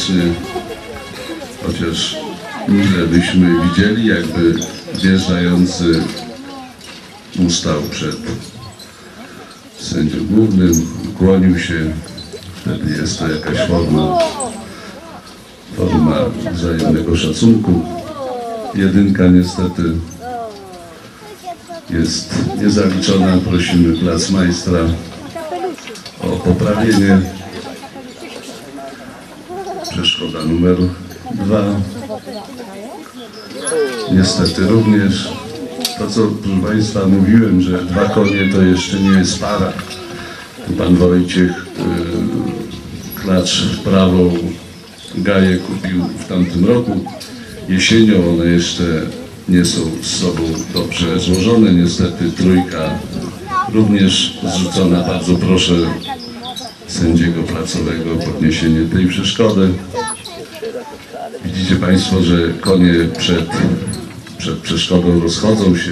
serdecznie, chociaż mile byśmy widzieli, jakby wjeżdżający ustał przed sędzią głównym, kłonił się, wtedy jest to jakaś forma, forma wzajemnego szacunku. Jedynka niestety jest niezaliczona. Prosimy plac majstra o poprawienie. Przeszkoda numer dwa. Niestety również to, co proszę Państwa mówiłem, że dwa konie to jeszcze nie jest para. Pan Wojciech yy, klacz prawą gaję kupił w tamtym roku. Jesienią one jeszcze nie są z sobą dobrze złożone. Niestety trójka również zrzucona. Bardzo proszę sędziego placowego o podniesienie tej przeszkody. Widzicie Państwo, że konie przed, przed przeszkodą rozchodzą się.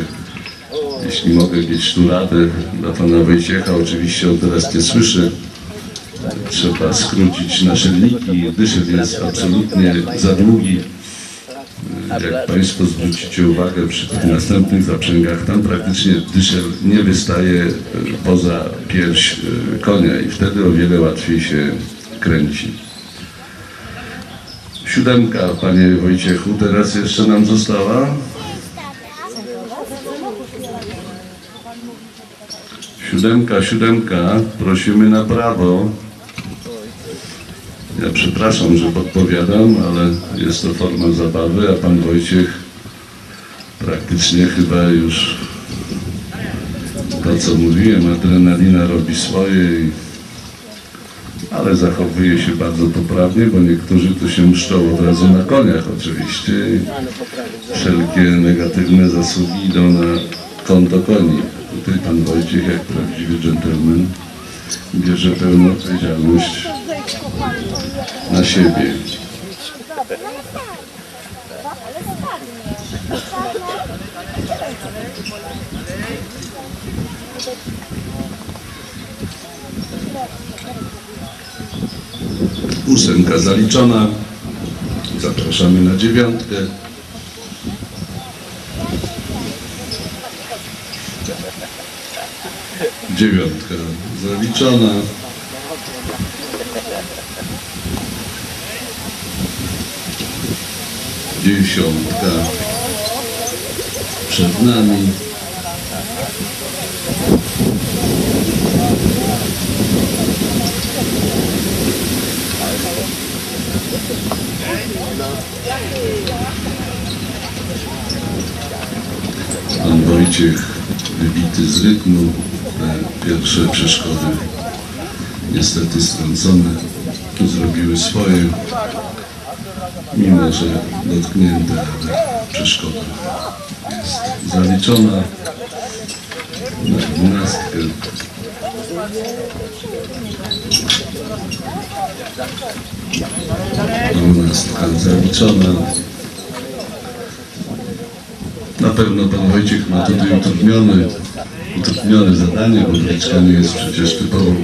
Jeśli mogę mieć tu radę dla Pana Wojciecha, oczywiście on teraz nie słyszy. Trzeba skrócić naszelniki. Dyszel jest absolutnie za długi. Jak Państwo zwrócicie uwagę przy tych następnych zaprzęgach, tam praktycznie dyszel nie wystaje e, poza pierś e, konia i wtedy o wiele łatwiej się kręci. Siódemka, Panie Wojciechu, teraz jeszcze nam została. Siódemka, siódemka, prosimy na prawo. Ja przepraszam, że podpowiadam, ale jest to forma zabawy, a Pan Wojciech praktycznie chyba już to, co mówiłem, adrenalina robi swoje, i, ale zachowuje się bardzo poprawnie, bo niektórzy tu się mszczą od razu na koniach oczywiście. Wszelkie negatywne zasługi idą na konto koni. Tutaj Pan Wojciech, jak prawdziwy dżentelmen, bierze pełną odpowiedzialność na siebie. Ósemka zaliczona. Zapraszamy na dziewiątkę. Dziewiątka zaliczona. Dziesiątka przed nami. Pan Wojciech wybity z rytmu. Te pierwsze przeszkody niestety strącone zrobiły swoje mimo że dotknięte, przeszkoda jest zaliczona na dwunastkę. Dwunastka zaliczona. Na pewno pan Wojciech ma tutaj utrudniony, utrudnione zadanie, bo bryczka nie jest przecież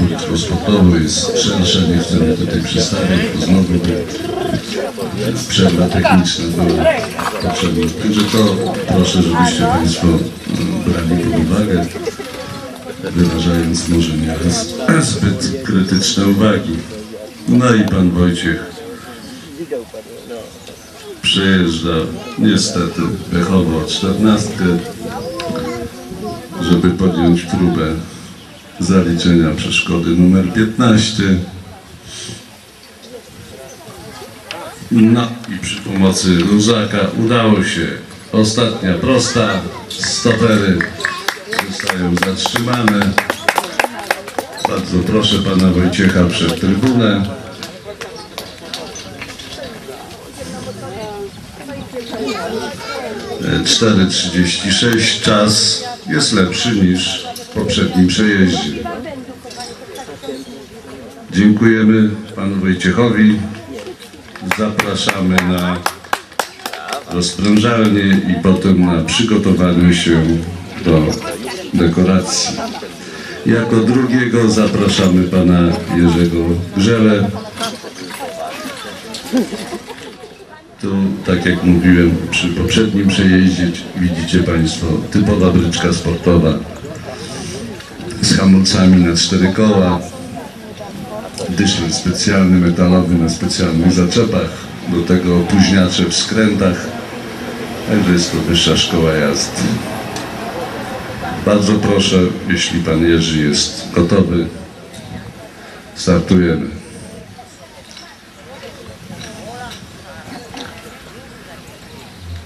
bryczką sportową, jest szersza, nie chcemy tutaj przestawiać, bo znowu przerwa techniczna była potrzebna. Także to proszę, żebyście Państwo mm, brali pod uwagę, wyrażając może nieraz zbyt krytyczne uwagi. No i Pan Wojciech przejeżdża niestety pechowo czternastkę, żeby podjąć próbę zaliczenia przeszkody numer 15. No i przy pomocy luzaka udało się. Ostatnia prosta, stopery zostają zatrzymane. Bardzo proszę pana Wojciecha przed trybunę. E, 4.36 czas jest lepszy niż w poprzednim przejeździe. Dziękujemy panu Wojciechowi. Zapraszamy na rozprężalnię i potem na przygotowanie się do dekoracji. Jako drugiego zapraszamy pana Jerzego Grzelę. Tu, tak jak mówiłem przy poprzednim przejeździe, widzicie Państwo, typowa bryczka sportowa z hamulcami na cztery koła, dyszel specjalny, metalowy na specjalnych zaczepach, do tego opóźniacze w skrętach, także jest to wyższa szkoła jazdy. Bardzo proszę, jeśli Pan Jerzy jest gotowy, startujemy.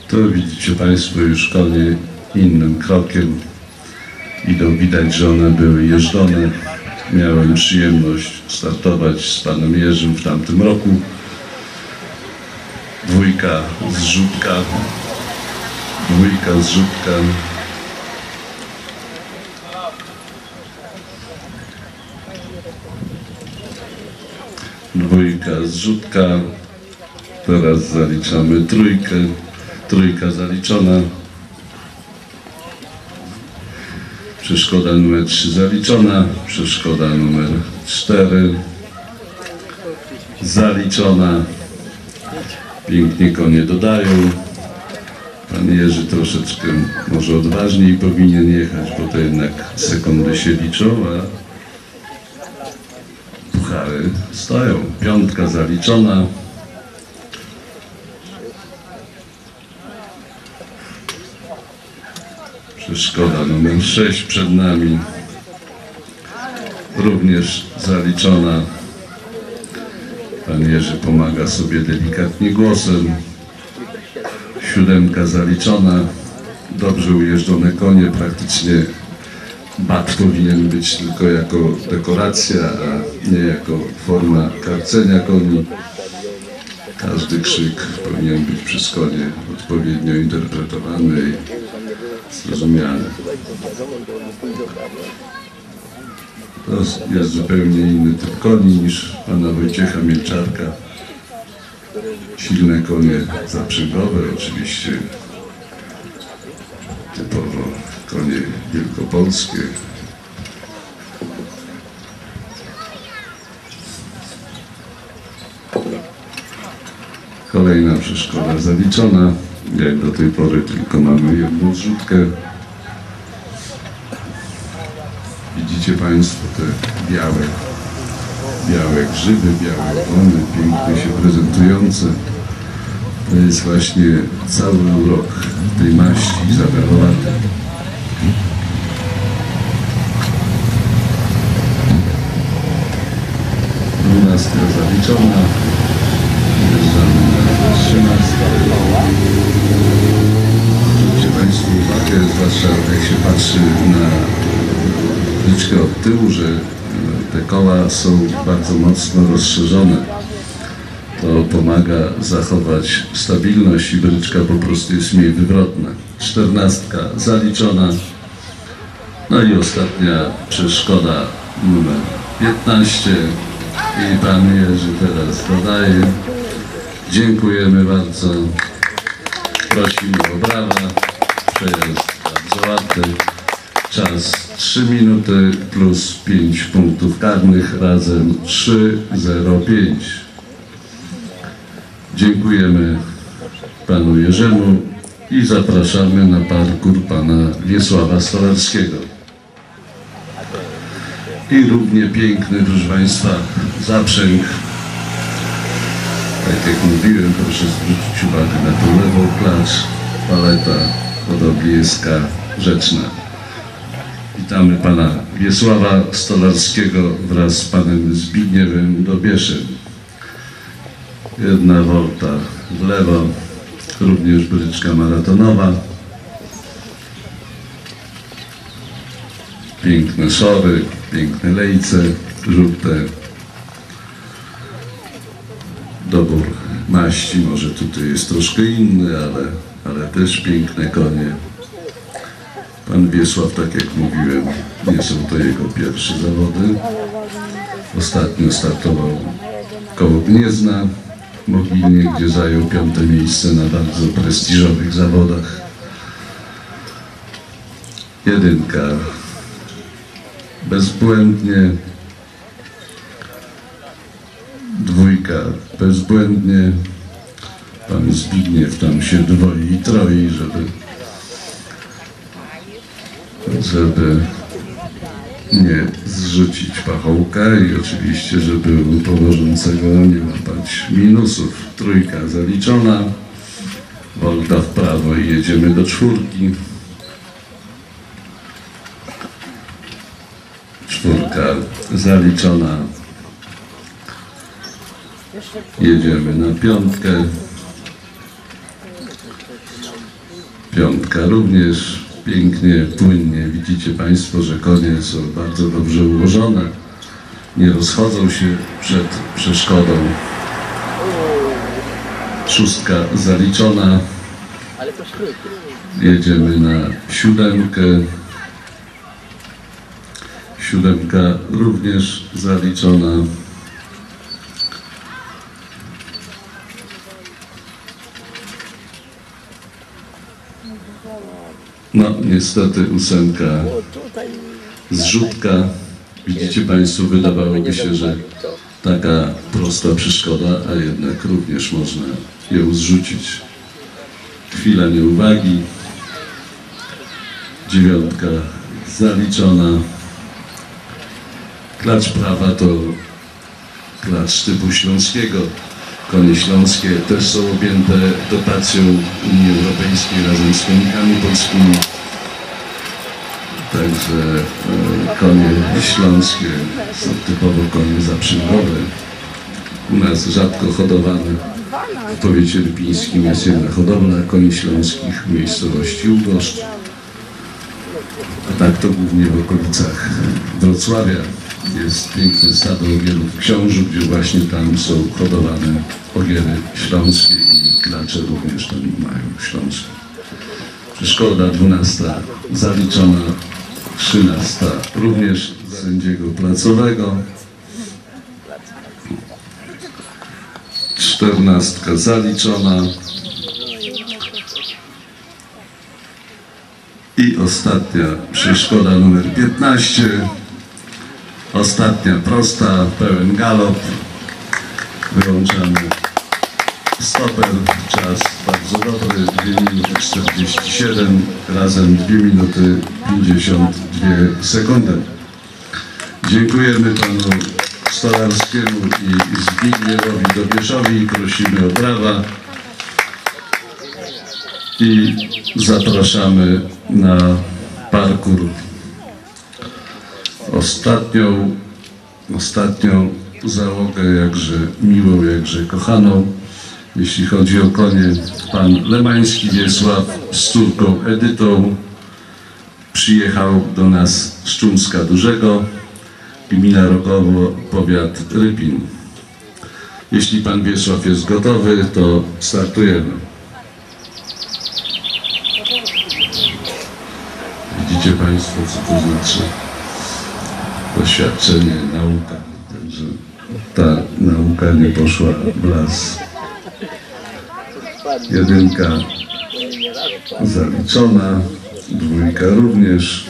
Tu widzicie Państwo już konie innym krokiem idą. Widać, że one były jeżdżone. Miałem przyjemność startować z Panem Jerzym w tamtym roku. Dwójka zrzutka. Dwójka zrzutka. Dwójka zrzutka. Teraz zaliczamy trójkę. Trójka zaliczona. Przeszkoda numer 3 zaliczona. Przeszkoda numer 4 zaliczona. Pięknie konie dodają. Pan Jerzy troszeczkę może odważniej powinien jechać, bo to jednak sekundy się liczą, a puchary stoją. Piątka zaliczona. Przeszkoda numer 6 przed nami. Również zaliczona. Pan Jerzy pomaga sobie delikatnie głosem. Siódemka zaliczona. Dobrze ujeżdżone konie. Praktycznie bat powinien być tylko jako dekoracja, a nie jako forma karcenia koni. Każdy krzyk powinien być przez konie odpowiednio interpretowany i zrozumiany. To jest zupełnie inny typ koni niż pana Wojciecha Mielczarka. Silne konie zaprzęgowe, oczywiście typowo konie wielkopolskie. Kolejna przeszkoda zaliczona. Jak do tej pory tylko mamy jedną zrzutkę. Widzicie Państwo te białe, białe grzyby, białe ogony, pięknie się prezentujące. To jest właśnie cały urok tej maści zagarowatej. 12 zaliczona. Wyjeżdżamy na 13. Zwróćcie Państwo uwagę, zwłaszcza jak się patrzy na liczkę od tyłu, że te koła są bardzo mocno rozszerzone. To pomaga zachować stabilność i bryczka po prostu jest mniej wywrotna. Czternastka zaliczona. No i ostatnia przeszkoda numer 15. I Pan Jerzy teraz dodaje. Dziękujemy bardzo. Prosimy o brawa. Przejazd bardzo łatwy. Czas 3 minuty plus 5 punktów karnych razem 3.05. Dziękujemy panu Jerzemu i zapraszamy na parkur pana Wiesława Stolarskiego. I równie piękny, proszę Państwa, zaprzęg. Tak jak mówiłem, proszę zwrócić uwagę na tą lewą klacz, paleta hodowlijska rzeczna. Witamy pana Wiesława Stolarskiego wraz z panem Zbigniewem Dobieszem. Jedna wolta w lewo, również bryczka maratonowa. Piękne szory, piękne lejce, żółte. Dobór maści może tutaj jest troszkę inny, ale, ale też piękne konie. Pan Wiesław, tak jak mówiłem, nie są to jego pierwsze zawody. Ostatnio startował koło Gniezna w Mogilnie, gdzie zajął piąte miejsce na bardzo prestiżowych zawodach. Jedynka bezbłędnie. Dwójka bezbłędnie. Pan Zbigniew tam się dwoi i troi, żeby, żeby nie zrzucić pachołka i oczywiście, żeby u położącego nie łapać minusów. Trójka zaliczona, wolta w prawo i jedziemy do czwórki. Czwórka zaliczona. Jedziemy na piątkę. Piątka również pięknie, płynnie. Widzicie Państwo, że konie są bardzo dobrze ułożone. Nie rozchodzą się przed przeszkodą. Szóstka zaliczona. Jedziemy na siódemkę. Siódemka również zaliczona. No, niestety ósemka zrzutka. Widzicie Państwo, wydawałoby się, że taka prosta przeszkoda, a jednak również można ją zrzucić. Chwila nieuwagi. Dziewiątka zaliczona. Klacz prawa to klacz typu śląskiego. Konie śląskie też są objęte dotacją Unii Europejskiej razem z konikami polskimi. Także e, konie śląskie są typowo konie zaprzęgowe. U nas rzadko hodowane. W powiecie lipińskim jest jedna hodowla koni śląskich w miejscowości Ugoszcz. A tak to głównie w okolicach Wrocławia jest piękne stado ogielów książu, gdzie właśnie tam są hodowane ogiery śląskie i klacze również tam mają śląskie. Przeszkoda 12 zaliczona, 13 również sędziego placowego. 14 zaliczona. I ostatnia przeszkoda numer 15. Ostatnia prosta, pełen galop. Wyłączamy stoper. Czas bardzo dobry, 2 minuty 47, razem 2 minuty 52 sekundy. Dziękujemy panu Stolarskiemu i Zbigniewowi Dobieszowi. Prosimy o brawa i zapraszamy na parkour ostatnią, ostatnią załogę, jakże miłą, jakże kochaną. Jeśli chodzi o konie, pan Lemański Wiesław z córką Edytą przyjechał do nas z Czumska Dużego, gmina Rogowo, powiat Rypin. Jeśli pan Wiesław jest gotowy, to startujemy. Widzicie Państwo, co to znaczy doświadczenie, nauka. Także ta nauka nie poszła w las. Jedynka zaliczona, dwójka również.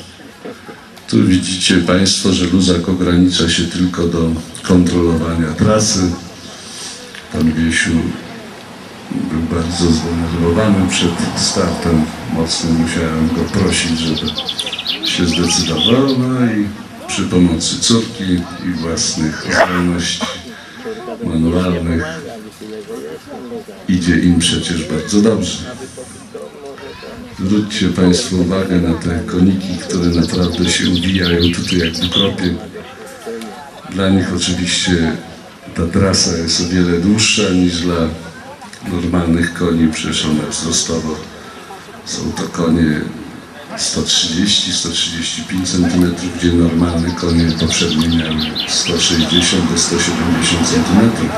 Tu widzicie Państwo, że luzak ogranicza się tylko do kontrolowania trasy. Pan Wiesiu był bardzo zdenerwowany przed startem. Mocno musiałem go prosić, żeby się zdecydował. No i przy pomocy córki i własnych zdolności manualnych idzie im przecież bardzo dobrze. Zwróćcie Państwo uwagę na te koniki, które naprawdę się uwijają tutaj jak w kropie. Dla nich oczywiście ta trasa jest o wiele dłuższa niż dla normalnych koni, przecież one wzrostowo są to konie 130-135 cm, gdzie normalne konie poprzednie miały 160 do 170 cm.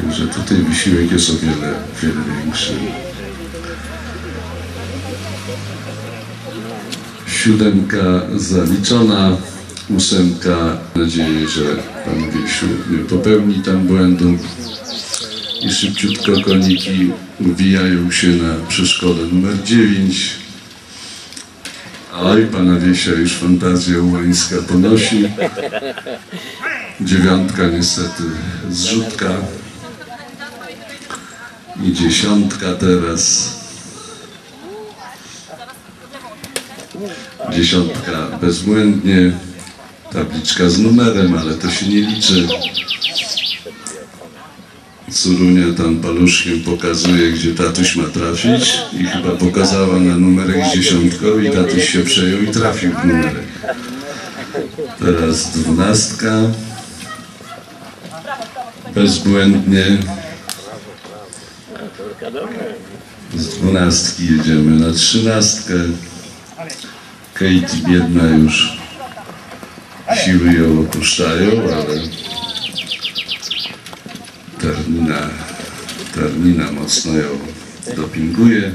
Także tutaj wysiłek jest o wiele, wiele większy. Siódemka zaliczona, ósemka. Mam nadzieję, że Pan Wiesiu nie popełni tam błędu. I szybciutko koniki uwijają się na przeszkodę numer 9. Oj, Pana Wiesia już fantazja ułańska ponosi. Dziewiątka niestety zrzutka. I dziesiątka teraz. Dziesiątka bezbłędnie. Tabliczka z numerem, ale to się nie liczy. Curunia tam paluszkiem pokazuje, gdzie tatuś ma trafić i chyba pokazała na numerek z dziesiątką i tatuś się przejął i trafił w numerek. Teraz dwunastka. Bezbłędnie. Z dwunastki jedziemy na trzynastkę. Katie biedna już siły ją opuszczają, ale Ternina, Ternina mocno ją dopinguje.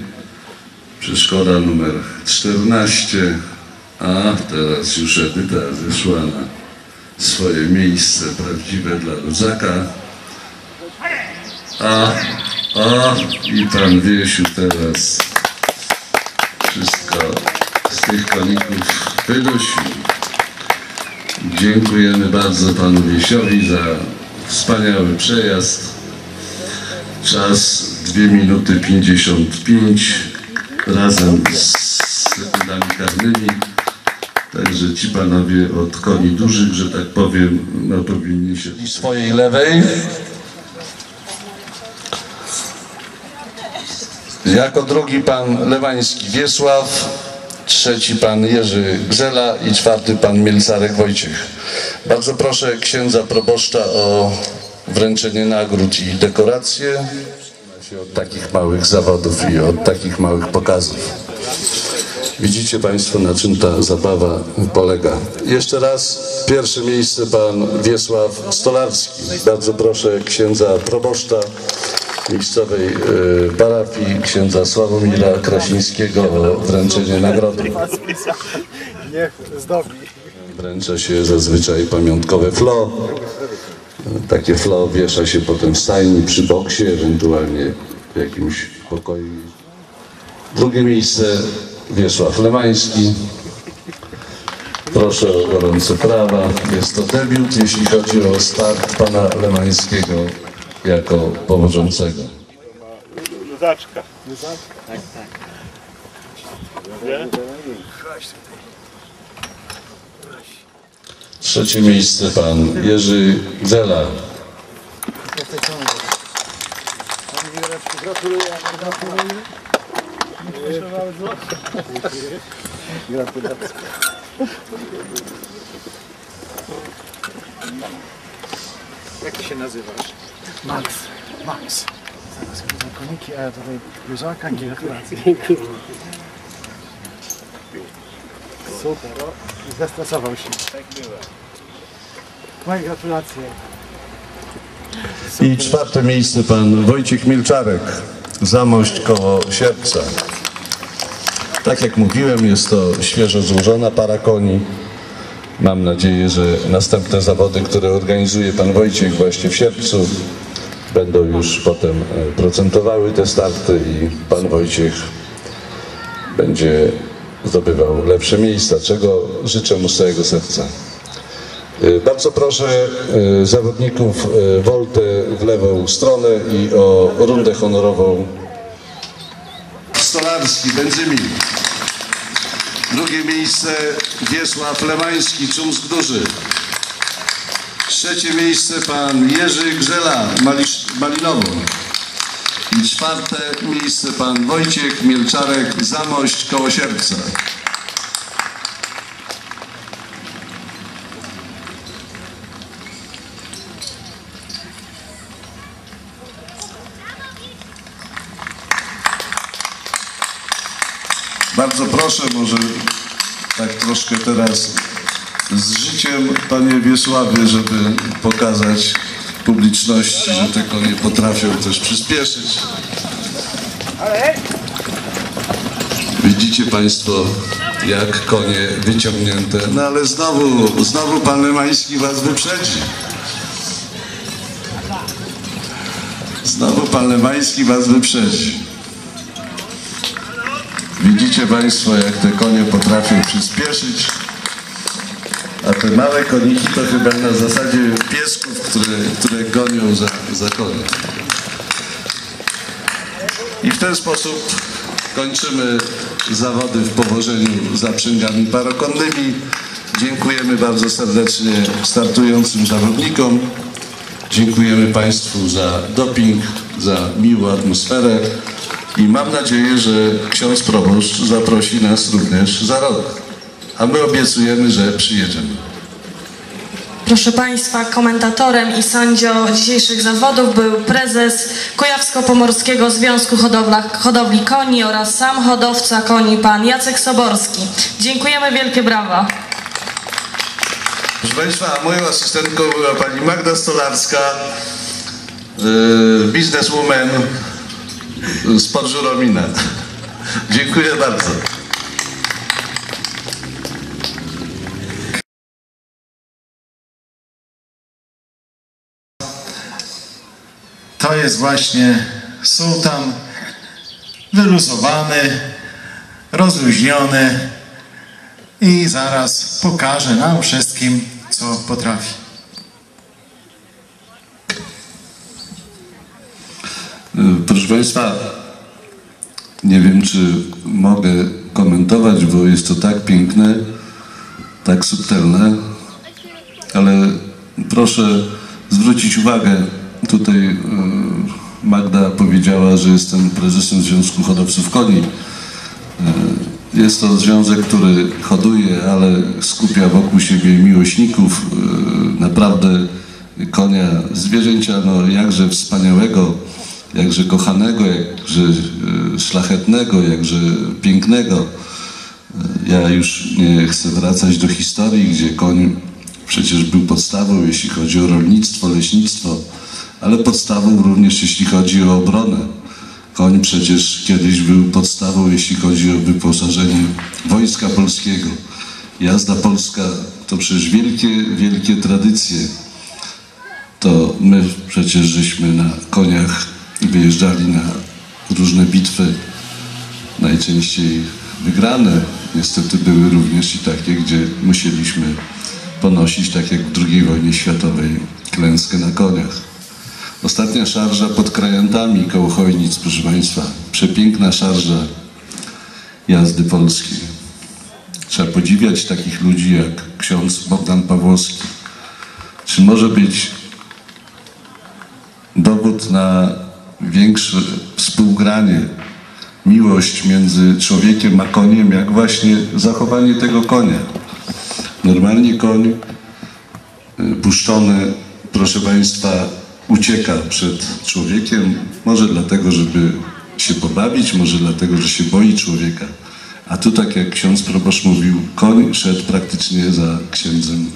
Przeszkoda numer 14, a teraz już Edyta wyszła na swoje miejsce prawdziwe dla Luzaka. A, a i pan Wiesiu teraz wszystko z tych koników wynosił. Dziękujemy bardzo panu Wiesiowi za wspaniały przejazd. Czas 2 minuty 55 razem z sekundami karnymi. Także ci panowie od koni dużych, że tak powiem, no powinni się i swojej lewej. Jako drugi pan Lewański Wiesław, trzeci pan Jerzy Gzela i czwarty pan Mielcarek Wojciech. Bardzo proszę księdza proboszcza o wręczenie nagród i dekoracje od takich małych zawodów i od takich małych pokazów. Widzicie Państwo, na czym ta zabawa polega. Jeszcze raz, pierwsze miejsce pan Wiesław Stolarski. Bardzo proszę księdza proboszcza miejscowej parafii, księdza Sławomira Krasińskiego o wręczenie nagrody. Niech zdobi. Wręcza się zazwyczaj pamiątkowe flo. Takie flo wiesza się potem w stajni przy boksie, ewentualnie w jakimś pokoju. Drugie miejsce Wiesław Lemański. Proszę o gorące prawa. Jest to debiut, jeśli chodzi o start pana Lemańskiego jako powodzącego. Luzaczka. Trzecie miejsce pan Jerzy Gzela. Gratuluję. Gratuluję. Proszę bardzo. Gratulacje. Jak ty się nazywasz? Max. Max. Zaraz kurwa koniki, a ja tutaj Luzaka, gratulacje. Super. o. Zestresował się. Tak było. Moje gratulacje. I czwarte miejsce pan Wojciech Milczarek. Zamość koło Sierpca. Tak jak mówiłem, jest to świeżo złożona para koni. Mam nadzieję, że następne zawody, które organizuje pan Wojciech właśnie w Sierpcu, będą już potem e, procentowały te starty i pan Wojciech będzie zdobywał lepsze miejsca, czego życzę mu z całego serca. Y, Bardzo proszę y, zawodników y, Voltę w lewą stronę i o rundę honorową. Stolarski, Benzymin. Drugie miejsce Wiesław Lemański, Czumsk Duży. Trzecie miejsce pan Jerzy Grzela, Malisz- Malinowo. Czwarte miejsce pan Wojciech Mielczarek, Zamość koło Sierpca. Bardzo proszę, może tak troszkę teraz z życiem, panie Wiesławie, żeby pokazać publiczności, że te konie potrafią też przyspieszyć. Widzicie państwo, jak konie wyciągnięte. No ale znowu, znowu pan Lemański was wyprzedzi. Znowu pan Lemański was wyprzedzi. Widzicie Państwo, jak te konie potrafią przyspieszyć. A te małe koniki to chyba na zasadzie piesków, które, które gonią za, za konie. I w ten sposób kończymy zawody w powożeniu zaprzęgami parokonnymi. Dziękujemy bardzo serdecznie startującym zawodnikom. Dziękujemy Państwu za doping, za miłą atmosferę i mam nadzieję, że ksiądz proboszcz zaprosi nas również za rok. A my obiecujemy, że przyjedziemy. Proszę Państwa, komentatorem i sędzią dzisiejszych zawodów był prezes Kujawsko-Pomorskiego Związku Hodowla, Hodowli Koni oraz sam hodowca koni, pan Jacek Soborski. Dziękujemy, wielkie brawa. Proszę Państwa, a moją asystentką była pani Magda Stolarska, yy, bizneswoman z Podżuromina. Dziękuję bardzo. Jest właśnie sułtan wyluzowany, rozluźniony i zaraz pokaże nam wszystkim, co potrafi. Proszę Państwa, nie wiem, czy mogę komentować, bo jest to tak piękne, tak subtelne, ale proszę zwrócić uwagę, tutaj e, Magda powiedziała, że jestem prezesem Związku Hodowców Koni. E, Jest to związek, który hoduje, ale skupia wokół siebie miłośników e, naprawdę konia, zwierzęcia no jakże wspaniałego, jakże kochanego, jakże szlachetnego, jakże pięknego. Ja już nie chcę wracać do historii, gdzie koń przecież był podstawą, jeśli chodzi o rolnictwo, leśnictwo, ale podstawą również, jeśli chodzi o obronę. Koń przecież kiedyś był podstawą, jeśli chodzi o wyposażenie Wojska Polskiego. Jazda polska to przecież wielkie, wielkie tradycje. To my przecież żeśmy na koniach wyjeżdżali na różne bitwy, najczęściej wygrane. Niestety były również i takie, gdzie musieliśmy ponosić, tak jak w II wojnie światowej, klęskę na koniach. Ostatnia szarża pod Krajantami koło Chojnic, proszę Państwa. Przepiękna szarża jazdy polskiej. Trzeba podziwiać takich ludzi jak ksiądz Bogdan Pawłowski. Czy może być dowód na większe współgranie, miłość między człowiekiem a koniem, jak właśnie zachowanie tego konia. Normalnie koń y, puszczony, proszę Państwa, ucieka przed człowiekiem, może dlatego, żeby się pobawić, może dlatego, że się boi człowieka. A tu, tak jak ksiądz proboszcz mówił, koń szedł praktycznie za księdzem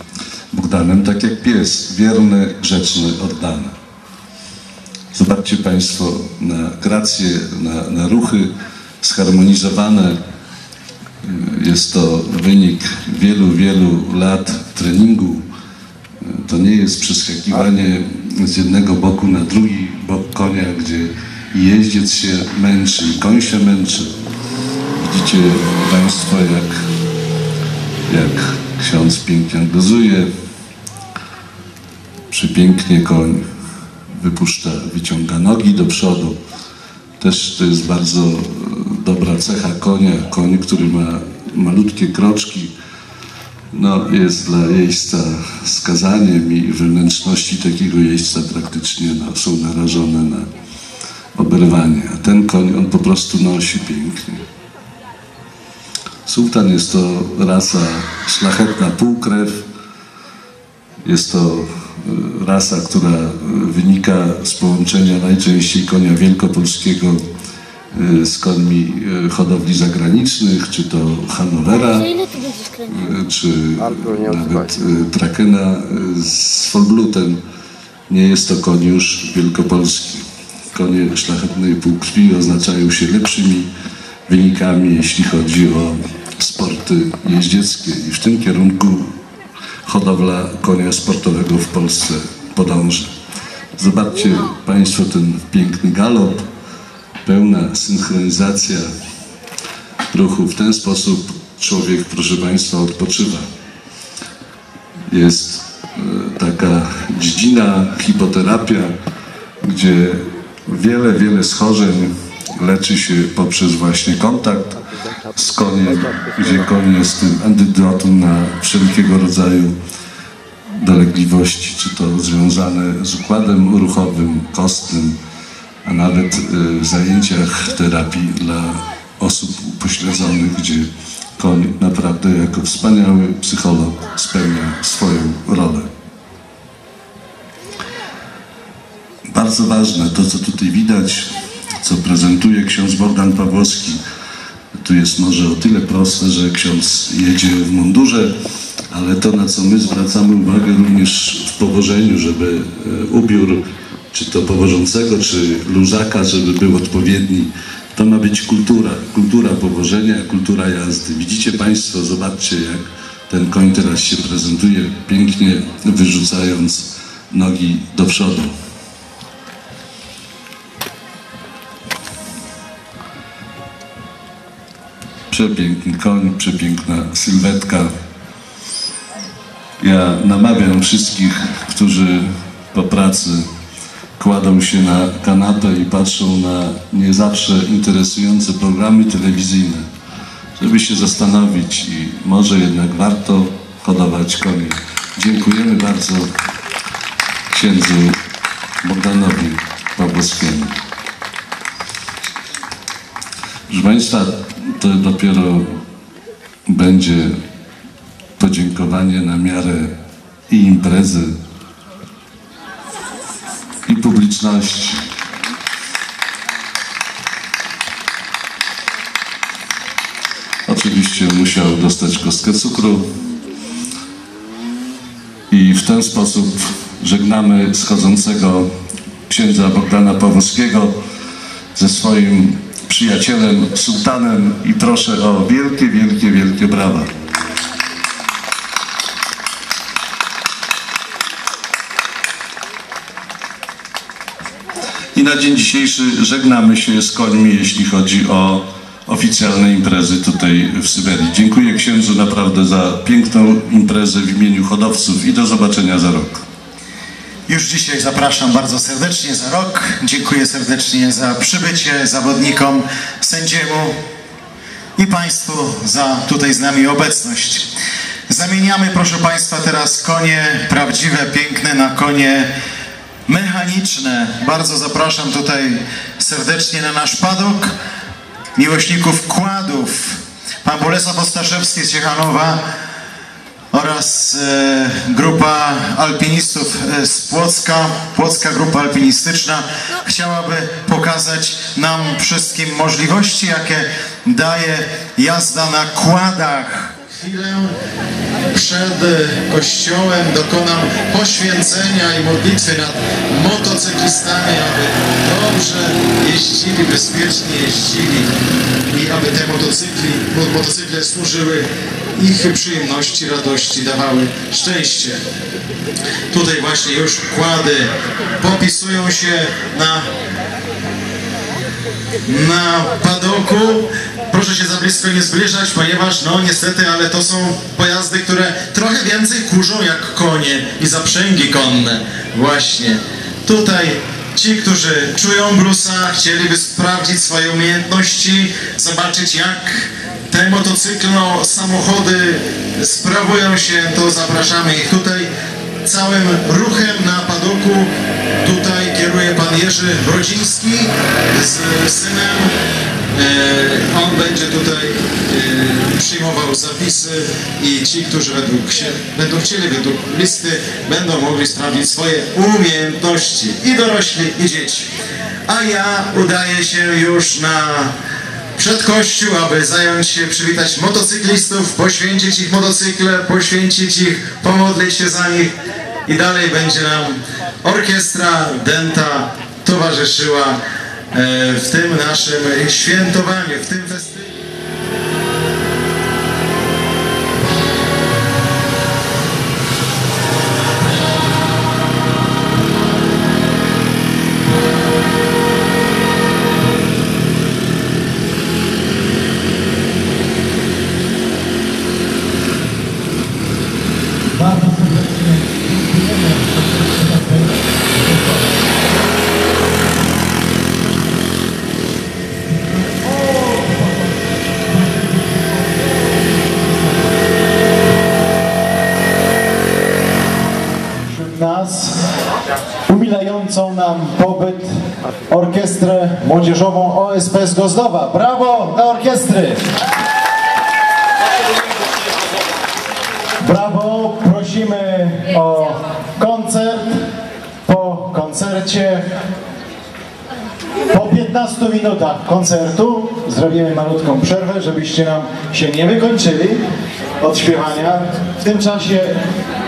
Bogdanem, tak jak pies, wierny, grzeczny, oddany. Zobaczcie Państwo na gracje, na, na ruchy zharmonizowane. Jest to wynik wielu, wielu lat treningu. To nie jest przeskakiwanie z jednego boku na drugi bok konia, gdzie jeździec się męczy, i koń się męczy. Widzicie Państwo, jak, jak ksiądz pięknie gozuje. Przepięknie koń wypuszcza, wyciąga nogi do przodu. Też to jest bardzo e, dobra cecha konia. Koń, który ma malutkie kroczki, no, jest dla jeźdźca skazaniem i wnętrzności takiego jeźdźca praktycznie no, są narażone na oberwanie. A ten koń, on po prostu nosi pięknie. Sułtan jest to rasa szlachetna półkrew. Jest to y, rasa, która wynika z połączenia najczęściej konia wielkopolskiego z końmi y, hodowli zagranicznych, czy to Hanowera, y, czy nawet Trakena z Folblutem. Nie jest to koń już wielkopolski. Konie szlachetnej półkrwi oznaczają się lepszymi wynikami, jeśli chodzi o sporty jeździeckie. I w tym kierunku hodowla konia sportowego w Polsce podąża. Zobaczcie Państwo ten piękny galop, pełna synchronizacja ruchu. W ten sposób człowiek, proszę Państwa, odpoczywa. Jest e, taka dziedzina, hipoterapia, gdzie wiele, wiele schorzeń leczy się poprzez właśnie kontakt z koniem, gdzie koń jest tym antidotum na wszelkiego rodzaju dolegliwości, czy to związane z układem ruchowym, kostnym, a nawet y, w zajęciach terapii dla osób upośledzonych, gdzie koń naprawdę jako wspaniały psycholog spełnia swoją rolę. Bardzo ważne to, co tutaj widać, co prezentuje ksiądz Bogdan Pawłowski. Tu jest może o tyle proste, że ksiądz jedzie w mundurze, ale to, na co my zwracamy uwagę również w powożeniu, żeby e, ubiór, czy to powożącego, czy luzaka, żeby był odpowiedni, to ma być kultura. Kultura powożenia, kultura jazdy. Widzicie Państwo, zobaczcie, jak ten koń teraz się prezentuje, pięknie wyrzucając nogi do przodu. Przepiękny koń, przepiękna sylwetka. Ja namawiam wszystkich, którzy po pracy kładą się na kanapę i patrzą na nie zawsze interesujące programy telewizyjne, żeby się zastanowić i może jednak warto hodować konie. Dziękujemy bardzo księdzu Bogdanowi Pawłowskiemu. Proszę Państwa, to dopiero będzie podziękowanie na miarę i imprezy, publiczności. Oczywiście musiał dostać kostkę cukru i w ten sposób żegnamy schodzącego księdza Bogdana Pawłowskiego ze swoim przyjacielem, sułtanem i proszę o wielkie, wielkie, wielkie brawa. I na dzień dzisiejszy żegnamy się z końmi, jeśli chodzi o oficjalne imprezy tutaj w Syberii. Dziękuję księdzu naprawdę za piękną imprezę w imieniu hodowców i do zobaczenia za rok. Już dzisiaj zapraszam bardzo serdecznie za rok. Dziękuję serdecznie za przybycie zawodnikom, sędziemu i Państwu za tutaj z nami obecność. Zamieniamy, proszę Państwa, teraz konie prawdziwe, piękne na konie mechaniczne. Bardzo zapraszam tutaj serdecznie na nasz padok miłośników kładów. Pan Bolesław Ostaszewski z Ciechanowa oraz e, grupa alpinistów e, z Płocka, Płocka Grupa Alpinistyczna chciałaby pokazać nam wszystkim możliwości, jakie daje jazda na kładach. Chwilę przed kościołem dokonam poświęcenia i modlitwy nad motocyklistami, aby dobrze jeździli, bezpiecznie jeździli i aby te motocykli, mo- motocykle służyły ich przyjemności, radości, dawały szczęście. Tutaj właśnie już kłady popisują się na na padoku. Proszę się za blisko nie zbliżać, ponieważ no niestety, ale to są pojazdy, które trochę więcej kurzą jak konie i zaprzęgi konne. Właśnie. Tutaj ci, którzy czują blusa, chcieliby sprawdzić swoje umiejętności, zobaczyć jak te motocyklo, samochody sprawują się, to zapraszamy ich tutaj całym ruchem na padoku. Tutaj kieruje pan Jerzy Brodziński z synem. E, On będzie tutaj e, przyjmował zapisy i ci, którzy według się, będą chcieli według listy, będą mogli sprawdzić swoje umiejętności i dorośli, i dzieci. A ja udaję się już na przed kościół, aby zająć się, przywitać motocyklistów, poświęcić ich motocykle, poświęcić ich, pomodlić się za nich i dalej będzie nam orkiestra Denta towarzyszyła w tym naszym świętowaniu, w tym festiwalu. Umilającą nam pobyt orkiestrę młodzieżową OSP z Gozdowa. Brawo dla orkiestry! Brawo, prosimy o koncert. Po koncercie, po 15 minutach koncertu zrobimy malutką przerwę, żebyście nam się nie wykończyli od śpiewania. W tym czasie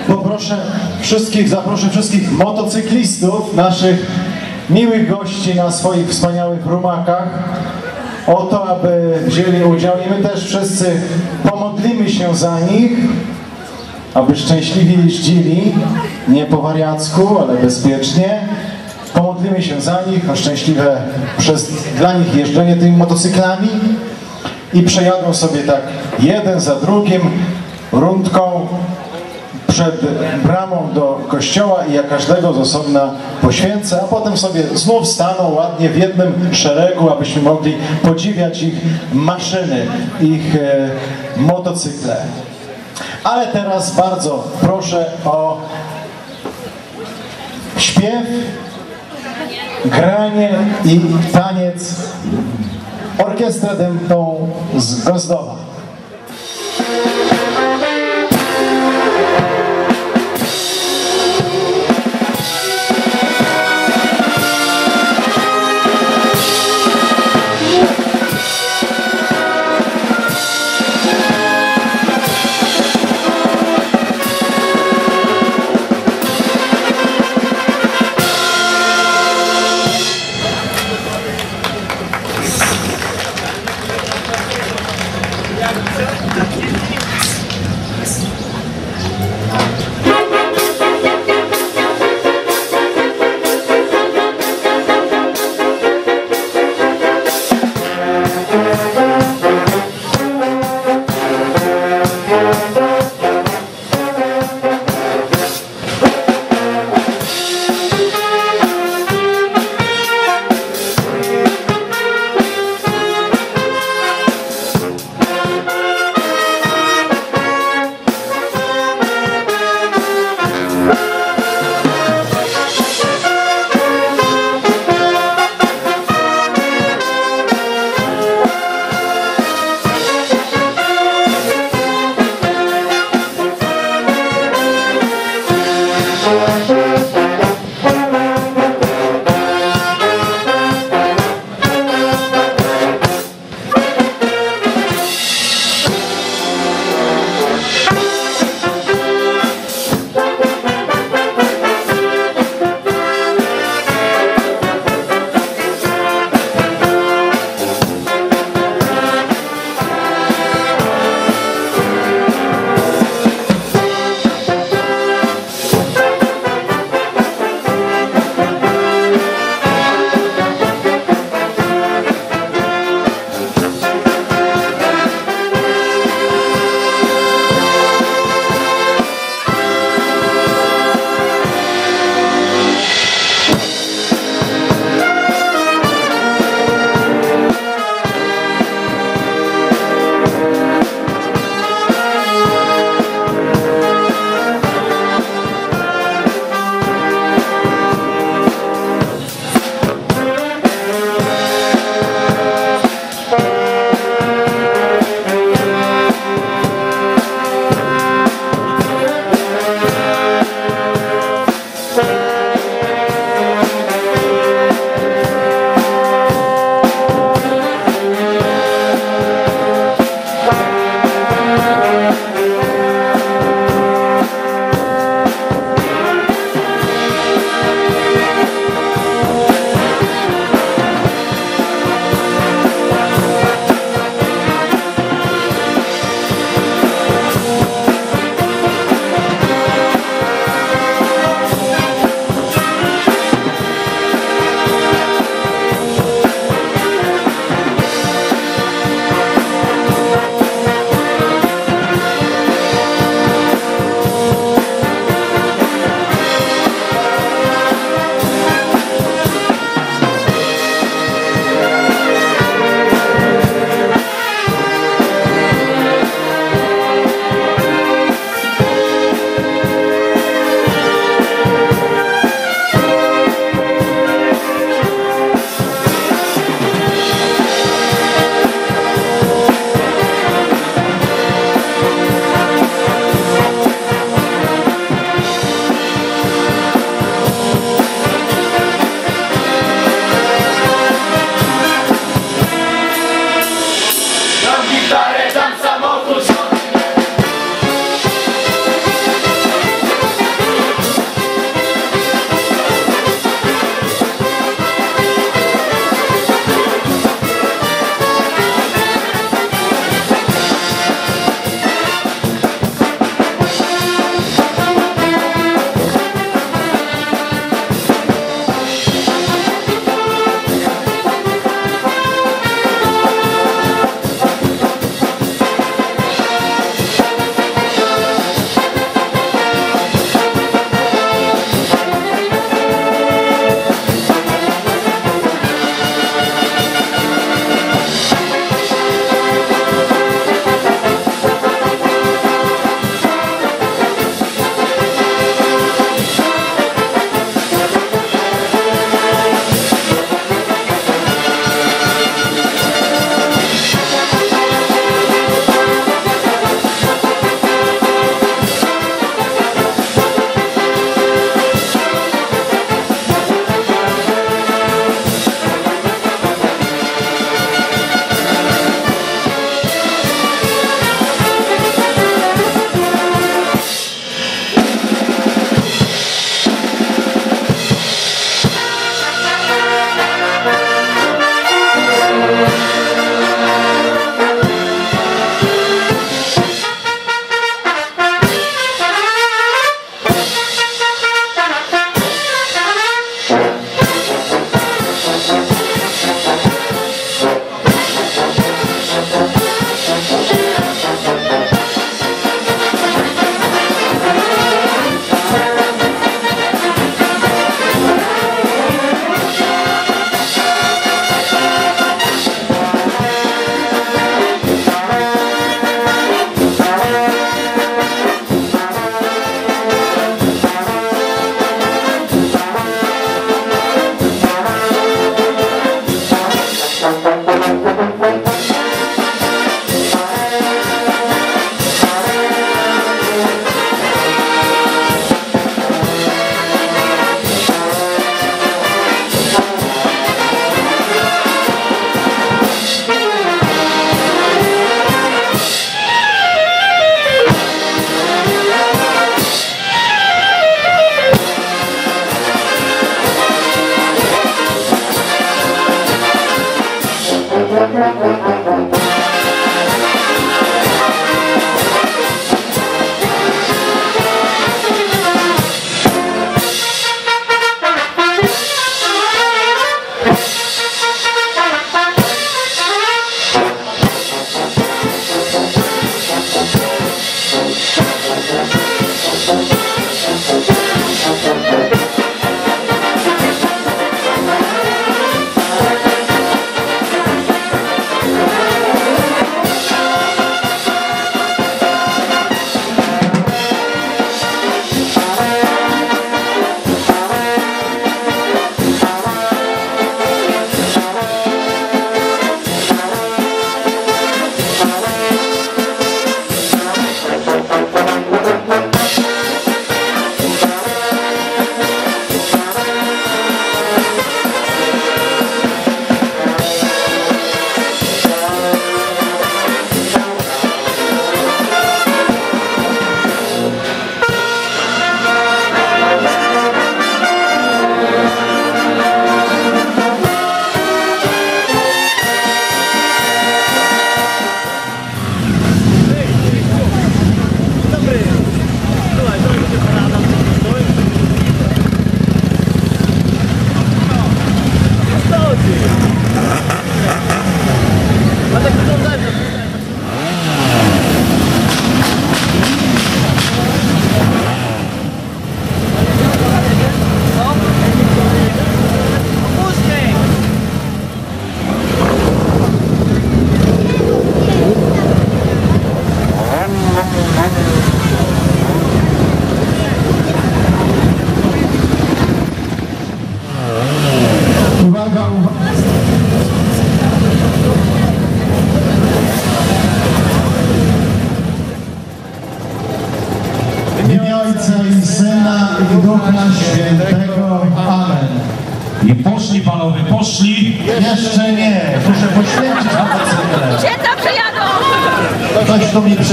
poproszę wszystkich, zaproszę wszystkich motocyklistów, naszych miłych gości na swoich wspaniałych rumakach o to, aby wzięli udział. I my też wszyscy pomodlimy się za nich, aby szczęśliwie jeździli, nie po wariacku, ale bezpiecznie. Pomodlimy się za nich o szczęśliwe przez, dla nich jeżdżenie tymi motocyklami. I przejadą sobie tak jeden za drugim rundką przed bramą do kościoła i ja każdego z osobna poświęcę, a potem sobie znów staną ładnie w jednym szeregu, abyśmy mogli podziwiać ich maszyny, ich e, motocykle. Ale teraz bardzo proszę o śpiew, granie i taniec orkiestrę dębną z Gozdowa.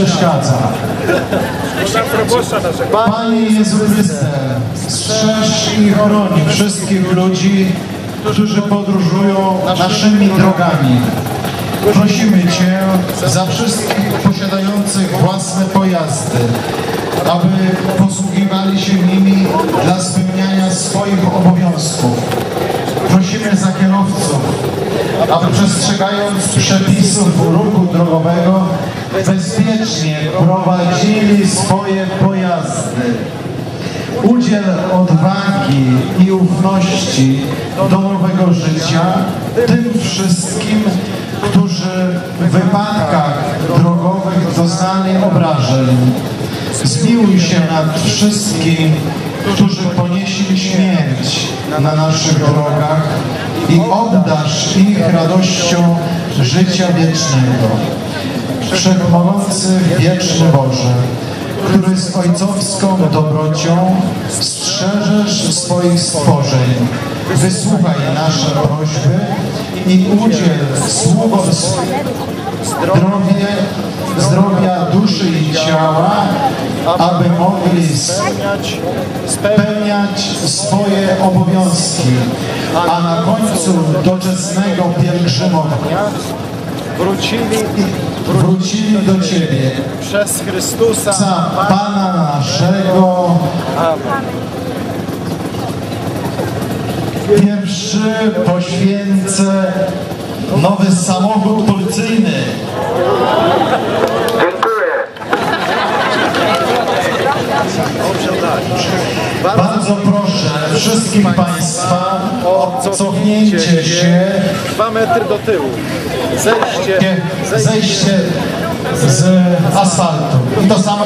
Przeszkadza. Panie Jezu Chryste, strzeż i chroni wszystkich ludzi, którzy podróżują naszymi drogami. Prosimy Cię za wszystkich posiadających własne pojazdy, aby posługiwali się nimi dla spełniania swoich obowiązków. Prosimy za kierowców, aby przestrzegając przepisów ruchu drogowego bezpiecznie prowadzili swoje pojazdy. Udziel odwagi i ufności do nowego życia tym wszystkim, którzy w wypadkach drogowych doznali obrażeń. Zmiłuj się nad wszystkim, którzy ponieśli śmierć na naszych drogach i obdarz ich radością życia wiecznego. Wszechmogący wieczny Boże, który z ojcowską dobrocią strzeżesz swoich stworzeń, wysłuchaj nasze prośby i udziel sługom zdrowie, zdrowia duszy i ciała, aby mogli spełniać swoje obowiązki, a na końcu doczesnego pielgrzymowania wrócili wrócili do Ciebie przez Chrystusa. Pana naszego. Pierwszy poświęcę nowy samochód policyjny. Bardzo proszę wszystkich Państwa o cofnięcie się, Dwa metry do tyłu. Zejście. zejście z asfaltu. I to samo.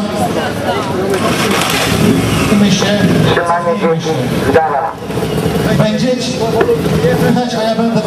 My się. Trzymanie dzieci dala. Będziecie a ja będę.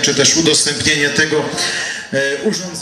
Czy też udostępnienie tego e, urządzenia.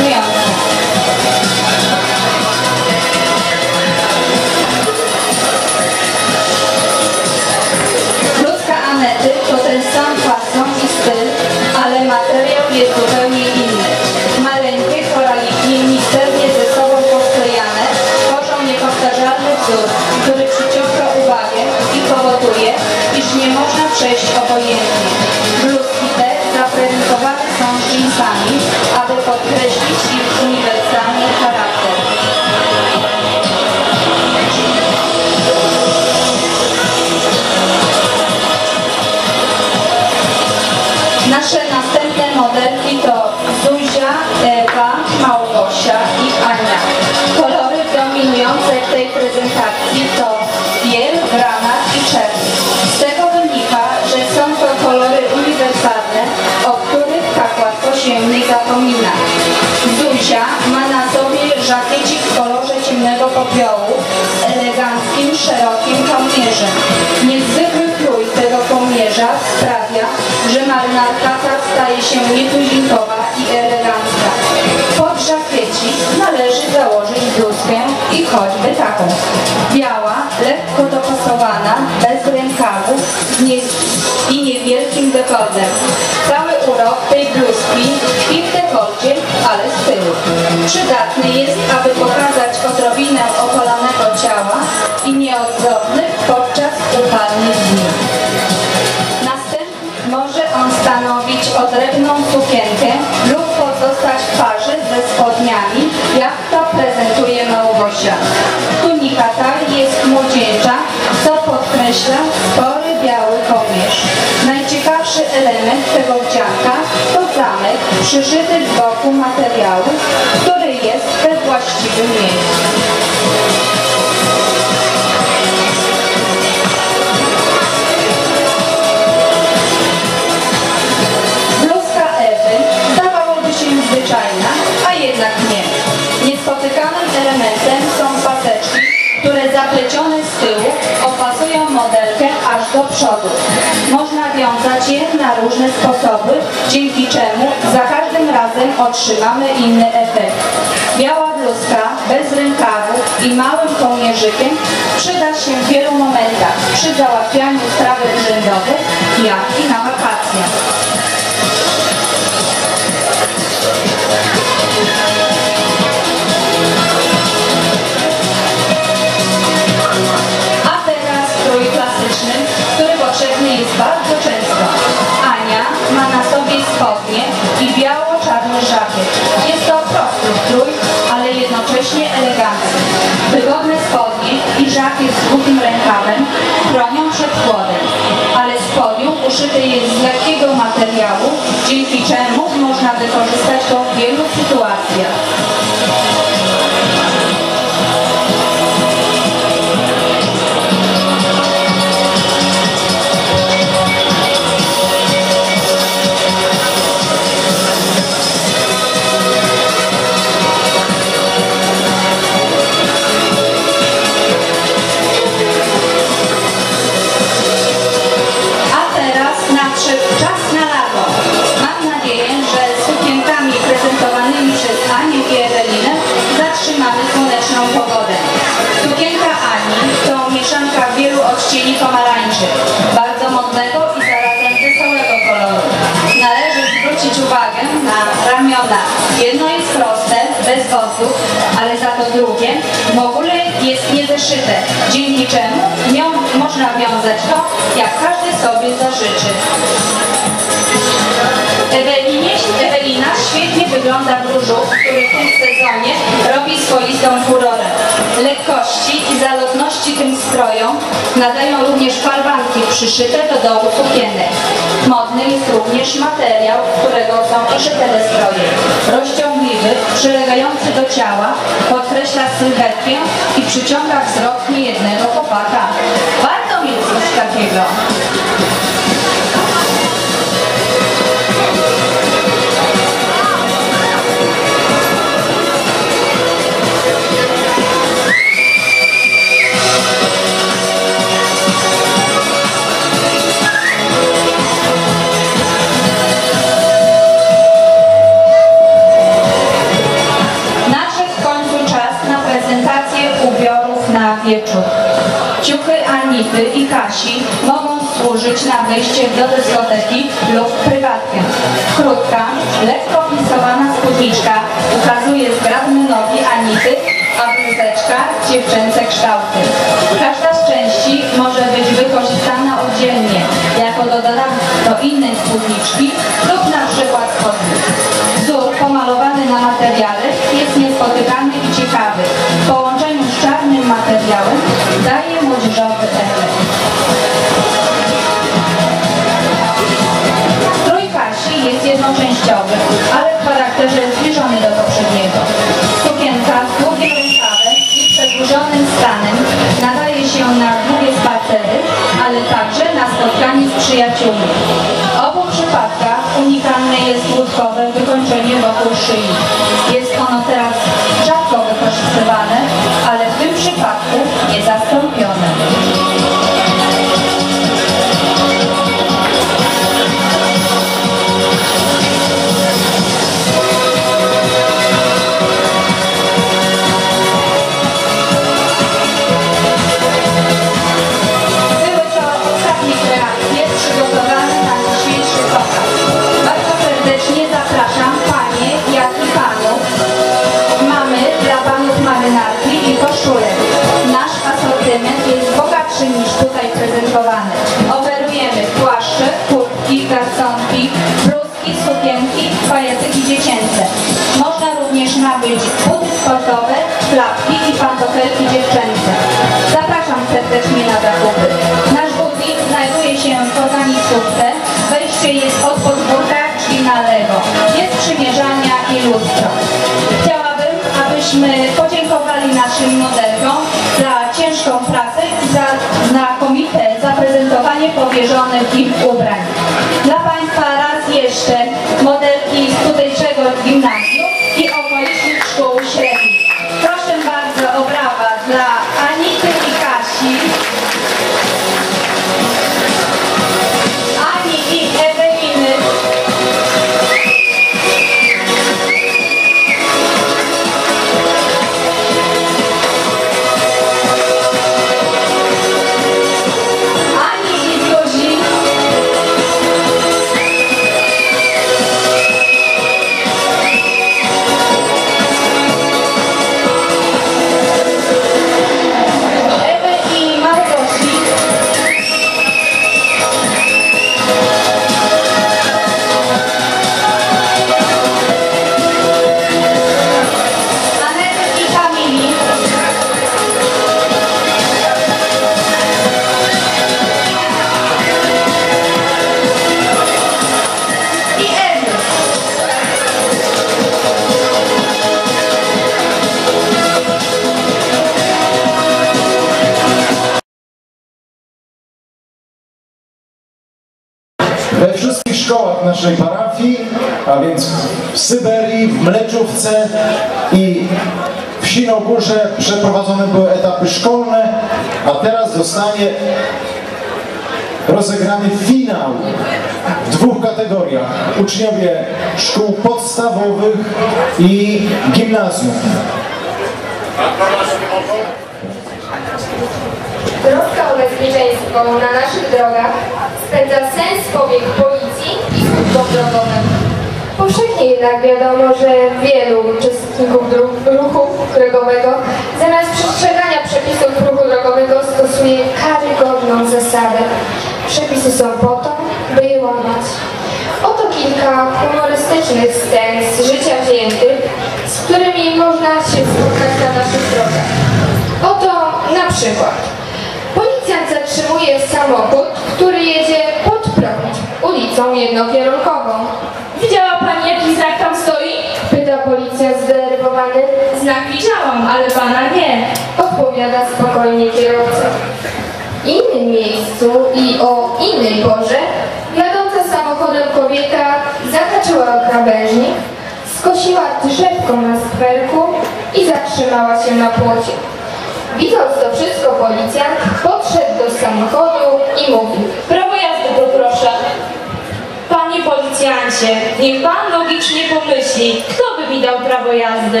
Niech pan logicznie pomyśli, kto by mi dał prawo jazdy?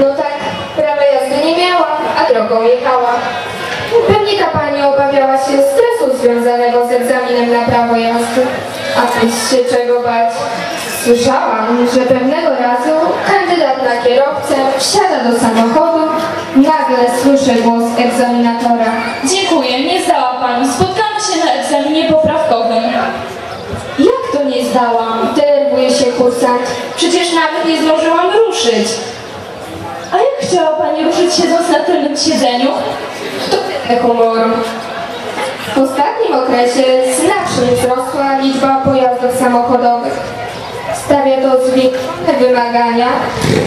No tak, prawa jazdy nie miała, a drogą jechała. Pewnie ta pani obawiała się stresu związanego z egzaminem na prawo jazdy. A tyś się czego bać? Słyszałam, że pewnego razu kandydat na kierowcę wsiada do samochodu, nagle słyszy głos egzaminatora. Dziękuję, nie zdała pani. Spotkamy się na egzaminie poprawkowym. Jak to nie zdałam? Kursant. Przecież nawet nie zdążyłam ruszyć. A jak chciała pani ruszyć siedząc na tylnym siedzeniu? To tyle humoru. W ostatnim okresie znacznie wzrosła liczba pojazdów samochodowych. Stawia to zwiększone wymagania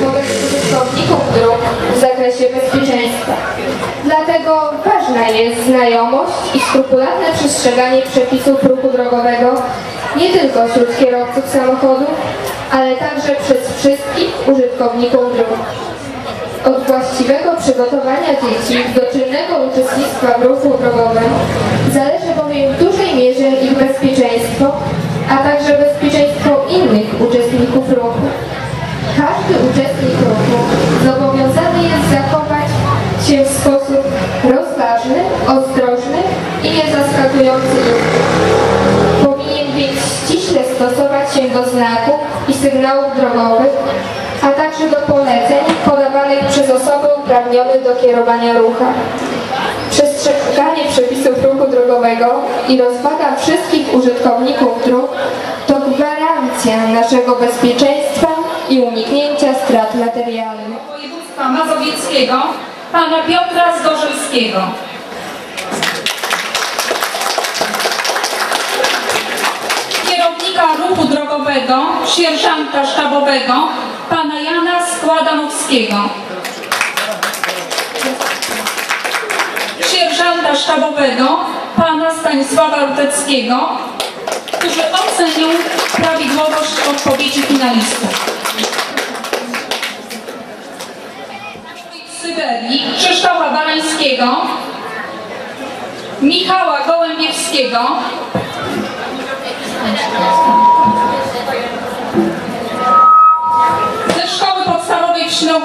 wobec użytkowników dróg w zakresie bezpieczeństwa. Dlatego ważna jest znajomość i skrupulatne przestrzeganie przepisów ruchu drogowego nie tylko wśród kierowców samochodu, ale także przez wszystkich użytkowników dróg. Od właściwego przygotowania dzieci do czynnego uczestnictwa w ruchu drogowym zależy bowiem w dużej mierze ich bezpieczeństwo, a także bezpieczeństwo innych uczestników ruchu. Każdy uczestnik ruchu zobowiązany jest zachować się w sposób rozważny, ostrożny i niezaskakujący. Powinien więc ściśle stosować się do znaków i sygnałów drogowych, a także do poleceń podawanych przez osoby uprawnione do kierowania rucha. Przestrzeganie przepisów ruchu drogowego i rozwaga wszystkich użytkowników dróg to gwarancja naszego bezpieczeństwa i uniknięcia strat materialnych. Województwa Mazowieckiego, pana Piotra Zgorzelskiego. Kierownika ruchu drogowego, sierżanta sztabowego, pana Jana Składanowskiego. Sierżanta sztabowego pana Stanisława Ruteckiego, którzy ocenią prawidłowość odpowiedzi finalistów. Syberii Krzysztofa Barańskiego, Michała Gołębiewskiego,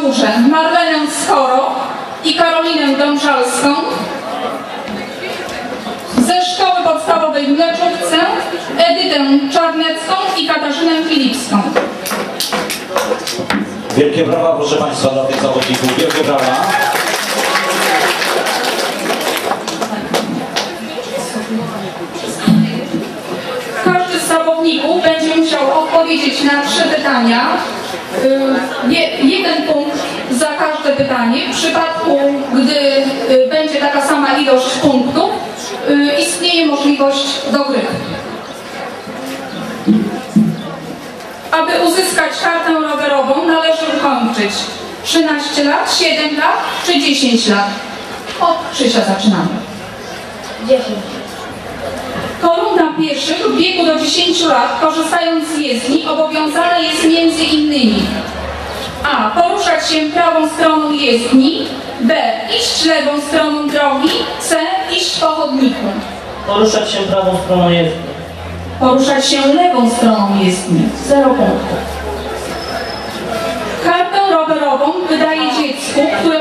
Świnogórze Marlenę Skoro i Karolinę Dążalską, ze Szkoły Podstawowej w Mleczówce Edytę Czarnecką i Katarzynę Filipską. Wielkie brawa, proszę Państwa, dla tych zawodników. Wielkie brawa. Każdy z zawodników będzie musiał odpowiedzieć na trzy pytania. Y, je- Jeden punkt za każde pytanie. W przypadku, gdy y, będzie taka sama ilość punktów, y, istnieje możliwość dogrywki. Aby uzyskać kartę rowerową należy ukończyć 13 lat, 7 lat czy 10 lat. Od Krzysia zaczynamy. 10. Kolumna pieszych w wieku do 10 lat, korzystając z jezdni, obowiązana jest między innymi A. Poruszać się prawą stroną jezdni B. Iść lewą stroną drogi C. Iść po chodniku Poruszać się prawą stroną jezdni. Poruszać się lewą stroną jezdni 0 punktów Kartę rowerową wydaje dziecku, które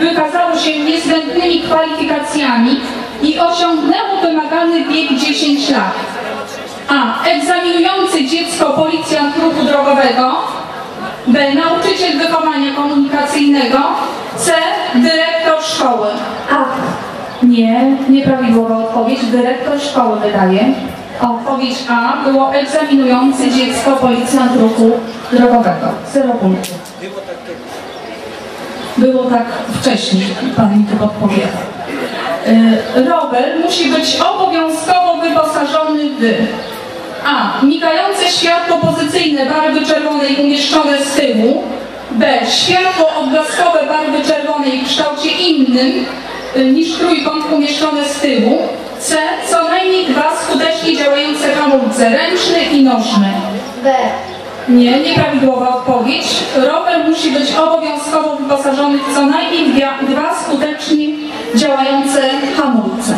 wykazało się niezbędnymi kwalifikacjami i osiągnęło wymagany wiek 10 lat. A. Egzaminujący dziecko policjant ruchu drogowego. B. Nauczyciel wychowania komunikacyjnego. C. Dyrektor szkoły. A. Nie, nieprawidłowa odpowiedź. Dyrektor szkoły wydaje. Odpowiedź A było egzaminujący dziecko policjant ruchu drogowego. Zero punktów. Było tak wcześniej, pan mi tu podpowiada. Y, rower musi być obowiązkowo wyposażony w A. Migające światło pozycyjne barwy czerwonej umieszczone z tyłu B. Światło odblaskowe barwy czerwonej w kształcie innym y, niż trójkąt umieszczone z tyłu C. Co najmniej dwa skutecznie działające hamulce ręczny i nożny B. nie, nieprawidłowa odpowiedź. Rower musi być obowiązkowo wyposażony w co najmniej dwa, dwa skutecznie działające hamulce.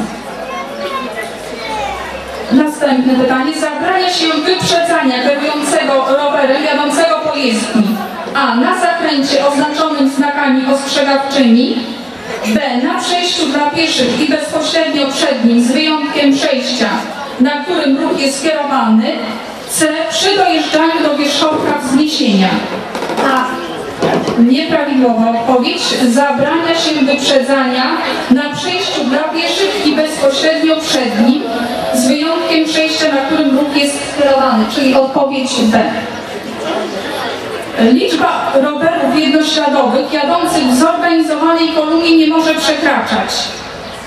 Następne pytanie. Zabrania się wyprzedzania kierującego rowerem jadącego po jezdni. A. Na zakręcie oznaczonym znakami ostrzegawczymi. B. Na przejściu dla pieszych i bezpośrednio przed nim z wyjątkiem przejścia, na którym ruch jest skierowany. C. Przy dojeżdżaniu do wierzchołka wzniesienia. A. Nieprawidłowa odpowiedź. Zabrania się wyprzedzania na przejściu dla pieszych i bezpośrednio przed nim, czyli odpowiedź B. Liczba rowerów jednośladowych jadących w zorganizowanej kolumnie nie może przekraczać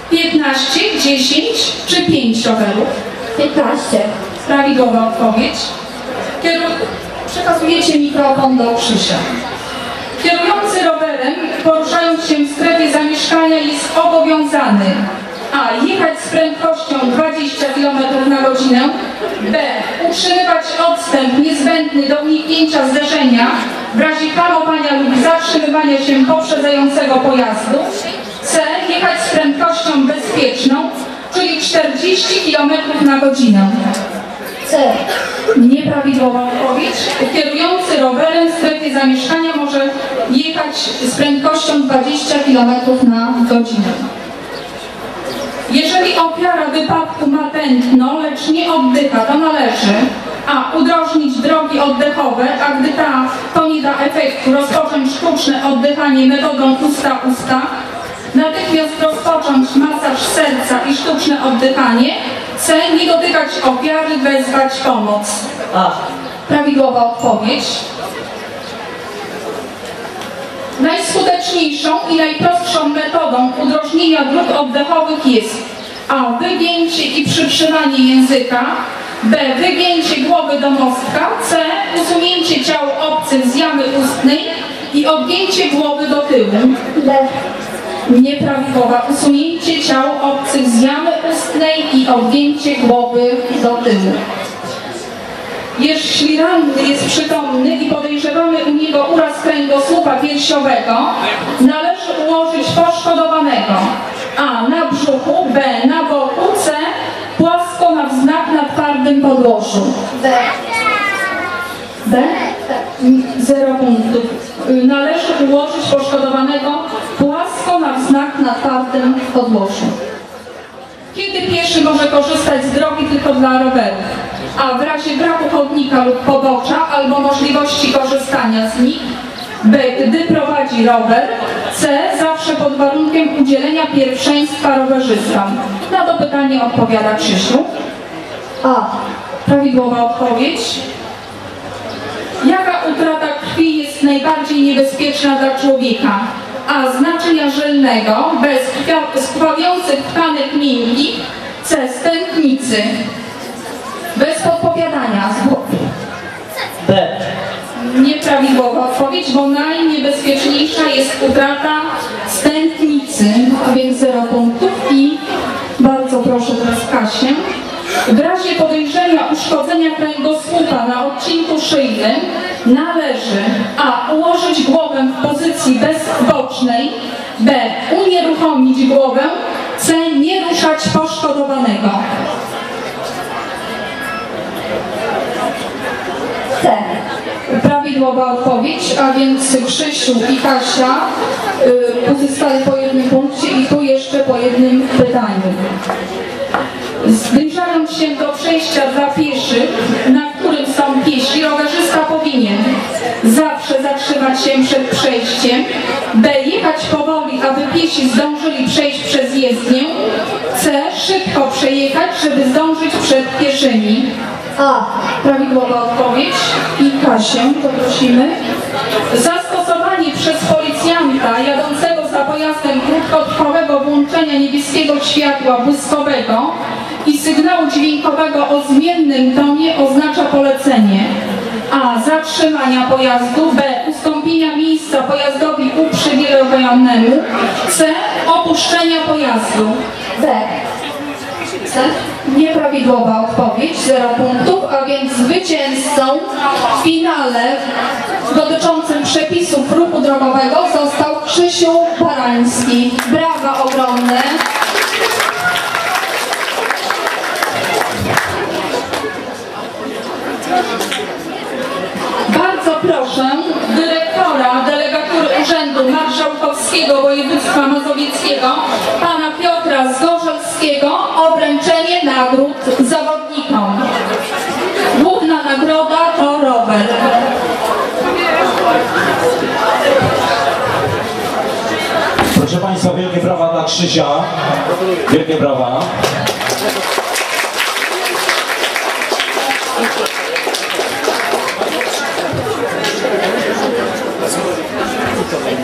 15, 10 czy 5 rowerów. 15. Prawidłowa odpowiedź. Kieru... Przekazujecie mikrofon do Krzysia. Kierujący rowerem, poruszając się w strefie zamieszkania jest obowiązany A. Jechać z prędkością 20 km na godzinę B. Utrzymywać odstęp niezbędny do uniknięcia zderzenia w razie hamowania lub zatrzymywania się poprzedzającego pojazdu C. Jechać z prędkością bezpieczną, czyli 40 km na godzinę. C. Nieprawidłowa odpowiedź. Kierujący rowerem w strefie zamieszkania może jechać z prędkością 20 km na godzinę. Jeżeli ofiara wypadku ma tętno, lecz nie oddycha, to należy a. udrożnić drogi oddechowe, a gdy ta to nie da efektu, rozpocząć sztuczne oddychanie metodą usta-usta, natychmiast rozpocząć masaż serca i sztuczne oddychanie, C. Nie dotykać ofiary, wezwać pomoc. A. Prawidłowa odpowiedź. Najskuteczniejszą i najprostszą metodą udrożnienia dróg oddechowych jest A. Wygięcie i przytrzymanie języka, B. Wygięcie głowy do mostka. C. Usunięcie ciał obcych z jamy ustnej i odgięcie głowy do tyłu. D. Nieprawidłowa. Usunięcie ciał obcych z jamy ustnej i odgięcie głowy do tyłu. Jeśli ranny jest przytomny i podejrzewamy u niego uraz kręgosłupa piersiowego, należy ułożyć poszkodowanego A. Na brzuchu, B. Na boku, C. Płasko na wznak na twardym podłożu. D. B? Zero punktów. Należy ułożyć poszkodowanego płasko na wznak na twardym podłożu. Kiedy pieszy może korzystać z drogi tylko dla rowerów? A w razie braku chodnika lub pobocza albo możliwości korzystania z nich. B. Gdy prowadzi rower. C. Zawsze pod warunkiem udzielenia pierwszeństwa rowerzystom. Na to pytanie odpowiada Krzysiu. A. Prawidłowa odpowiedź. Jaka utrata krwi jest najbardziej niebezpieczna dla człowieka? A. Z naczynia żylnego, bez krwia- skrwawiących tkanek miękkich. C. Z tętnicy. Bez podpowiadania. B. Nieprawidłowa odpowiedź, bo najniebezpieczniejsza jest utrata stętnicy, a więc 0 punktów i bardzo proszę teraz Kasię. W razie podejrzenia uszkodzenia kręgosłupa na odcinku szyjnym należy A. Ułożyć głowę w pozycji bezbocznej B. Unieruchomić głowę C. Nie ruszać poszkodowanego C. Prawidłowa odpowiedź, a więc Krzysiu i Kasia y, uzyskali po jednym punkcie i tu jeszcze po jednym pytaniu. Zbliżając się do przejścia dla pieszych, na którym są piesi, rowerzysta powinien zawsze zatrzymać się przed przejściem, B. Jechać powoli, aby piesi zdążyli przejść przez jezdnię, C. Szybko przejechać, żeby zdążyć przed pieszymi. A. Prawidłowa odpowiedź. I Kasię poprosimy. Zastosowanie przez policjanta jadącego za pojazdem krótkotrwałego włączenia niebieskiego światła błyskowego i sygnału dźwiękowego o zmiennym tonie oznacza polecenie A. Zatrzymania pojazdu B. Ustąpienia miejsca pojazdowi uprzywilejowanemu C. Opuszczenia pojazdu B. C. Nieprawidłowa odpowiedź, 0 punktów, a więc zwycięzcą w finale dotyczącym przepisów ruchu drogowego został Krzysiu Barański. Brawa ogromne. Bardzo proszę dyrektora delegatury Urzędu Marszałkowskiego Województwa Mazowieckiego, pana Piotra Zgorzelskiego o wręczenie nagród zawodnikom. Główna nagroda to rower. Proszę Państwa, wielkie brawa dla Krzysia. Wielkie brawa.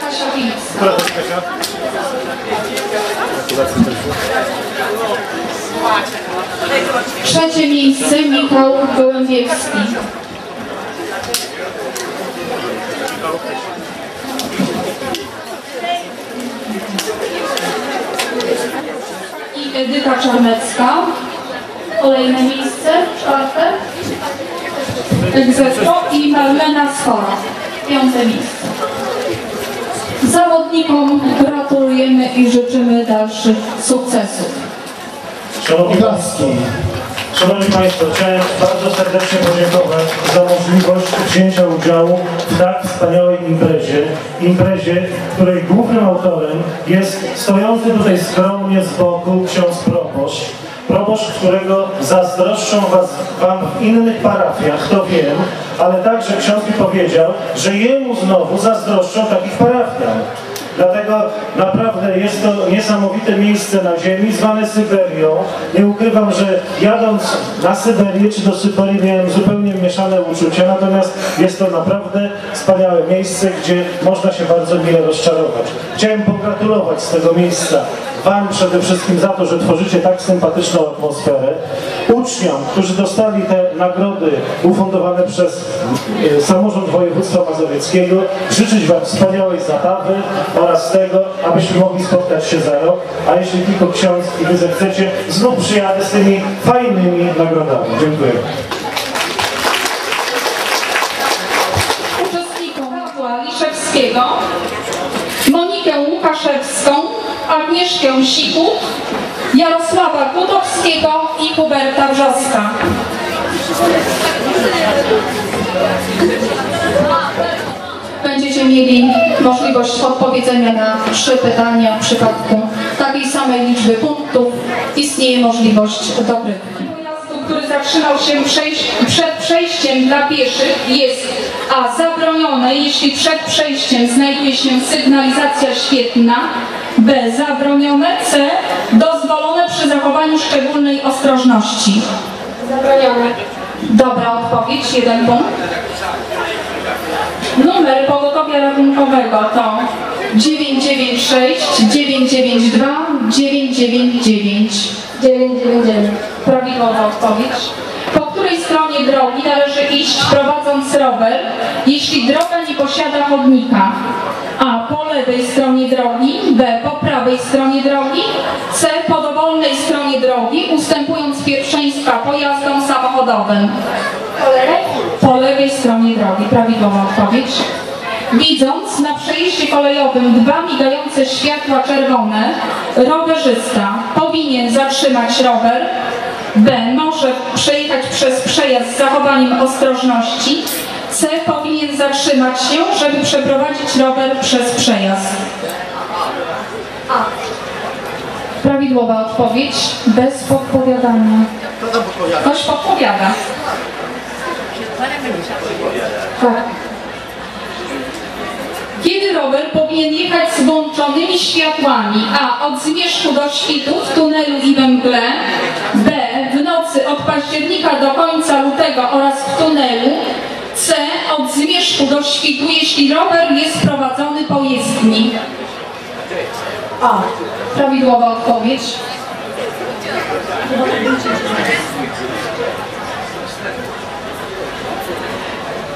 Kasia Wic. Która to jest Kasia? Trzecie miejsce Michał Gołębiewski. I Edyta Czarnecka. Kolejne miejsce, czwarte. Egzepo i Marlena Schora. Piąte miejsce. Zawodnikom gratulujemy i życzymy dalszych sukcesów. Szanowni Państwo, Państwo, chciałem bardzo serdecznie podziękować za możliwość wzięcia udziału w tak wspaniałej imprezie. Imprezie, której głównym autorem jest stojący tutaj skromnie z boku ksiądz proboszcz. Proboszcz, którego zazdroszczą was, Wam w innych parafiach, to wiem, ale także ksiądz mi powiedział, że jemu znowu zazdroszczą takich parafian. Dlatego naprawdę jest to niesamowite miejsce na ziemi, zwane Syberią. Nie ukrywam, że jadąc na Syberię czy do Syberii miałem zupełnie mieszane uczucia, natomiast jest to naprawdę wspaniałe miejsce, gdzie można się bardzo mile rozczarować. Chciałem pogratulować z tego miejsca Wam przede wszystkim za to, że tworzycie tak sympatyczną atmosferę. Uczniom, którzy dostali te nagrody ufundowane przez e, samorząd województwa mazowieckiego, życzyć Wam wspaniałej zabawy oraz tego, abyśmy mogli spotkać się za rok, a jeśli tylko ksiądz i Wy zechcecie, znów przyjadę z tymi fajnymi nagrodami. Dziękuję. uczestnikom Pawła Liszewskiego, Monikę Łukaszewską, Agnieszkę Sikut, Jarosława Gutowskiego i Huberta Wrzoska. Będziecie mieli możliwość odpowiedzenia na trzy pytania. W przypadku takiej samej liczby punktów istnieje możliwość dogrywki. Pojazdu, który zatrzymał się przejść, przed przejściem dla pieszych jest A. Zabronione, jeśli przed przejściem znajduje się sygnalizacja świetna. B. Zabronione. C. Dozwolone przy zachowaniu szczególnej ostrożności. Zabronione. Dobra odpowiedź, jeden punkt. Numer pogotowia ratunkowego to 996 992 999 999. Prawidłowa odpowiedź. Po której stronie drogi należy iść prowadząc rower, jeśli droga nie posiada chodnika? A. Po lewej stronie drogi. B. Po prawej stronie drogi. C. Po dowolnej stronie drogi, ustępując pierwszeństwa pojazdom samochodowym. Po lewej? Stronie drogi. Prawidłowa odpowiedź. Widząc na przejściu kolejowym dwa migające światła czerwone, rowerzysta powinien zatrzymać rower. B. Może przejechać przez przejazd z zachowaniem ostrożności. C. Powinien zatrzymać się, żeby przeprowadzić rower przez przejazd. Prawidłowa odpowiedź. Bez podpowiadania. Ktoś podpowiada. Tak. Kiedy rower powinien jechać z włączonymi światłami? A. Od zmierzchu do świtu w tunelu i we mgle. B. W nocy od października do końca lutego oraz w tunelu. C. Od zmierzchu do świtu, jeśli rower jest prowadzony po jezdni. A. Prawidłowa odpowiedź.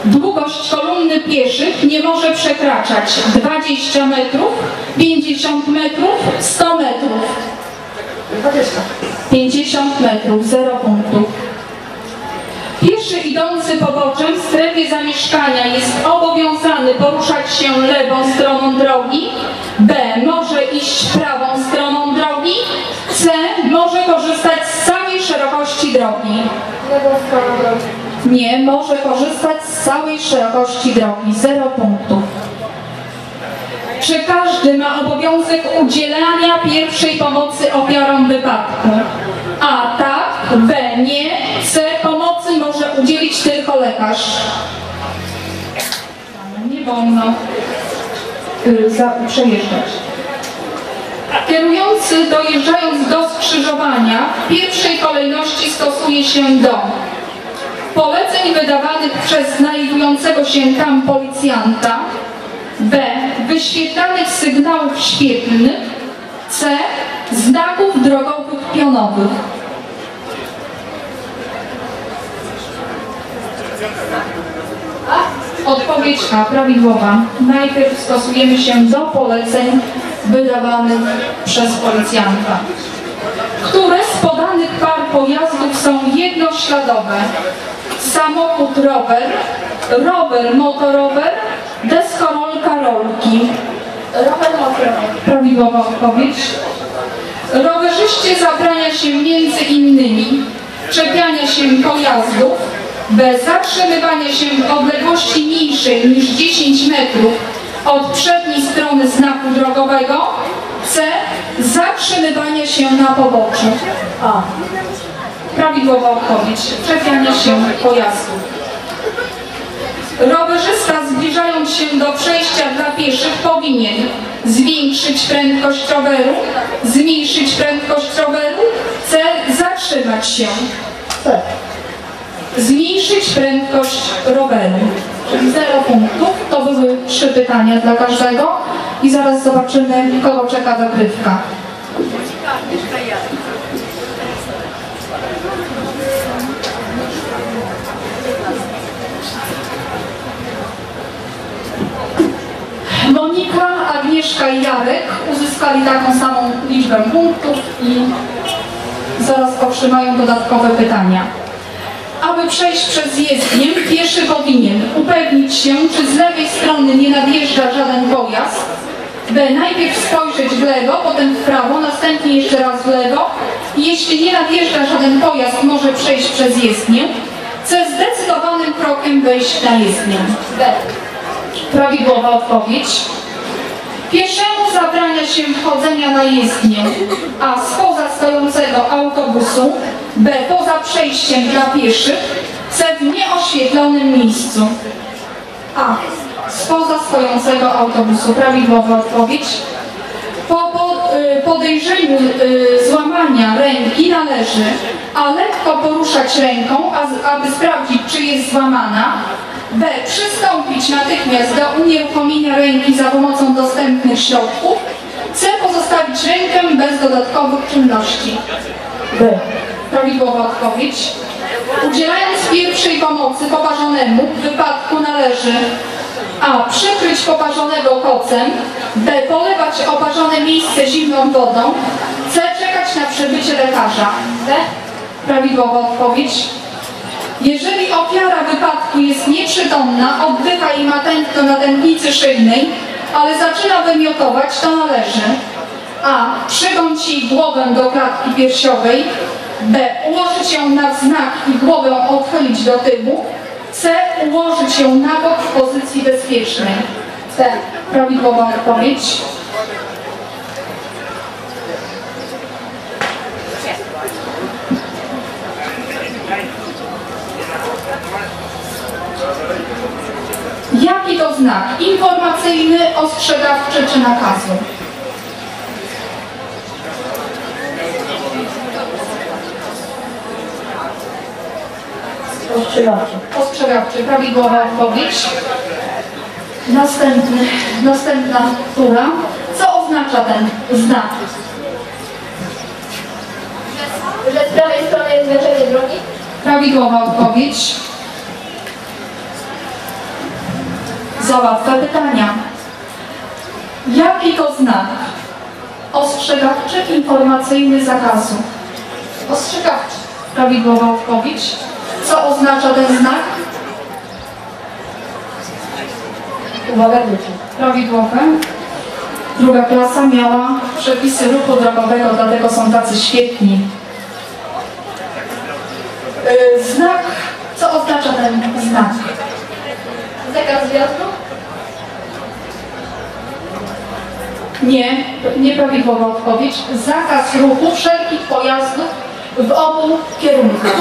Długość kolumny pieszych nie może przekraczać 20 metrów, 50 metrów, 100 metrów. 50 metrów, 0 punktów. Pieszy idący poboczem w strefie zamieszkania jest obowiązany poruszać się lewą stroną drogi. B. Może iść prawą stroną drogi. C. Może korzystać z całej szerokości drogi. Lewą stroną drogi. Nie, może korzystać z całej szerokości drogi. Zero punktów. Czy każdy ma obowiązek udzielania pierwszej pomocy ofiarom wypadku? A. Tak. B. Nie. C. Pomocy może udzielić tylko lekarz. Nie wolno y, przejeżdżać. Kierujący dojeżdżając do skrzyżowania w pierwszej kolejności stosuje się do poleceń wydawanych przez znajdującego się tam policjanta, b. wyświetlanych sygnałów świetlnych, c. znaków drogowych pionowych. Odpowiedź A prawidłowa. Najpierw stosujemy się do poleceń wydawanych przez policjanta. Które z podanych par pojazdów są jednośladowe? Samochód rower, rower motorower, deskorolka rolki. Rower motorowy. Prawidłowa odpowiedź. Rowerzyście zabrania się między innymi czepiania się pojazdów, B. Zatrzymywania się w odległości mniejszej niż 10 metrów od przedniej strony znaku drogowego. C. Zatrzymywania się na poboczu. A. Prawidłowa odpowiedź. Czepiania się pojazdów. Rowerzysta zbliżając się do przejścia dla pieszych, powinien zwiększyć prędkość roweru, zmniejszyć prędkość roweru, C. Zatrzymać się. Zmniejszyć prędkość roweru. Czyli 0 punktów. To były trzy pytania dla każdego. I zaraz zobaczymy, kogo czeka dogrywka. Monika, Agnieszka i Jarek uzyskali taką samą liczbę punktów i zaraz otrzymają dodatkowe pytania. Aby przejść przez jezdnię, pieszy powinien upewnić się, czy z lewej strony nie nadjeżdża żaden pojazd, B. Najpierw spojrzeć w lewo, potem w prawo, następnie jeszcze raz w lewo. Jeśli nie nadjeżdża żaden pojazd, może przejść przez jezdnię. C. Zdecydowanym krokiem wejść na jezdnię. D. Prawidłowa odpowiedź. Pieszemu zabrania się wchodzenia na jezdnię, a spoza stojącego autobusu, b. poza przejściem dla pieszych, c. w nieoświetlonym miejscu. A. Spoza stojącego autobusu. Prawidłowa odpowiedź. Po y, podejrzeniu y, złamania ręki należy a lekko poruszać ręką, a aby sprawdzić, czy jest złamana, b. przystąpić natychmiast do unieruchomienia ręki za pomocą dostępnych środków, c. pozostawić rękę bez dodatkowych czynności. B. Prawidłowa odpowiedź. Udzielając pierwszej pomocy poparzonemu w wypadku należy a. Przykryć poparzonego kocem. B. Polewać oparzone miejsce zimną wodą. C. Czekać na przybycie lekarza. D. Prawidłowa odpowiedź. Jeżeli ofiara wypadku jest nieprzytomna, oddycha i ma tętno na tętnicy szyjnej, ale zaczyna wymiotować, to należy a. Przygiąć jej głowę do klatki piersiowej. B. Ułożyć ją na wznak i głowę odchylić do tyłu. C. Ułożyć ją na bok w pozycji bezpiecznej. C. Prawidłowa odpowiedź. Jaki to znak? Informacyjny, ostrzegawczy czy nakazu? Ostrzegawczy. Ostrzegawczy, prawidłowa odpowiedź. Następny, następna tura. Co oznacza ten znak? Że z prawej strony jest zwierzenie drogi? Prawidłowa odpowiedź. Załatwę pytania. Jaki to znak? Ostrzegawczy, informacyjny zakazu. Ostrzegawczy. Prawidłowa odpowiedź. Co oznacza ten znak? Uwaga dzieci. Prawidłowe. Druga klasa miała przepisy ruchu drogowego, dlatego są tacy świetni. Y, Znak, co oznacza ten znak? Zakaz wjazdu? Nie, nieprawidłowa odpowiedź. Zakaz ruchu wszelkich pojazdów w obu kierunkach.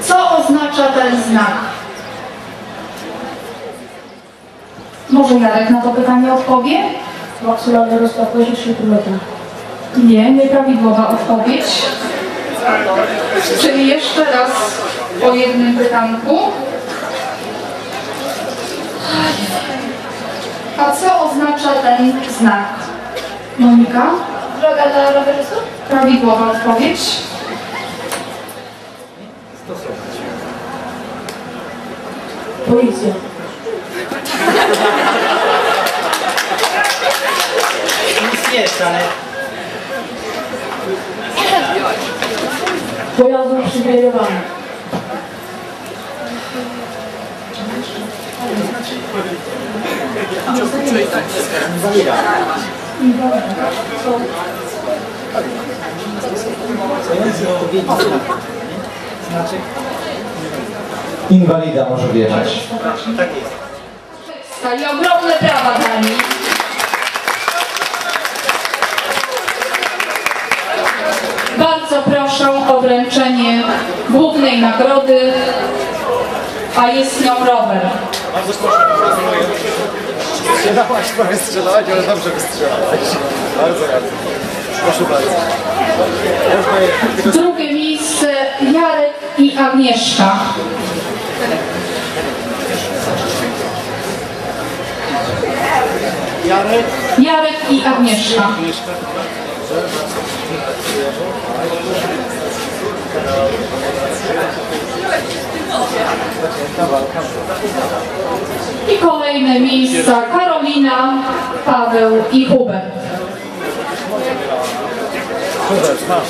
Co oznacza ten znak? Może Jarek na to pytanie odpowie? Maksymalny rozstaw 10 km. Nie, nieprawidłowa odpowiedź. Czyli jeszcze raz po jednym pytanku. A co oznacza ten znak? Monika? Droga dla rowerzystów? Prawidłowa odpowiedź. Policja. Nic nie jest, ale Pojazdy uprzywilejowane. Inwalida może wjechać. I ogromne brawa dla nich. Bardzo proszę o wręczenie głównej nagrody, a jest nią rower. Bardzo proszę. Strzelałaś, prawie strzelałaś, ale dobrze wystrzelałaś. Bardzo bardzo. Proszę bardzo. Drugie miejsce Jarek i Agnieszka. Jarek. Jarek i Agnieszka. I kolejne miejsca Karolina, Paweł i Hubert. Hubert, masz.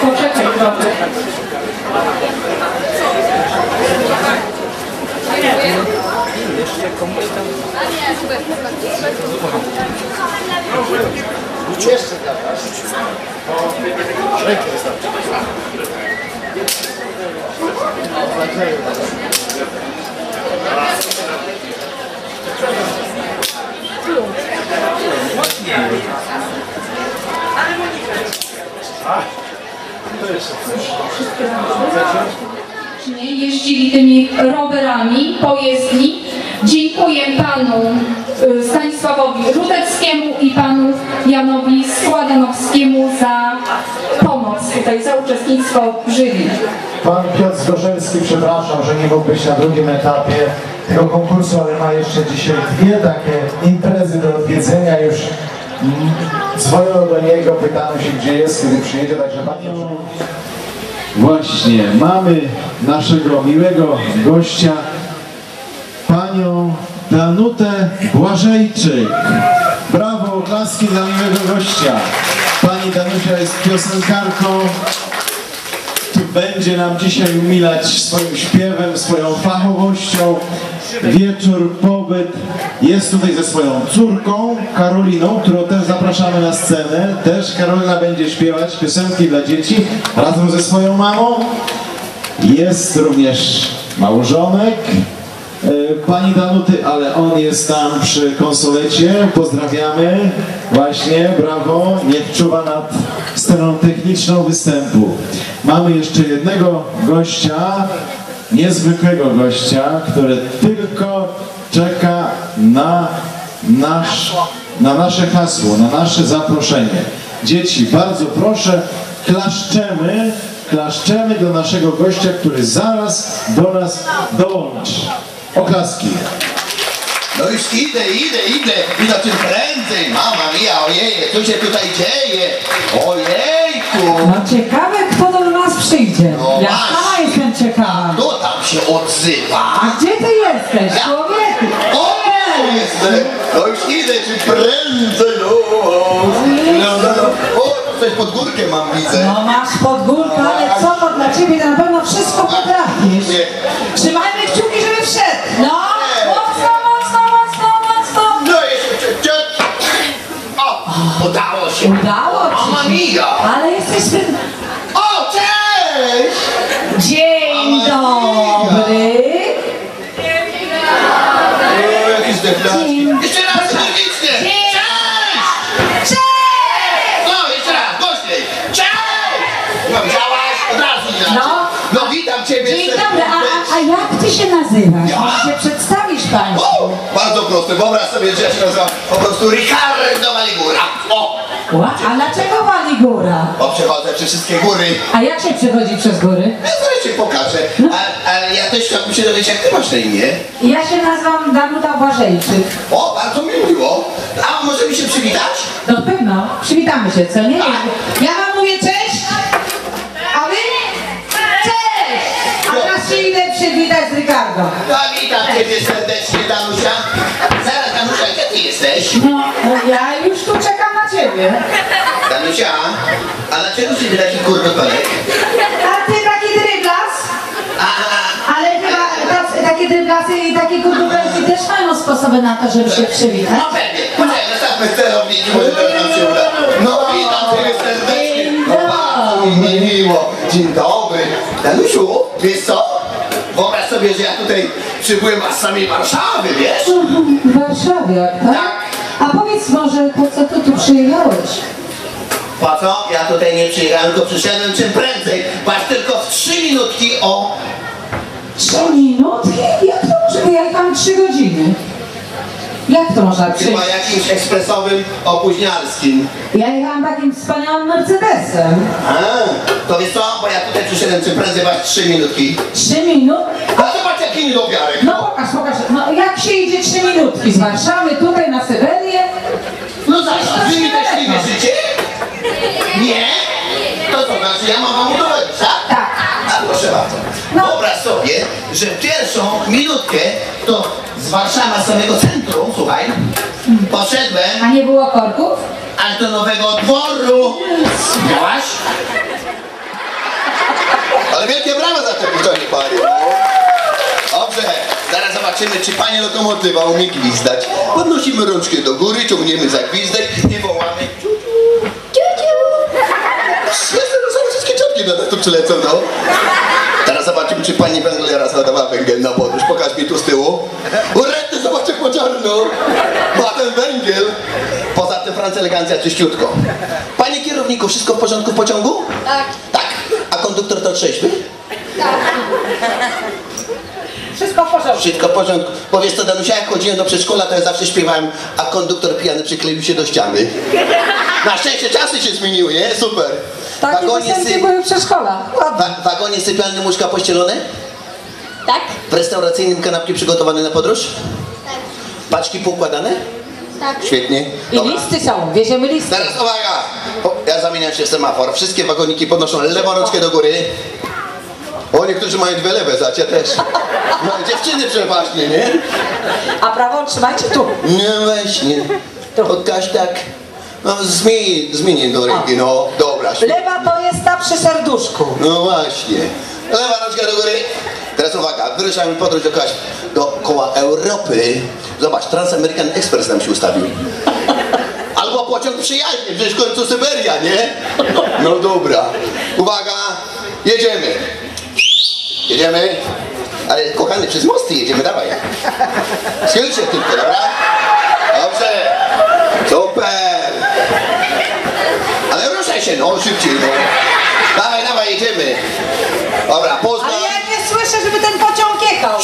Poczekaj trochę. Jeszcze komuś tam... Jeszcze dla was. Rękę wystarczy. Jeździli tymi rowerami pojezdni. Dziękuję panu y, Stanisławowi Rudeckiemu i panu Janowi Składanowskiemu za pomoc tutaj, za uczestnictwo w jury. Pan Piotr Zgorzelski, przepraszam, że nie mógł być na drugim etapie tego konkursu, ale ma jeszcze dzisiaj dwie takie imprezy do odwiedzenia. Już mm, dzwonią do niego, pytano się, gdzie jest, kiedy przyjedzie, także bardzo Właśnie, mamy naszego miłego gościa, panią Danutę Błażejczyk. Brawo, oklaski dla miłego gościa. Pani Danusia jest piosenkarką, będzie nam dzisiaj umilać swoim śpiewem, swoją fachowością. Wieczór, pobyt. Jest tutaj ze swoją córką, Karoliną, którą też zapraszamy na scenę. Też Karolina będzie śpiewać piosenki dla dzieci razem ze swoją mamą. Jest również małżonek pani Danuty, ale on jest tam przy konsolecie. Pozdrawiamy. Właśnie, brawo. Niech czuwa nad sceną techniczną występu. Mamy jeszcze jednego gościa, niezwykłego gościa, który tylko czeka na, nasz, na nasze hasło, na nasze zaproszenie. Dzieci, bardzo proszę, klaszczemy, klaszczemy do naszego gościa, który zaraz do nas dołączy. Oklaski. No już idę, idę, idę i to czym prędzej. Mama mia, ojej, co się tutaj dzieje? Ojejku! No ciekawe, kto do nas przyjdzie. No ja właśnie. sama jestem ciekawa. Kto tam się odzywa? A gdzie ty jesteś, Ja- człowieku? O, jestem! No już idę, czym prędzej, no. No, no, no. O, coś pod górkę mam, widzę. No masz pod górkę, ale co to dla ciebie na pewno wszystko potrafisz. Nie. Trzymajmy udało się. Udało ci Mama się. mia. Ale jesteś... spry- O, cześć! Dzień dobry. Jeszcze raz. Cześć! Cześć! No, jeszcze raz, głośniej. Cześć! No, widziałaś? Od razu inaczej. No. No, witam Ciebie Dzień dobry, a, a jak ty się nazywasz? Ja? Może się przedstawisz państwu? O, bardzo proste. Wyobraź sobie, że ja się nazywam po prostu Ricardo Maligura. Ła, A dlaczego Waligura? bo przechodzę przez wszystkie góry. A jak się przechodzi przez góry? Ja zaraz Ci pokażę. A, ale ja też chciałbym się dowiedzieć, jak Ty masz na imię. Ja się nazywam Danuta Błażejczyk. O, bardzo mi miło. A możemy się przywitać? No pewno, przywitamy się, co nie? Ja wam mówię cześć, a wy? Cześć! A teraz się idę przywitać z Ricardo. No, witam Ciebie serdecznie, Danusia. Zaraz, Danusia, gdzie Ty jesteś? No, ja już tu ciebie. Danusia, a dlaczego Ty taki kurdopelek? A ty taki dryblas? Ale chyba tac- takie dryblasy i takie kurdupelki też mają sposoby na to, żeby się przywitać. No pewnie. Poczekaj, zostawmy sterownik, może teraz nam się uda. No witam Ciebie serdecznie. No bardzo mi miło. Dzień dobry. Danusiu, wiesz co? Wyobraź sobie, że ja tutaj przybyłem z samej Warszawy, wiesz? W Warszawie, tak? A powiedz może, po co ty tu przyjechałeś? Po co? Ja tutaj nie przyjechałem, tylko przyszedłem czym prędzej. Patrz tylko w trzy minutki o... Trzy minutki? Jak to może? Ja jechałam trzy godziny. Jak to można przyjść? Chyba jakimś ekspresowym opóźnialskim. Ja jechałam takim wspaniałym Mercedesem. A, to wiesz co? Bo ja tutaj przyszedłem czym prędzej, masz trzy minutki. Trzy minut? A zobacz jaki niedowiarek. No pokaż, pokaż. No jak się idzie trzy minutki z Warszawy tutaj na Syberię? No zaraz, wy mi też nie wierzycie? Nie? To co znaczy, ja mam wam udowodnić, tak? Tak. A proszę bardzo. Wyobraź sobie, że pierwszą minutkę to z Warszawy, z samego centrum, słuchaj, poszedłem... A nie było korków? Ale do nowego dworu! Miałaś? Ale wielkie brawa za te puszczanie pary. no. Zobaczymy, czy pani lokomotywa umie gwizdać. Podnosimy rączkę do góry, ciągniemy za gwizdek i wołamy no są wszystkie ciotki do nas tu przylecą, no. Teraz zobaczymy, czy pani węglera zadawała węgiel na podróż. Pokaż mi tu z tyłu. Urety, zobacz jak po czarno. Ma ten węgiel. Poza tym Francja elegancja czyściutko. Panie kierowniku, wszystko w porządku w pociągu? Tak. Tak. A konduktor to trzeźwy? Wszystko w porządku. Wszystko w porządku. Powiesz co, Danusia, jak chodziłem do przedszkola, to ja zawsze śpiewałem, a konduktor pijany przykleił się do ściany. Na szczęście czasy się zmieniły, nie? Super. Takie piosenki były w przedszkolach. Wa wagonie sypialnym łóżka pościelone? Tak. W restauracyjnym kanapki przygotowane na podróż? Tak. Paczki poukładane? Tak. Świetnie. I listy są, wieziemy listy. Teraz uwaga! O, ja zamieniam się w semafor. Wszystkie wagoniki podnoszą lewą rączkę do góry. O, niektórzy mają dwie lewe, ja też. No, dziewczyny przeważnie, nie? A prawo trzymajcie tu. Nie, właśnie. Pokaż tak. No, zmień, zmienię do ręki, no. Dobra. Lewa to jest ta przy serduszku. No właśnie. Lewa rączka do góry. Teraz uwaga, wyruszamy podróż do, dookoła Europy. Zobacz, Transamerican Express nam się ustawił. Albo pociąg przyjaźnie, przecież w końcu Syberia, nie? No dobra. Uwaga, jedziemy. Jedziemy. Ale kochany, przez mosty jedziemy, dawaj. Schyl się tylko, dobra? Dobrze. Super. Ale ruszaj się, no, szybciej, no. Dawaj, dawaj, jedziemy. Dobra, Poznań. Ale ja nie słyszę, żeby ten pociąg jechał.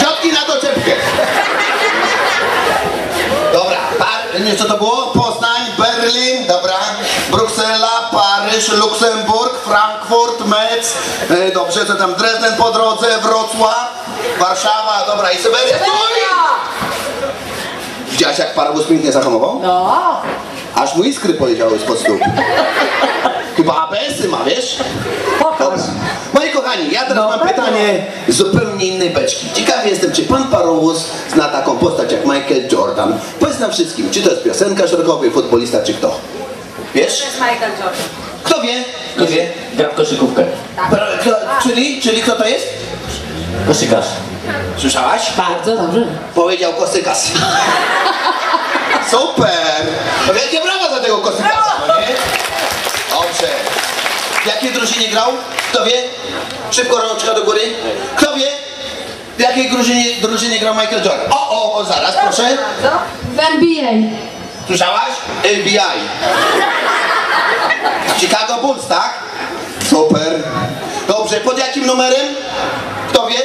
Ciotki na doczepkę. Dobra, par, nie, co to było? Poznań, Berlin, dobra, Bruksela, Paryż, Luksemburg, Frankfurt, Metz, e, dobrze, co tam, Dresden po drodze, Wrocław, Warszawa, dobra, i Syberia. Widziałaś jak parowóz pięknie zahamował? No. Aż mu iskry poleciały spod stóp. Chyba ABS-y ma, wiesz? Dobra. Kochani, ja teraz mam pytanie z zupełnie innej beczki. Ciekawy jestem, czy pan parowóz zna taką postać jak Michael Jordan. Powiedz nam wszystkim, czy to jest piosenkarz rockowy, futbolista, czy kto? Wiesz? Michael Jordan. Kto wie? Kto wie? Gra w koszykówkę. Pra- Kto, czyli, czyli kto to jest? Koszykarz. Słyszałaś? Bardzo dobrze. Powiedział kosykas. Super! No wielkie brawa za tego kosykasa, no. W jakiej drużynie grał? Kto wie? Szybko rączka do góry. Kto wie? W jakiej drużynie, drużynie grał Michael Jordan? O, o, o, zaraz, proszę. W NBA. Słyszałaś? FBI. Chicago Bulls, tak? Super. Dobrze, pod jakim numerem? Kto wie?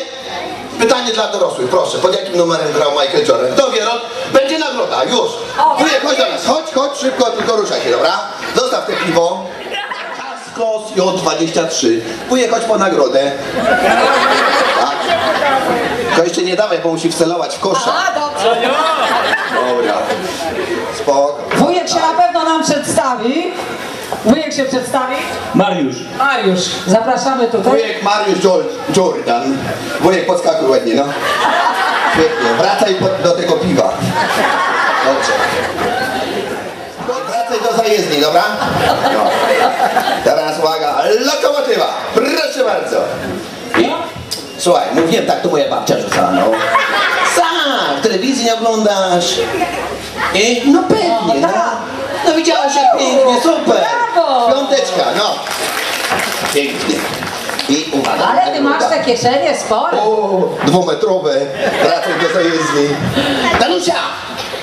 Pytanie dla dorosłych, proszę. Pod jakim numerem grał Michael Jordan? Kto wie? Rod? Będzie nagroda, już. Wujek, chodź do nas. Chodź, chodź, szybko, tylko ruszaj się, dobra? Zostaw te piwo. Kaskos J23. Wujek, chodź po nagrodę. Tak. To jeszcze nie dawaj, bo musi wcelować w kosza. A, dobrze. Dobra. Spoko. Wujek się na pewno nam przedstawi. Wujek się przedstawi. Mariusz. Mariusz, zapraszamy tutaj. Wujek Mariusz Jor- Jordan. Wujek podskakuj ładnie, no. Świetnie. Wracaj po, do tego piwa. Dobrze. Wracaj do zajezdni, dobra? No. Teraz uwaga, lokomotywa. Proszę bardzo. I? Słuchaj, mówiłem tak, to moja babcia rzucała, no. Sam, telewizji nie oglądasz. I? No pewnie, no. No widziałeś jak pięknie, super. Piąteczka, no. Pięknie. I uwaga. Ale ty masz te kieszenie spore. O, dwumetrowe. Wracaj do zajezdni. Danusia,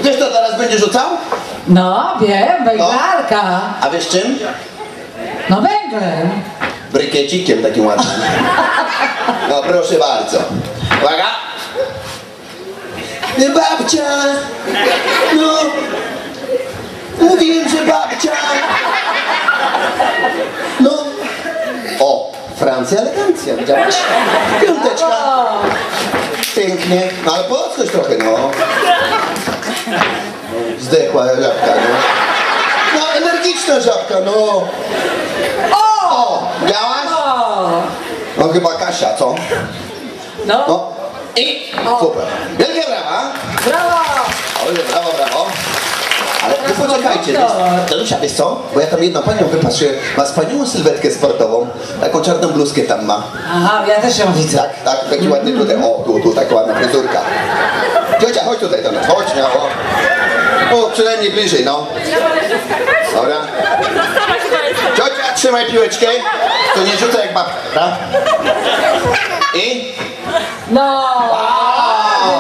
wiesz co teraz będzie rzucał? No, wiem, węglarka. A wiesz czym? No węglem. Brykiecikiem takim ładnym. No proszę bardzo. Uwaga. Babcia! No! Mówiłem, że babcia! No! O! Francja elegancja, widziałaś? Piąteczka. Pięknie. No ale podchodź trochę, no. Zdechła żabka, no. Energiczna żabka, no. O! Widziałaś? No chyba Kasia, co? No. no. I super. Wielkie brawa. Brawo! Oj, brawo, brawo. Ale wy poczekajcie, wiesz, Danusia, wiesz co? Bo ja tam jedną panią wypatrzę, ma wspaniałą sylwetkę sportową, taką czarną bluzkę tam ma. Aha, ja też ją widzę. Tak, tak, taki ładny tutaj, o, tu, tu, taka ładna fryzurka. Ciocia, chodź tutaj, Danusia, chodź, no. O, przynajmniej bliżej, no. Dobra. Ciocia, trzymaj piłeczkę, to nie rzucaj jak babka, prawda? I? No!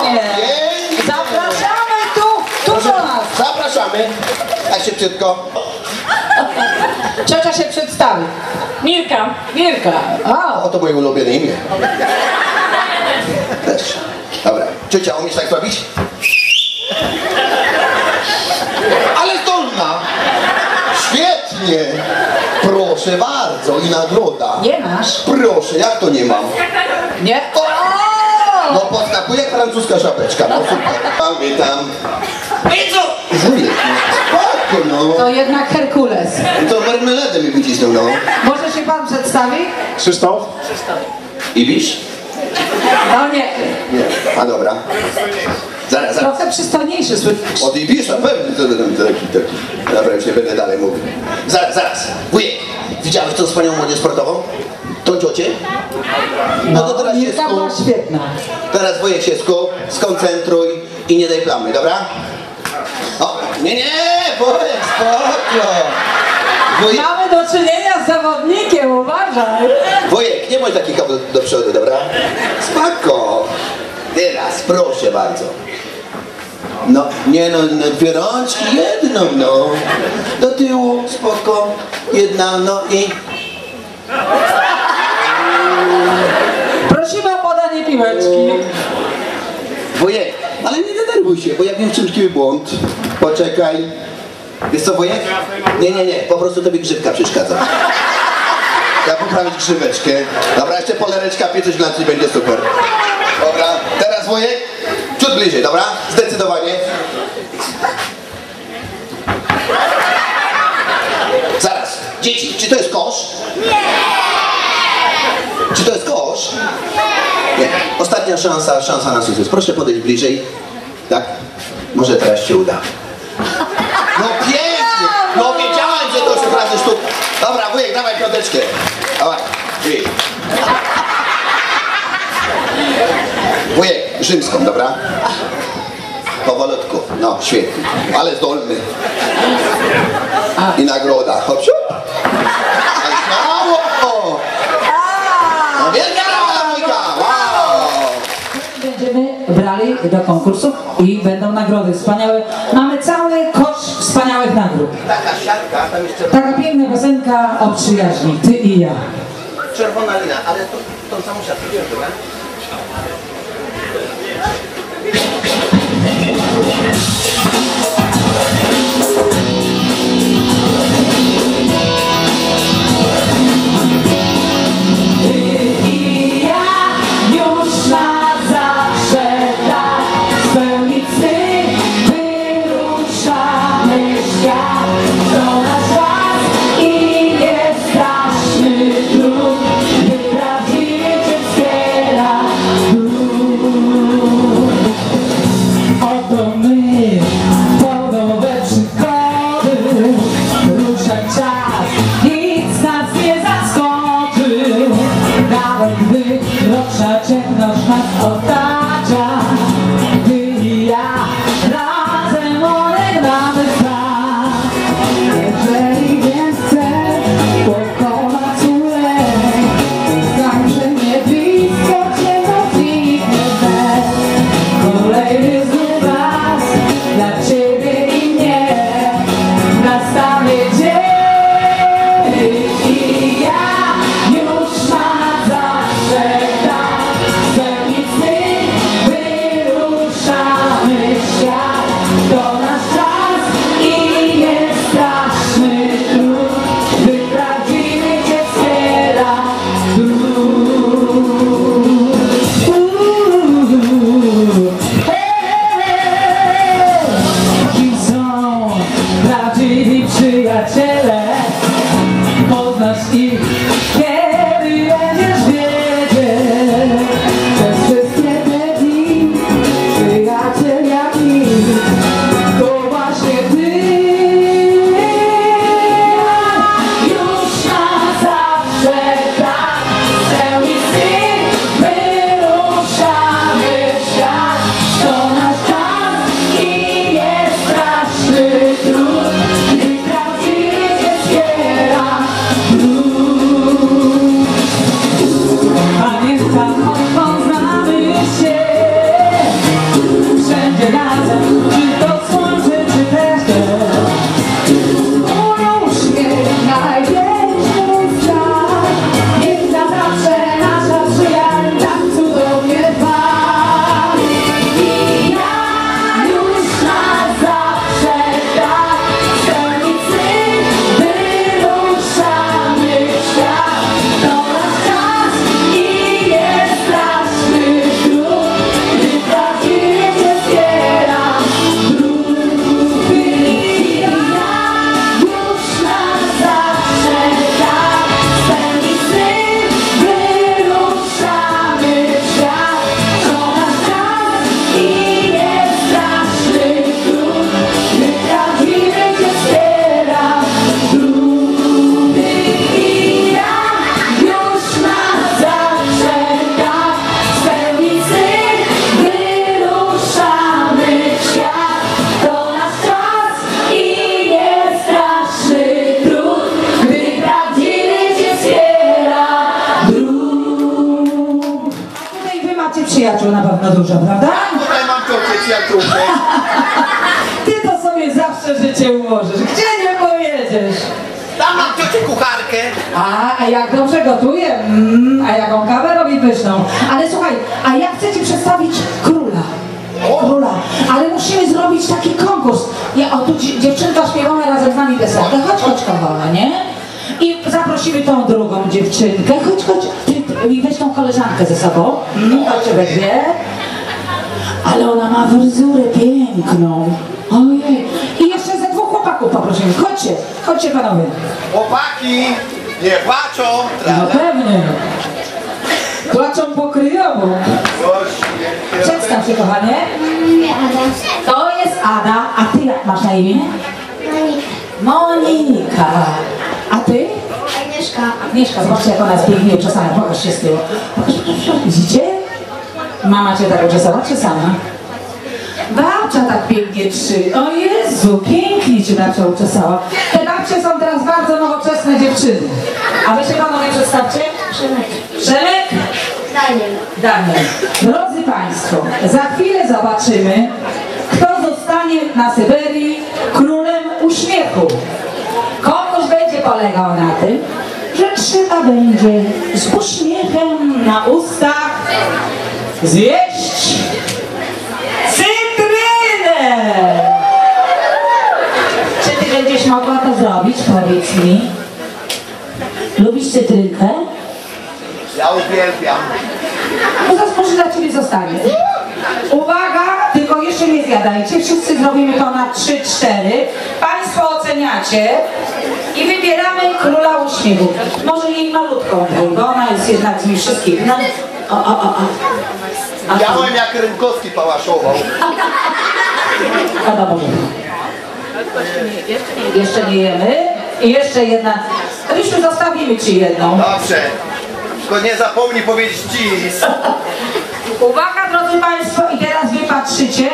Pięknie. Zapraszamy tu, tu do nas. Zapraszamy. Tak szybciutko. Ciocia się przedstawi. Mirka. Mirka. O, to moje ulubione imię. Też. Dobra. Ciocia, umiesz tak robić? Ale zdolna. Proszę bardzo. I nagroda. Nie masz? Proszę, jak to nie mam? Nie? No podskakuje jak francuska żabeczka. No super. Mamy tam. Co? Wujek, no. Spoko, no. To jednak Herkules. To marmeladę mi wycisnął, no. Może się pan przedstawi? Krzysztof? Ibisz? No nie. Nie. A dobra. Zaraz, zaraz. Trochę przystojniejszy słyszę. Od Ibisza pewnie to, to, to, taki, taki. Dobra, już nie będę dalej mówił. Zaraz, zaraz. Wujek, widziałeś tą wspaniałą młodzież sportową? Tą ciocię? No to teraz się skup. świetna. Teraz wujek się skup, skoncentruj i nie daj plamy, dobra? O, nie, nie, wujek, spoko. Wujek, Mamy do czynienia z zawodnikiem, uważaj. wujek, nie bądź taki kawał do przodu, dobra? Spoko. Teraz, proszę bardzo. No, nie no, no, dwie rączki, jedną, no. Do tyłu, spoko. Jedna, no i... Prosimy o podanie piłeczki. Wujek, ale nie denerwuj się, bo ja wiem, w czym tkwi błąd. Poczekaj. Wiesz co, wujek? Nie, nie, nie, po prostu tobie grzybka przeszkadza. Ja poprawić grzybeczkę. Dobra, jeszcze polereczka, pieczyć na będzie super. Dobra, teraz wujek, ciut bliżej, dobra? Zdecydowanie. Zaraz, dzieci, czy to jest kosz? Nie! Czy to jest kosz? Nie. Ostatnia szansa, szansa na sukces. Proszę podejść bliżej. Tak? Może teraz się uda. No pięknie! No wiedziałem, że to się razy sztuk. Dobra, wujek, dawaj piąteczkę. Dawaj. Wujek. Wujek, rzymską, dobra? Powolutku. No, świetnie. Ale zdolny. I nagroda. Śmiało! No wielka wujka! Wow! Będziemy brali do konkursów i będą nagrody wspaniałe. Mamy cały kosz wspaniałych nagród. Taka siatka, tam jeszcze Taka piękna piosenka o przyjaźni, ty i ja. czerwona lina, ale to, tą samą siatkę dobra? Thank you. Przyjaciół na pewno dużo, prawda? Tutaj mam ciocię przyjaciółkę. Ty to sobie zawsze życie ułożysz. Gdzie nie pojedziesz? Tam mam ciocię kucharkę. A, a jak dobrze gotuje, mm, a jaką kawę robi pyszną. Ale słuchaj, a ja chcę ci przedstawić króla. Króla, ale musimy zrobić taki konkurs. Ja, o tu dzi- dziewczynka śpiewała razem z nami piosenkę. Chodź, chodź kochana, nie? I zaprosimy tą drugą dziewczynkę. Chodź, chodź. I weź tą koleżankę ze sobą. Chodźcie we dwie. Ale ona ma fryzurę piękną. Ojej. I jeszcze ze dwóch chłopaków poprosimy. Chodźcie, chodźcie panowie. Chłopaki, nie płaczą. No pewnie. Płaczą pokryjowo. Przedstaw się, kochanie. To jest Ada. A ty jak masz na imię? Monika. A ty? Agnieszka. Agnieszka, zobaczcie jak ona jest pięknie uczesana. Pokaż się z tyłu. Pokaż. Widzicie? Mama cię tak uczesała, czy sama? Babcia tak pięknie trzy. O Jezu, pięknie cię babcia uczesała. Te babcie są teraz bardzo nowoczesne dziewczyny. A wy się panowie przedstawcie? Przemek. Przemek? Daniel. Daniel. Drodzy Państwo, za chwilę zobaczymy, kto zostanie na Syberii królem uśmiechu. Konkurs będzie polegał na tym, że trzeba będzie z uśmiechem na ustach zjeść cytrynę. Czy Ty będziesz mogła to zrobić? Powiedz mi. Lubisz cytrynkę? Ja uwielbiam. No to może dla Ciebie zostanie. Uwaga, tylko jeszcze nie zjadajcie. Wszyscy zrobimy to na 3-4. Państwo oceniacie i wybieramy króla uśmiechu. Może jej malutką, bo ona jest jednak z nich wszystkich. No, o, o, o, o. A Ja tu? byłem jak Rynkowski pałaszował. Jeszcze nie jemy. I jeszcze jedna. Rysiu, zostawimy Ci jedną. Dobrze. Tylko nie zapomnij powiedzieć cheese. Uwaga drodzy Państwo i teraz Wy patrzycie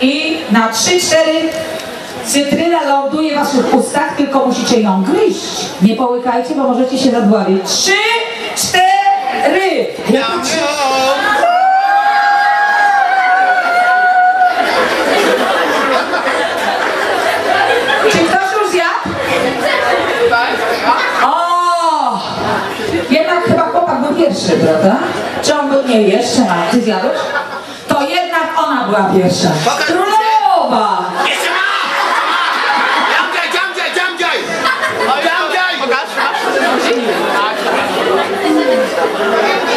i na 3-4 cytryna ląduje w Waszych ustach, tylko musicie ją gryźć. Nie połykajcie, bo możecie się zadławić. 3, 4. Czy ktoś już zjadł? O! Jednak chyba chłopak był pierwszy, prawda? Czy on był nie jeszcze? A ty zjadłeś? To jednak ona była pierwsza. Królowa!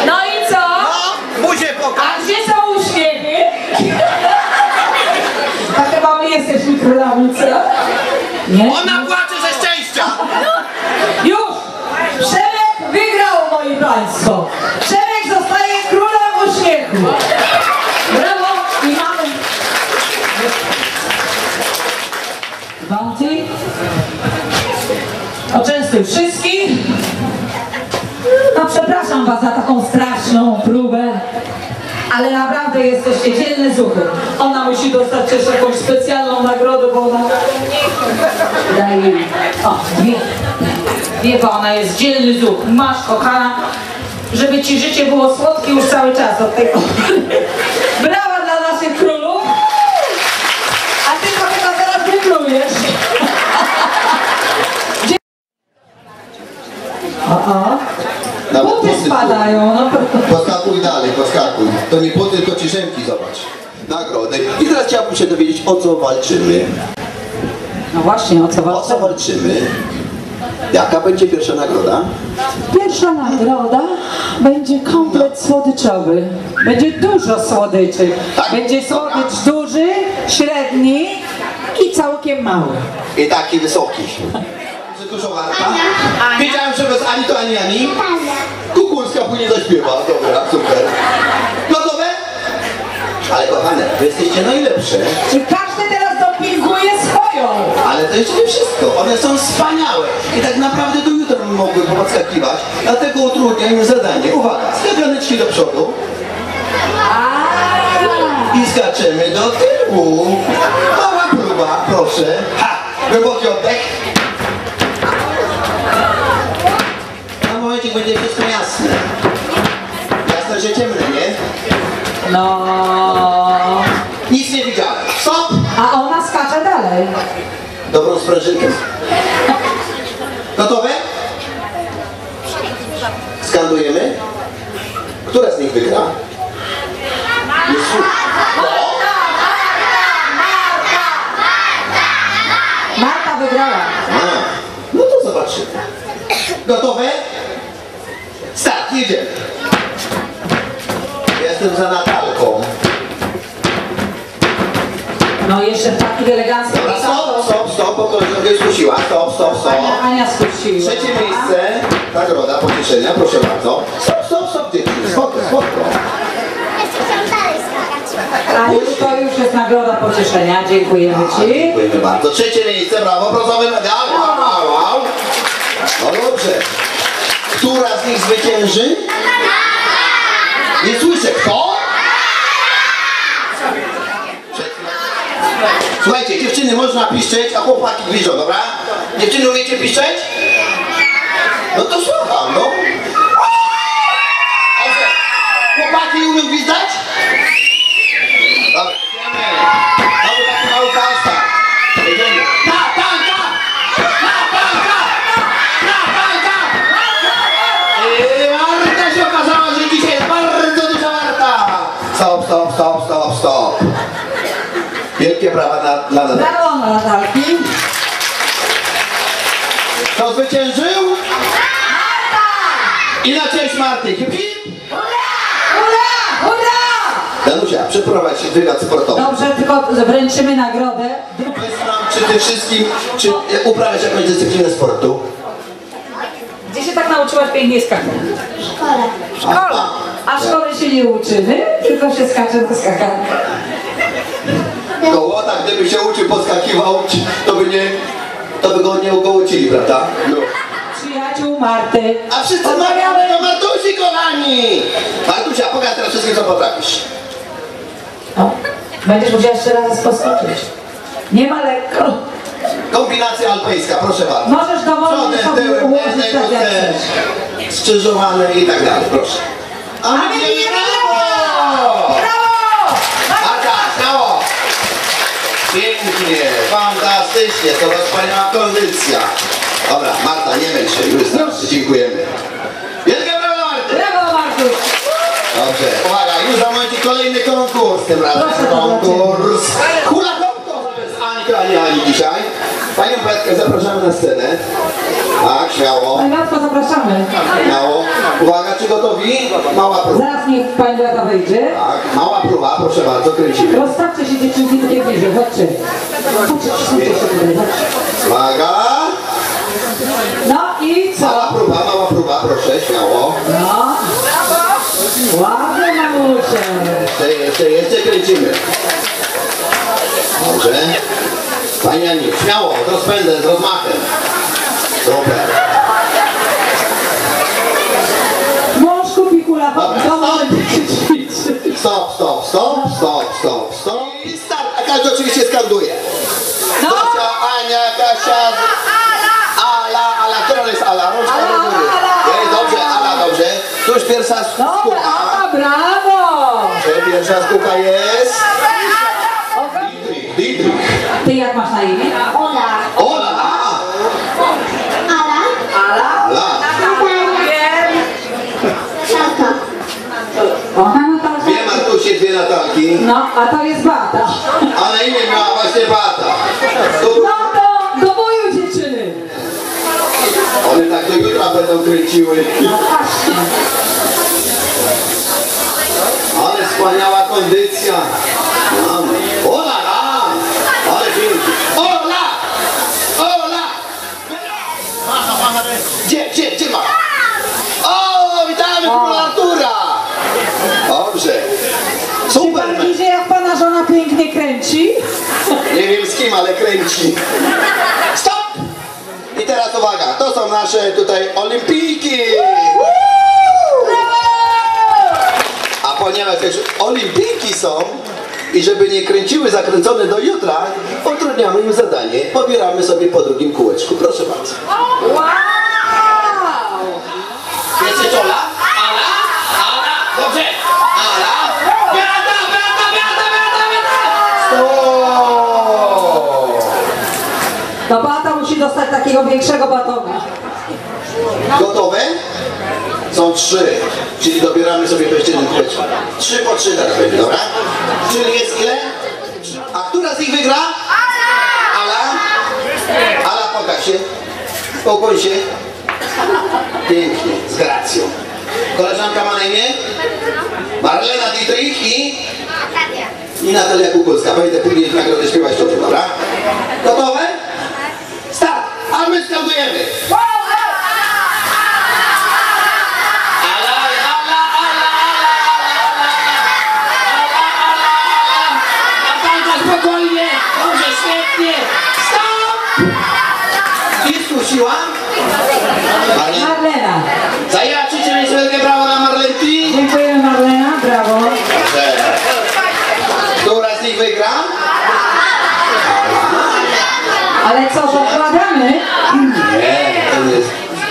No i co? No, buzię pokaż. A gdzie są uśmiechy? A chyba my jesteśmy królami, co? Nie? Ona płacze ze szczęścia. Już! Przemek wygrał, moi państwo! Przemek zostaje królem uśmiechu! Brawo! I mamy... Bounty. Oczęstuj wszystkich. No przepraszam was za taką straszną próbę. Ale naprawdę jesteście dzielne zuchy. Ona musi dostać też jakąś specjalną nagrodę, bo ona... Daj jej. O, dwie. Dwie, bo ona jest dzielny zuch. Masz, kochana, żeby ci życie było słodkie już cały czas od tego. Brawa dla naszych królów. A ty to teraz wyplujesz. O, o. Nawet Buty spadają. No. Podskakuj dalej, podskakuj. To nie buty, tylko cieszemki, zobacz. Nagrody. I teraz chciałbym się dowiedzieć, o co walczymy. no właśnie, o co O co walczymy? Jaka będzie pierwsza nagroda? Pierwsza nagroda będzie komplet słodyczowy. Będzie dużo słodyczy. Będzie słodycz duży, średni i całkiem mały. I taki wysoki. Warta? Wiedziałem, że bez Ani to ani Ani. Kukulska później zaśpiewa. Dobra, super. Gotowe? Ale kochane, wy jesteście najlepsze. Czy każdy teraz dopinguje swoją? Ale to jeszcze nie wszystko. One są wspaniałe. I tak naprawdę do jutra mogły podskakiwać. Dlatego utrudniam im zadanie. Uwaga, skakaneczki do przodu. I skaczemy do tyłu. Mała próba, proszę. Ha! Głęboki oddech. Na momencie będzie wszystko jasne. Jasne, że ciemne, nie? No. Nic nie widziałem. Stop! A ona skacze dalej. Dobrą sprężynkę. Gotowe? Skandujemy? Która z nich wygra? Jest Marta wygrała. A, no to zobaczymy. Gotowe? Jedziemy. Jestem za Natalką. No jeszcze w takich eleganckich Dobra, stop, stop, stop, bo koleżanka skusiła. Stop, stop, stop. Ania, Ania skusiła. Trzecie miejsce. Nagroda, pocieszenia, proszę bardzo. Stop, stop, stop, dzieci. Spoko, spoko. Aniu, to już jest nagroda pocieszenia. Dziękujemy Ci. Dziękujemy bardzo. Trzecie miejsce, brawo, brązowy medal. Wow, wow, wow. No dobrze. Która z nich zwycięży? Nie słyszę, kto? Słuchajcie, dziewczyny, można piszczeć, a chłopaki gwiżdżą, dobra? Dziewczyny, umiecie piszczeć? No to słucham, no. Chłopaki umieją gwizdać? Dobra, Natalki. Brawo Natalki. Kto zwyciężył? I na cześć Marty. Hip, hip. Danusia, przeprowadź wywiad sportowy. Dobrze, tylko wręczymy nagrodę. Powiedz nam, czy ty wszystkim, czy e, uprawiasz jakąś dyscyplinę sportu? Gdzie się tak nauczyłaś pięknie skakać? W szkole. W szkole. A w szkole się nie uczymy, tylko się skacze do skakanka. Kołota, gdyby się uczył, podskakiwał, to by nie, to by go nie ugołocili, prawda? No. Przyjaciół Marty. A wszyscy mawiamy do Martusi, kochani! Martusia, pokaż teraz wszystkim, co potrafisz. O, będziesz musiała jeszcze raz poskoczyć. Nie ma lekko. Kombinacja alpejska, proszę bardzo. Możesz dowolnie Przodem, sobie tyłem, ułożyć tak jak chcesz. skrzyżowane i tak dalej, proszę. A my my wiemy wiemy brawo! Brawo! Marta, śmiało! Pięknie, fantastycznie, to wspaniała kondycja. Dobra, Marta, nie męcz się, już starczy, dziękujemy. Wielkie brawo Marty! Brawo Martuś. Dobrze, uwaga, już za moment kolejny konkurs, tym razem Proszę, konkurs Kula Kopko z Ańka, a nie Ani dzisiaj. Panią Petkę zapraszamy na scenę. Tak, śmiało, Matko, zapraszamy. śmiało. Uwaga, czy gotowi? Mała próba. Zaraz niech pani Beata wyjdzie. Tak, mała próba, proszę bardzo, kręcimy. Rozstawcie się dziewczynki tutaj bliżej, chodźcie. Chodźcie, przesuńcie się tutaj, chodźcie. Uwaga, No i co? mała próba, mała próba, proszę, śmiało. No. Ładnie mamusie. Jeszcze, jeszcze, jeszcze kręcimy. Dobrze. Pani Aniu, śmiało, z rozpędem, z rozmachem. Super. Mąż kupi kula, Dobra, to może stop. Stop, stop, stop, stop, stop, stop. I start. A każdy oczywiście skanduje. No. Zosia, Ania, Kasia. Ala, Ala, która jest Ala? Rączka Ala, do góry. Ala. Dobrze, Ala, dobrze. Tu już pierwsza Dobra, skółka. a brawo! Dobrze, Pierwsza skółka jest. Dietrich, Dietrich. Ty jak masz na imię? Ola. Ola. Ala. Ala? Ala. Wiem. Siatka. Ona Natasza. Dwie Martusie, dwie No, a to jest Bata. A na imię miała właśnie Bata. Tu, No to do boju dziewczyny. one tak do jutra będą kręciły. No właśnie. Ale wspaniała kondycja. Mamy. Ola, la. Ale pięknie. Ola! Ola! Gdzie, gdzie, gdzie ma? O, witamy króla Artura! Dobrze. Czy Super. pan widzi jak pana żona pięknie kręci? Nie wiem z kim, ale kręci. Stop! I teraz uwaga, to są nasze tutaj olimpijki. A ponieważ też olimpijki są i żeby nie kręciły zakręcone do jutra, utrudniamy im zadanie. Pobieramy sobie po drugim kółeczku. Proszę bardzo. Wow! Jeszcze czola? No Beata musi dostać takiego większego batona. Gotowe? Są trzy, czyli dobieramy sobie to jeszcze jeden. Trzy po trzy teraz będzie, dobra? Czyli jest ile? A która z nich wygra? Ala? Ala, pokaż się. Pokój się. Pięknie, z gracją. Koleżanka ma na imię? Marlena Dietrich i? I Natalia Kukulska. Będę później nagrodę śpiewać to, dobra? Gotowe? Start! A my skandujemy. Natalka,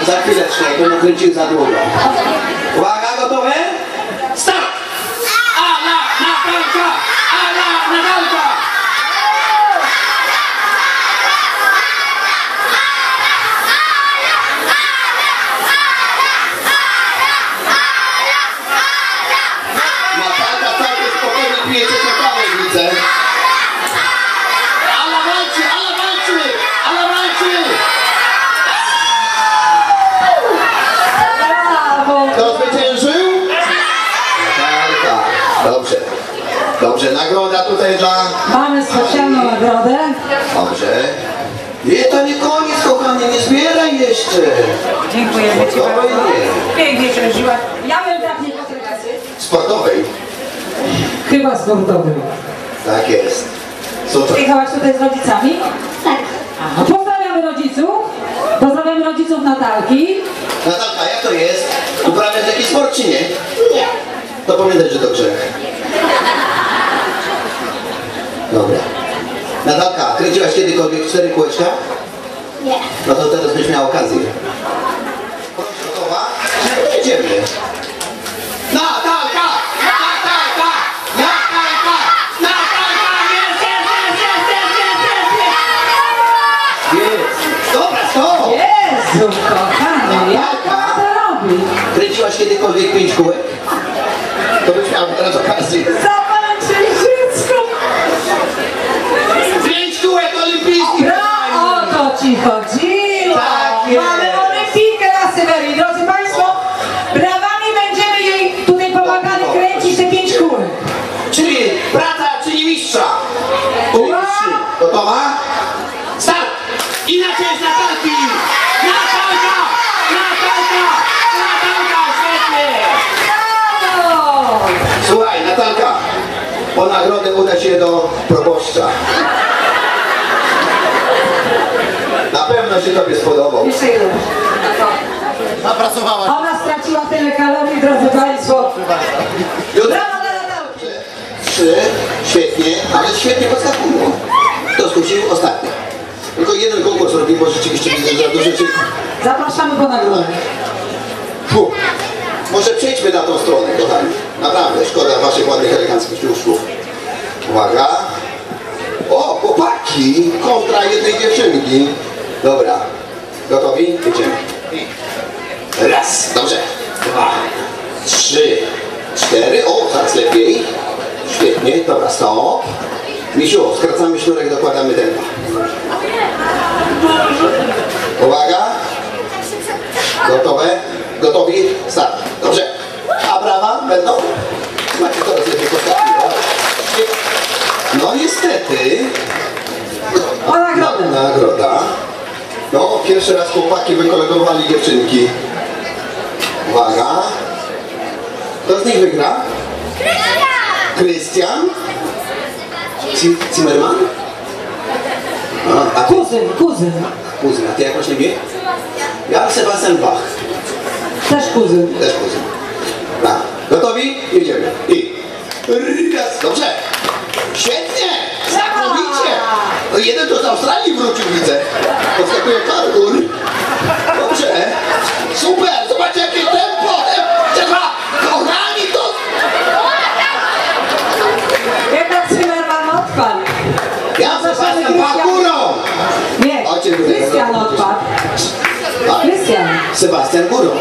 jest za chwileczkę, jak będą kręciły za długo. Uwaga, gotowe? Start! Ala, Natalka! Ala, Natalka! Natalka całkiem spokojnie pije ciepłą kawę, widzę. Ala walczy, Ala walczy! Ala walczy! Brawo. Kto zwyciężył? Natalka. Dobrze. Dobrze, nagroda tutaj dla... Mamy specjalną nagrodę. Dobrze. Nie, to nie koniec, kochanie, nie jeszcze. Dziękujemy Ci bardzo. Pięknie przeżyła. Ja bym tak nie. Sportowej. Chyba sportowym. Tak jest. Super. Przyjechałaś tutaj z rodzicami? Tak. No pozdrawiamy rodziców. Pozdrawiamy rodziców Natalki. Natalka, jak to jest? Uprawiasz jakiś sport czy nie? Nie. To pamiętaj, że to grzech. Dobra. Natalka, kręciłaś kiedykolwiek cztery kółeczka? Nie. No to teraz byś miała okazję. Gotowa? Jedziemy. Natalka! Natalka! Natalka! Natalka! Jest, jest, jest, jest, jest, jest, jest, jest! Dobra, stop! Jezu, kochany, jak ona to robi? Kręciłaś kiedykolwiek pięć kółek? To byś miała teraz okazję. Zobaczy dziecko. Pięć kółek olimpijskich! No, o to ci chodziło. Tak jest. Mamy olimpijkę na Syberii. Drodzy Państwo, brawami będziemy jej tutaj pomagali kręcić te pięć kółek. Czyli praca czyni mistrza. Umistrz. Gotowa? Start! Inaczej jest Natalki! Natalka! Natalka! Natalka! Świetnie! Brawo! Słuchaj, Natalka, po nagrodę uda się do proboszcza. Na pewno się tobie spodobał. Jeszcze jeden. Napracowałaś. Ona straciła tyle kalorii, drodzy Państwo. Brawo dla Natalki. trzy, świetnie, ale świetnie podskakują. Kto skusił? Ostatni. Tylko jeden konkurs robi, bo rzeczywiście widzę, że dużo rzeczy... Zapraszamy po nagrodę. Fu. Może przejdźmy na tą stronę, kochani. Naprawdę, szkoda waszych ładnych, eleganckich ciuszków. Uwaga. O, chłopaki! Kontra jednej dziewczynki. Dobra. Gotowi? Idziemy. Raz. Dobrze. Dwa. Trzy. Cztery. O, teraz lepiej. Świetnie. Dobra, stop. Misiu, skracamy sznurek, dokładamy tempa. Uwaga. Gotowe? Gotowi? Start. Dobrze. A brawa będą? Macie coraz lepiej postawi. No niestety. O nagrodę. Na, nagroda. No, pierwszy raz chłopaki wykolegowali dziewczynki. Uwaga. Kto z nich wygra? Krystian. Zimmerman? A, a? Kuzyn, kuzyn. Kuzyn, a ty jak masz na imię? Ja Sebastian Bach. Też kuzyn. Też kuzyn. Tak. Gotowi? Jedziemy. I raz. Dobrze. Świetnie. No jeden to z Australii wrócił, widzę. Podskakuje parkour. Dobrze. Super, zobaczcie jakie tempo. Trzeba, kochani, to... Jak zatrzyma mam odpad? Ja zapadam parkourą. Nie, Krystian odpadł. Krystian. Sebastian Guro.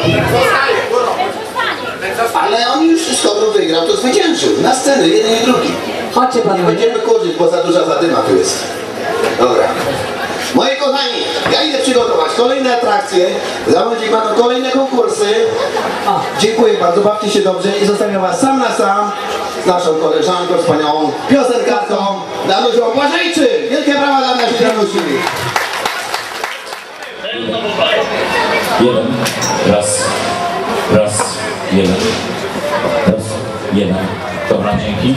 Ale on już skoro wygrał, to zwyciężył. Na scenę, jeden i drugi. Chodźcie panowie. Nie będziemy kurzyć, bo za duża zadyma tu jest. Dobra. Moi kochani, ja idę przygotować kolejne atrakcje, za moment będą kolejne konkursy. Dziękuję bardzo, bawcie się dobrze i zostawiam was sam na sam z naszą koleżanką, wspaniałą piosenkarką Danusią Błażejczyk. Wielkie brawa dla naszej Danusi. Jeden. Raz. Raz. Jeden. Raz. Jeden. Dobra, dzięki.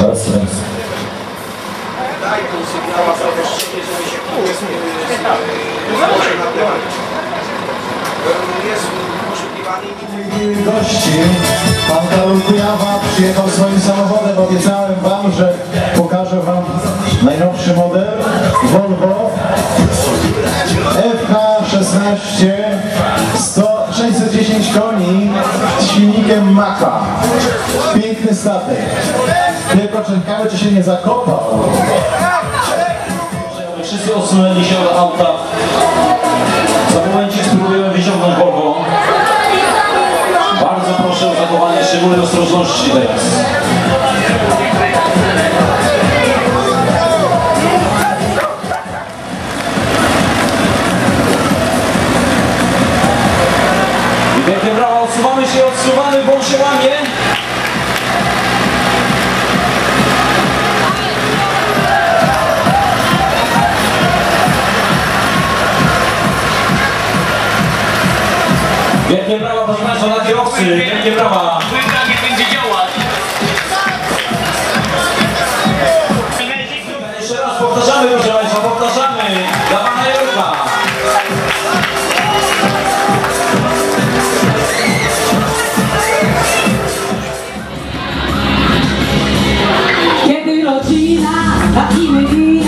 Raz, raz. Gości. Pan Karol Kujawa przyjechał swoim samochodem. Obiecałem Wam, że pokażę Wam najnowszy model Volvo FH16 100, 610 koni z silnikiem Macha. Piękny statek. Tylko czekamy, czy się nie zakopał. Wszyscy odsunęli się od auta. Za momencik spróbujemy wyciągnąć Volvo. Bardzo proszę o zachowanie szczególnej ostrożności teraz. Wielkie brawa, proszę Państwa, dla kierowcy, wielkie brawa. Jeszcze raz powtarzamy, proszę Państwa, powtarzamy. Dla Pana Jurka. Kiedy rodzina, napijmy wina,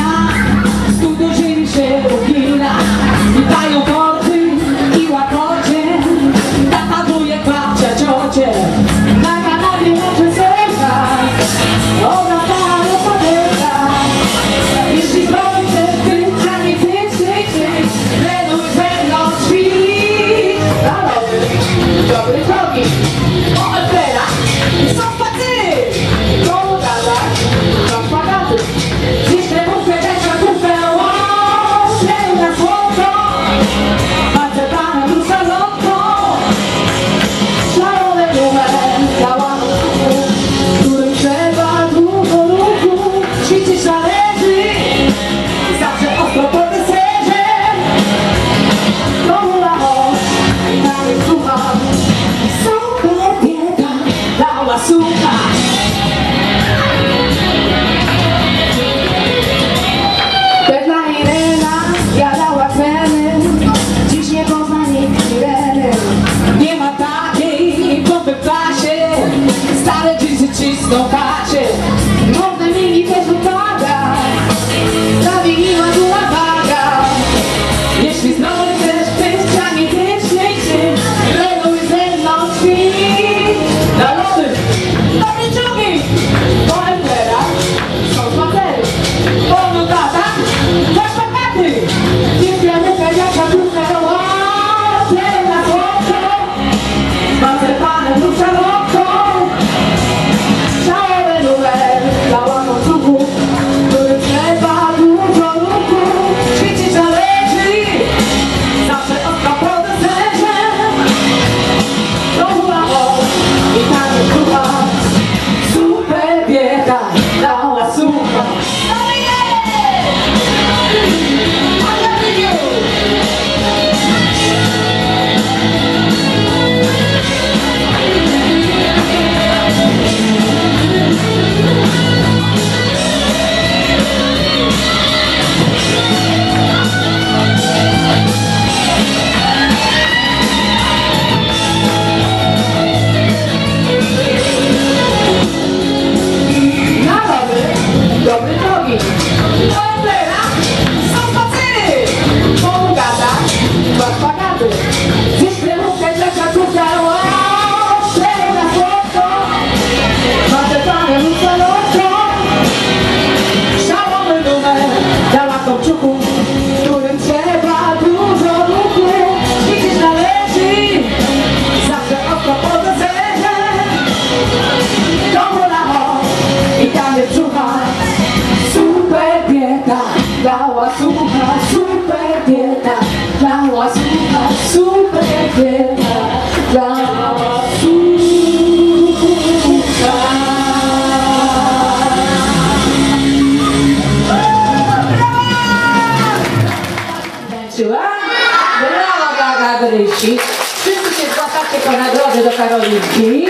Karolinki.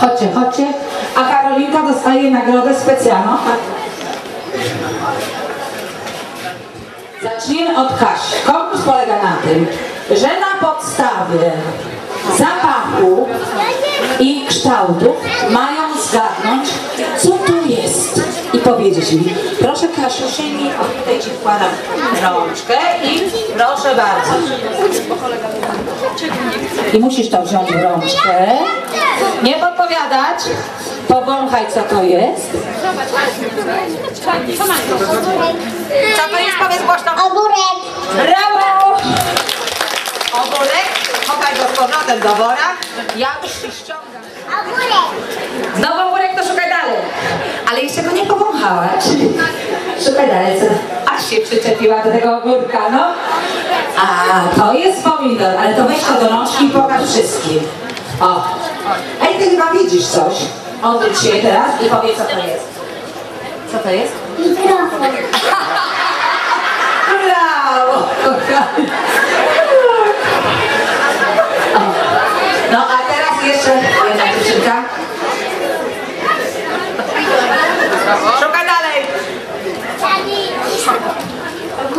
Chodźcie, chodźcie. A Karolinka dostaje nagrodę specjalną. Zacznijmy od Kasi. Konkurs polega na tym, że na podstawie zapachu i kształtów mają zgadnąć, co powiedzieć mi. Proszę Kasiu, sięgnij, o tutaj Ci wkładam rączkę i proszę bardzo. I musisz to wziąć w rączkę. Nie podpowiadać. Powąchaj, co to jest. Co to jest? Powiedz głośno. Ogórek. Brawo! Ogórek. Chowaj go z powrotem do wora. Ja już się ściągam. Ogórek. Znowu ogórek, to szukaj dalej. Ale jeszcze nie powąchałaś. Szukaj dalej. Co? Aż się przyczepiła do tego ogórka, no. A, to jest pomidor, ale to weź to do rączki i pokaż wszystkim. O. Ej, ty chyba widzisz coś. Odwróć się teraz i powiedz, co to jest. Co to jest? Mikrofon. Brawo! No a teraz jeszcze jedna dziewczynka dalej.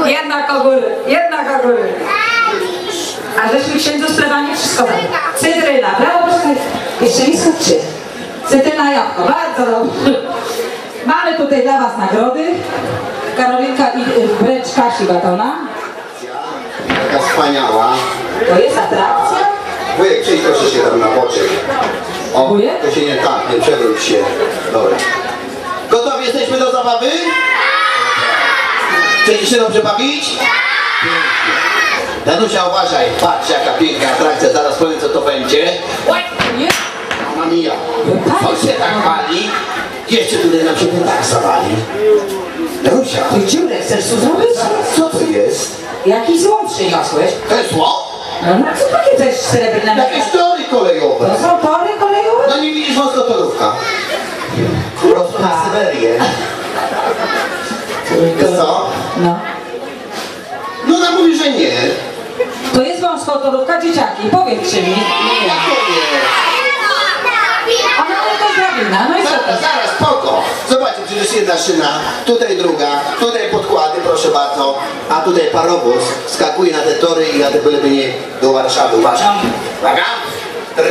Jednak ogóry, jednak ogóry. A żeśmy księdzu Stefanie wszystko dali. Cytryna, brawo, proszę. Jeszcze nie skoczy. Cytryna, jabłko, bardzo dobrze. Mamy tutaj dla Was nagrody. Karolinka i y, wręcz Kasi Batona. Taka wspaniała. To jest atrakcja. Wujek, przyjdź proszę się tam na boczek. O, to się nie tak, nie przewróć się. Dobra. Gotowi jesteśmy do zabawy? Chcecie się dobrze bawić? Danusia, uważaj, patrz jaka piękna atrakcja, zaraz powiem co to będzie. Mamma mia, co się tak pali? Jeszcze tutaj nam się tak zawali. Danusia, Ty dziurę chcesz tu zrobić? co to jest? Jaki złom przyniosłeś? To jest zło? No, no co takie to jest srebrne? Jakieś tory kolejowe. To są tory kolejowe? No nie widzisz wąskotorówka. Po prostu na Syberię. Wiesz co? No. No ona mówi, że nie. To jest wąskotorówka dzieciaki, powiedzcie mi. Nie. Ona to jest drabina, no i co? Zaraz, zaraz, spoko. Zobaczcie, przecież jedna szyna, tutaj druga, tutaj podkłady, proszę bardzo, a tutaj parowóz skakuje na te tory i na te byleby nie do Warszawy. Uwaga, uwaga. Oj,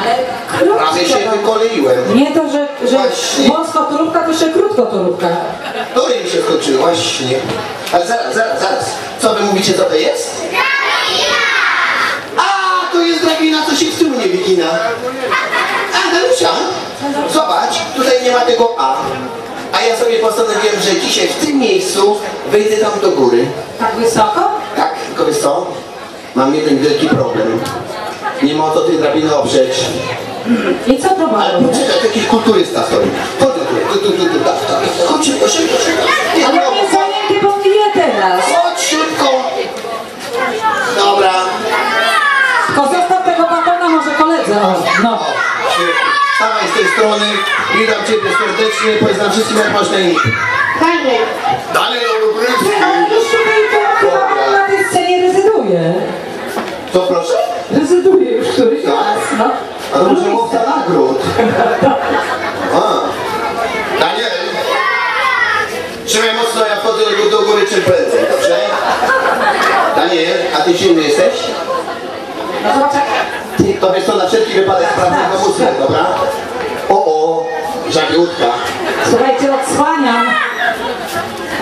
Ale Prawie się krótko. wykoleiłem. Nie to, że, że Właśnie. wąskotorówka to jeszcze krótkotorówka. Tory mi się skończyły, właśnie. Ale zaraz, zaraz, zaraz. Co wy mówicie, co to jest? A, to jest drabina, co się w tyłu nie wygina. A, Danusia, zobacz, tutaj nie ma tego A. A ja sobie postanowiłem, że dzisiaj w tym miejscu wejdę tam do góry. Tak wysoko? Tak, tylko wiesz co? Mam jeden wielki problem. Nie ma o co tej drabiny oprzeć. I co to Ale ma? poczekaj, to jakiś kulturysta stoi. Chodź tu, tu, tu, tu, tu, tak, tak. Chodź szybko, szybko, szybko. Nie, Ale no, on jest zajęty, bo pije teraz. Chodź szybko. Dobra. Tylko zostaw tego batona może koledze. O, no. Stawaj z tej strony. Witam Ciebie serdecznie. Powiedz nam wszystkim, jak masz na imię. Fajnie. Dalej, Ale już tutaj to chyba na tej scenie rezyduje. Co proszę? Rezyduje już któryś raz, no. A to może łowca nagród. A. Daniel. Trzymaj mocno, ja wchodzę do, do góry czym prędzej, dobrze? Daniel, a Ty silny jesteś? No zobacz, jak- To wiesz co, na wszelki wypadek sprawdzę go mózgę, dobra? O, o, żagiutka. Słuchajcie, odsłaniam.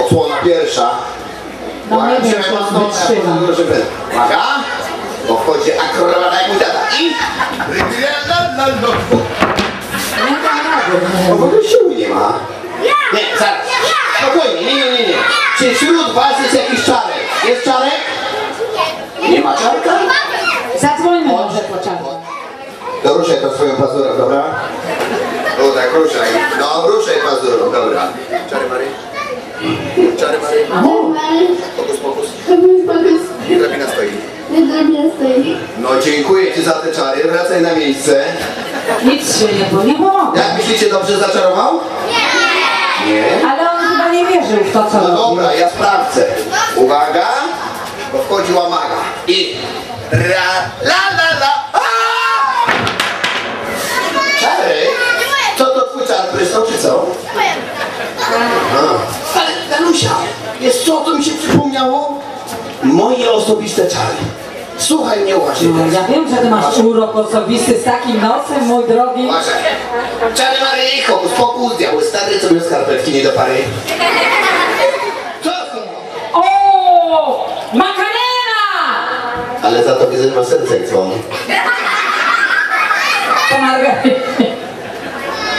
Odsłona pierwsza. No nie wiem, czy on wytrzyma. Uwaga. Bo mój tata. I... Nie dam rady. O, w ogóle siły nie ma. Nie, zaraz. Spokojnie, nie, nie, nie, nie. Czy wśród was jest jakiś czarek? Jest czarek? Nie ma czarka? Zadzwońmy może po czarno. No ruszaj to swoją pazurą, dobra? O tak, ruszaj. No, ruszaj pazurą, dobra. Czary Mary. Czary Mary. Pokus, pokus. I drabina stoi. Drabina stoi. No dziękuję Ci za te czary. Wracaj na miejsce. Nic się nie, po- nie pomogę. Jak myślicie, dobrze zaczarował? Nie. Nie? Ale on chyba nie wierzył w to, co No dobra, ja sprawdzę. Uwaga. bo wchodziła maga i ra, la, la, la, a! Czary? Co to twój czar prysnął, czy co? A, ale Danusia, jest co, to mi się przypomniało? Moje osobiste czary. Słuchaj mnie uważnie No, ja wiem, że ty masz urok osobisty z takim nosem, mój drogi. Uważaj. Czary Maryjko, uspokój diabeł stary, co miał skarpetki nie do pary. O! Makarena! Ale za to widzę, że ma serce jak dzwon. To Margaret.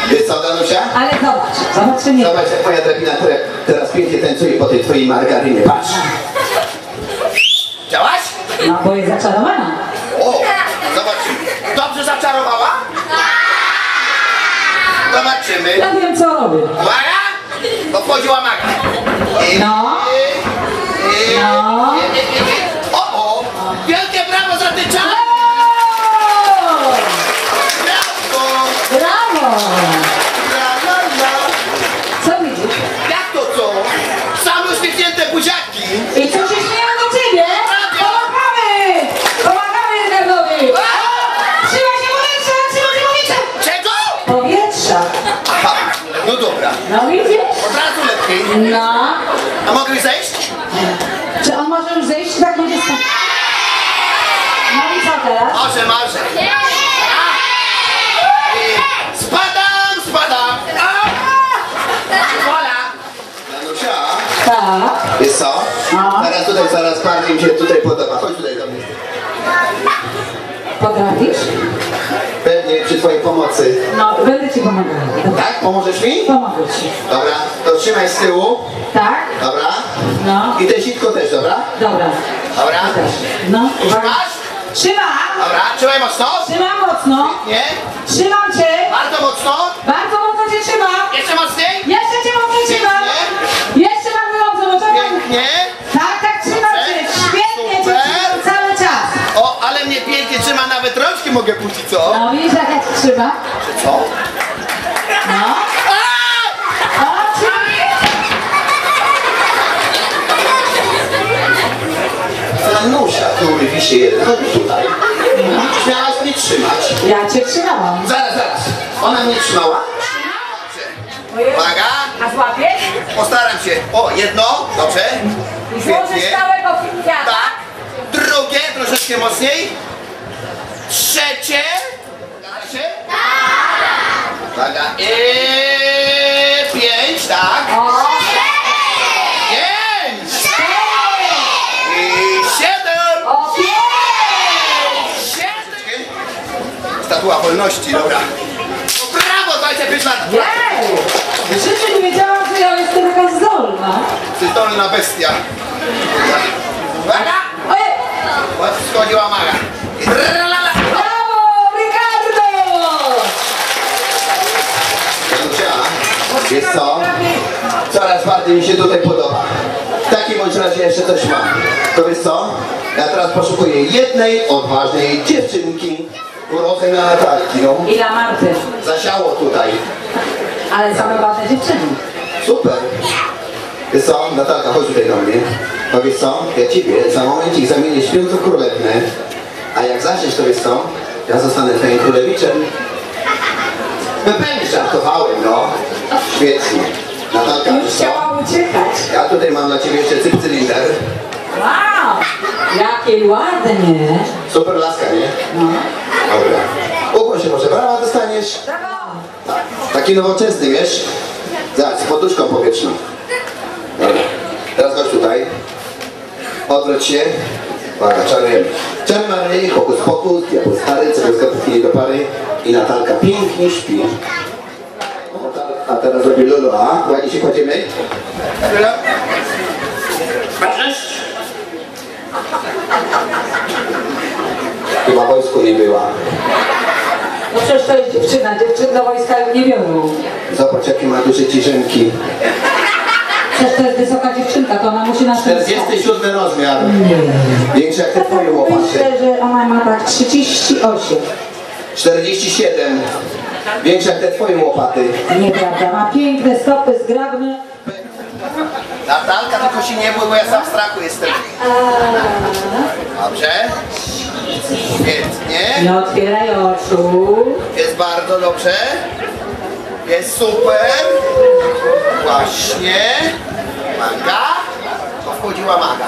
Wiesz co, Danusia? Ale zobacz, zobacz, czy nie. Zobacz, jak moja drabina te, teraz pięknie tańcuje po tej twojej margarynie. Patrz. Chciałaś? No, bo jest zaczarowana. O, zobacz. Dobrze zaczarowała? Zobaczymy. Ja wiem, co robię. Uwaga! Bo wchodziła maga. No. No. O, o! Wielkie brawo za ten czas! Brawo! Brawo! No widzisz? Od razu lepiej. No. A mogę zejść? Czy on może już zejść? Tak będzie stać. No i co teraz? Może, może. Spadam, spadam. A! Wola. Danusia, Tak. wiesz co? Teraz tutaj coraz bardziej mi się tutaj podoba. Chodź tutaj do mnie. Potrafisz? Pewnie przy twojej pomocy. No, będę ci pomagała. Tak? Pomożesz mi? Pomogę ci. Dobra, to trzymaj z tyłu. Tak? Dobra. No. I te sitko też, dobra? Dobra. Dobra. No. Trzymasz? Trzymam! Dobra, trzymaj mocno. Trzymam mocno. Nie? Trzymam cię. Bardzo mocno. Bardzo mocno cię trzymam. Jeszcze mocniej. Mogę puścić, co? No widzisz, jak ja cię trzymam? Co? No. Danusia, który wisi jeden, chodź tutaj. Śmiałaś mnie trzymać. Ja cię trzymałam. Zaraz, zaraz. Ona mnie trzymała? Uwaga. A złapiesz? Postaram się. O, jedno. Dobrze. I złożysz całego kwiata. Tak. Drugie, troszeczkę mocniej. Trzecie. Się? Tak. Uwaga. I pięć, tak. Pięć. I siedem. Siedem. Statua wolności, dobra. Brawo, 25 lat. Jej! W życiu nie wiedziałam, że ja jestem taka zdolna. Ty zdolna bestia. Uwaga. Ojej! Schodziła maga. I tralala. Brawo, Ricardo! Danusia, wiesz co? Coraz bardziej mi się tutaj podoba. W takim bądź razie jeszcze coś mam. To wiesz co? Ja teraz poszukuję jednej odważnej dziewczynki urodzej na Natalki, no. I dla Marty. Zasiało tutaj. Ale same ładne dziewczyny. Super. Wiesz co, Natalka, chodź tutaj do mnie. To wiesz co, ja ciebie za momencik zamienię śpiącą królewnę, a jak zaczniesz, to wiesz co, ja zostanę twoim królewiczem. No pewnie żartowałem, no. Świetnie. Natalka, Już co? chciała uciekać. Ja tutaj mam dla ciebie jeszcze cyp cylinder. Wow! Jakie ładnie. Super laska, nie? No. Dobra. Ukłon się może, brawa dostaniesz. Tak. Taki nowoczesny, wiesz? Zobacz, z poduszką powietrzną. Dobra. Teraz chodź tutaj. Odwróć się. Uwaga, czarujemy. Czarny Maryi, hokus pokus, diabeł stary, nie do pary. I Natalka pięknie śpi. A teraz robi Lulu, a? Ładnie się kładziemy. Lulu. Patrzysz? Chyba wojsku nie była. No przecież to jest dziewczyna. Dziewczyn do wojska nie biorą. Zobacz, jakie ma duże ciżemki. Przecież to jest wysoka dziewczynka, to ona musi na tym stać. 47 rozmiar. Większe jak te twoje łopaty. Myślę, że ona ma tak 38. 47. Większe jak te twoje łopaty. Nieprawda, ma piękne stopy, zgrabne. Natalka, tylko się nie bój, bo ja sam w strachu jestem. Dobrze. Świetnie. Nie otwieraj oczu. Jest bardzo dobrze. Jest super. Właśnie. Maga. To wchodziła maga.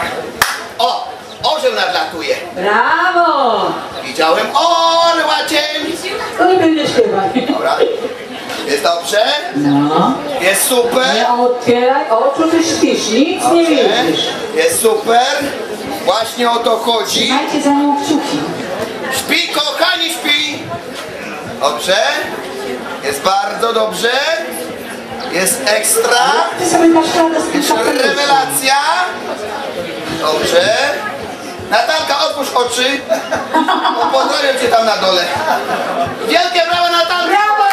O! Orzeł nadlatuje. Brawo! Widziałem orła cień. To nie będzie śpiewać. Dobra. Jest dobrze? No. Jest super. Nie otwieraj oczu, ty śpisz, nic nie Dobrze. widzisz. Jest super. Właśnie o to chodzi. Trzymajcie za nią kciuki. Śpi, kochani, śpi. Dobrze. Jest bardzo dobrze. Jest ekstra. Kapeluszem. rewelacja. Dobrze. Natalka, otwórz oczy. Pozdrawiam cię tam na dole. Wielkie brawo, Natalka. Brawo!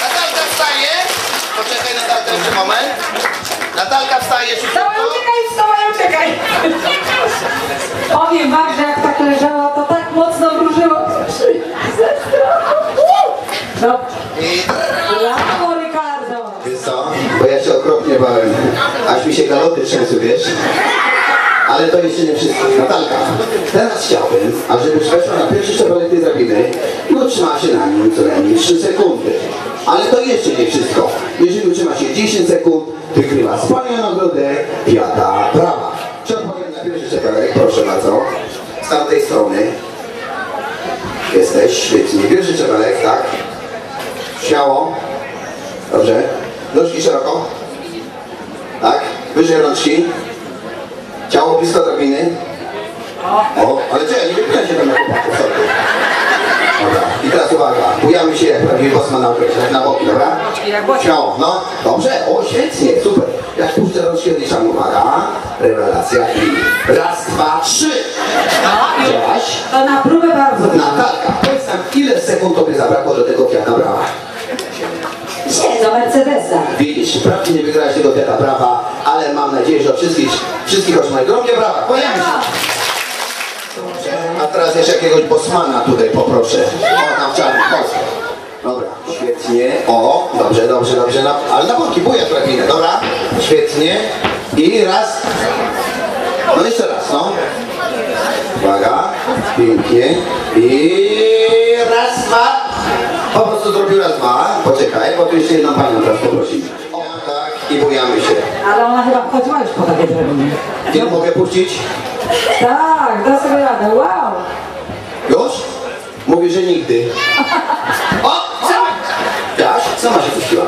Natalka wstaje. Poczekaj, Natalka, jeszcze moment. Natalka wstaje Wstawaj, szybko. uciekaj, wstawaj, uciekaj! Powiem wam, że jak tak leżała, to tak mocno wróżyło ze. No, brawo, Ricardo! Wiesz co? Bo ja się okropnie bałem. Aż mi się galoty trzęsły, wiesz? Ale to jeszcze nie wszystko. Natalka, teraz chciałbym, ażebyś weszła na pierwszy szczebelek tej drabiny i utrzymała się na nim co najmniej 3 sekundy. Ale to jeszcze nie wszystko. Jeżeli utrzyma się 10 sekund, wygrywa wspaniałą nagrodę Fiata Prawa. Czy odpowiem na pierwszy szczebelek? Proszę bardzo. Z tamtej strony. Jesteś, świetnie. Pierwszy szczebelek, tak? Śmiało. Dobrze. Nóżki szeroko. Tak. Wyżej rączki. Ciało blisko drabiny. O, ale czekaj, nie wypinaj się na chłopaków, sorry. Dobra. I teraz uwaga. Bujamy się jak prawdziwy bosman na okresie, na boki, dobra? Śmiało, no. Dobrze, o świetnie, super. Jak puszczę rączki, odliczam, uwaga. Rewelacja i raz, dwa, trzy. Działaś? To na próbę bardzo. Natalka, powiedz nam, ile sekund tobie zabrakło do tego Fiata Brawa? Do Mercedesa. Widzisz, wprawdzie nie wygrałeś tego Fiata Brawa, ale mam nadzieję, że od wszystkich, wszystkich otrzymaj gromkie brawa. Kłaniamy się. A teraz jeszcze jakiegoś bosmana tutaj poproszę. O, tam chodź. Dobra, świetnie. O, dobrze, dobrze, dobrze. Na, ale na boki, buja drabinę, dobra? Świetnie. I raz. No jeszcze raz, no. Uwaga, pięknie. I raz, dwa. Po prostu zrobił raz, dwa. Poczekaj, bo tu jeszcze jedną panią teraz poprosimy. I bujamy się. Ale ona chyba wchodziła już po takie drewnie. Ile mogę puścić? Tak, da sobie radę, wow! Już? Mówi, że nigdy. O, co? Dasz? Sama się puściła.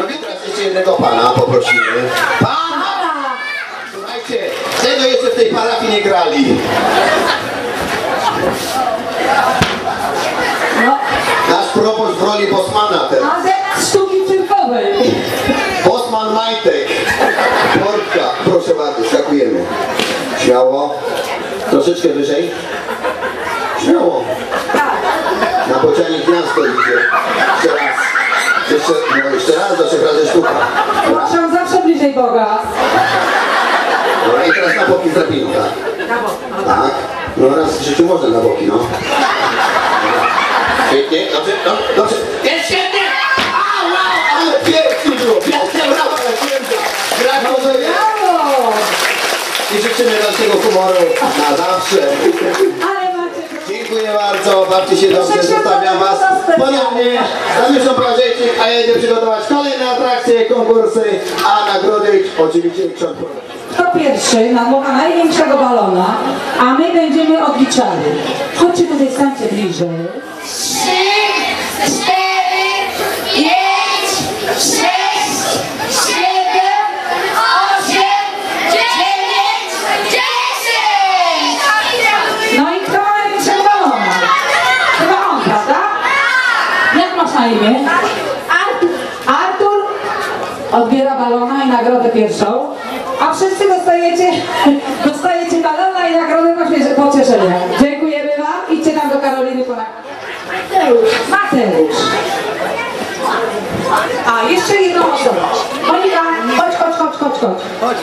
No więc teraz jeszcze jednego pana poprosimy. Pana! Słuchajcie, tego jeszcze w tej parafii nie grali. No, Nasz proboszcz w roli Bosmana teraz. Bosman Majtek. Portka. Proszę bardzo, skakujemy. Śmiało. Troszeczkę wyżej. Śmiało. Na bocianie gniazdo idzie. Jeszcze raz. Jeszcze, no jeszcze raz, do trzech razy sztuka. Proszę zawsze bliżej Boga. Dobra, i teraz na boki z drabiną, tak? Na bok. Tak. No raz w życiu można na boki, no. Pięknie, dobrze, no, dobrze. Jest świetnie! A, wow, ale pięknie było. Pięknie, brawo, ale pięknie. Gratuluję. Brawo! I życzymy dalszego humoru na zawsze. Dziękuję bardzo, bawcie się dobrze, zostawiam was ponownie. Staniszą Błażejczyk, a ja idę przygotować kolejne atrakcje, konkursy, a nagrody oczywiście ksiądz. Kto pierwszy nadmucha największego balona, a my będziemy odliczali. Chodźcie tutaj, stańcie bliżej. Trzy, cztery, pięć, sześć, siedem, osiem, dziewięć, dziesięć! No i kto ma największego balona? Chyba on, prawda? Imię? Artur. Artur odbiera balona i nagrodę pierwszą, a wszyscy dostajecie, dostajecie balona i nagrodę pocieszenia. Dziękujemy Wam. Idźcie tam do Karoliny po nagrodę. Mateusz. Mateusz. A, jeszcze jedną osobę. Monika, chodź, chodź, chodź, chodź, chodź.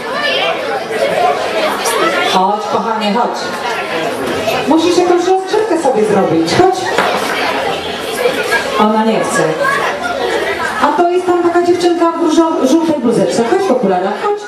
Chodź, kochanie, chodź. Musisz jakąś rozgrzewkę sobie zrobić. Chodź. Ona nie chce. A to jest tam taka dziewczynka w żółtej bluzeczce. Chodź, popularna, chodź.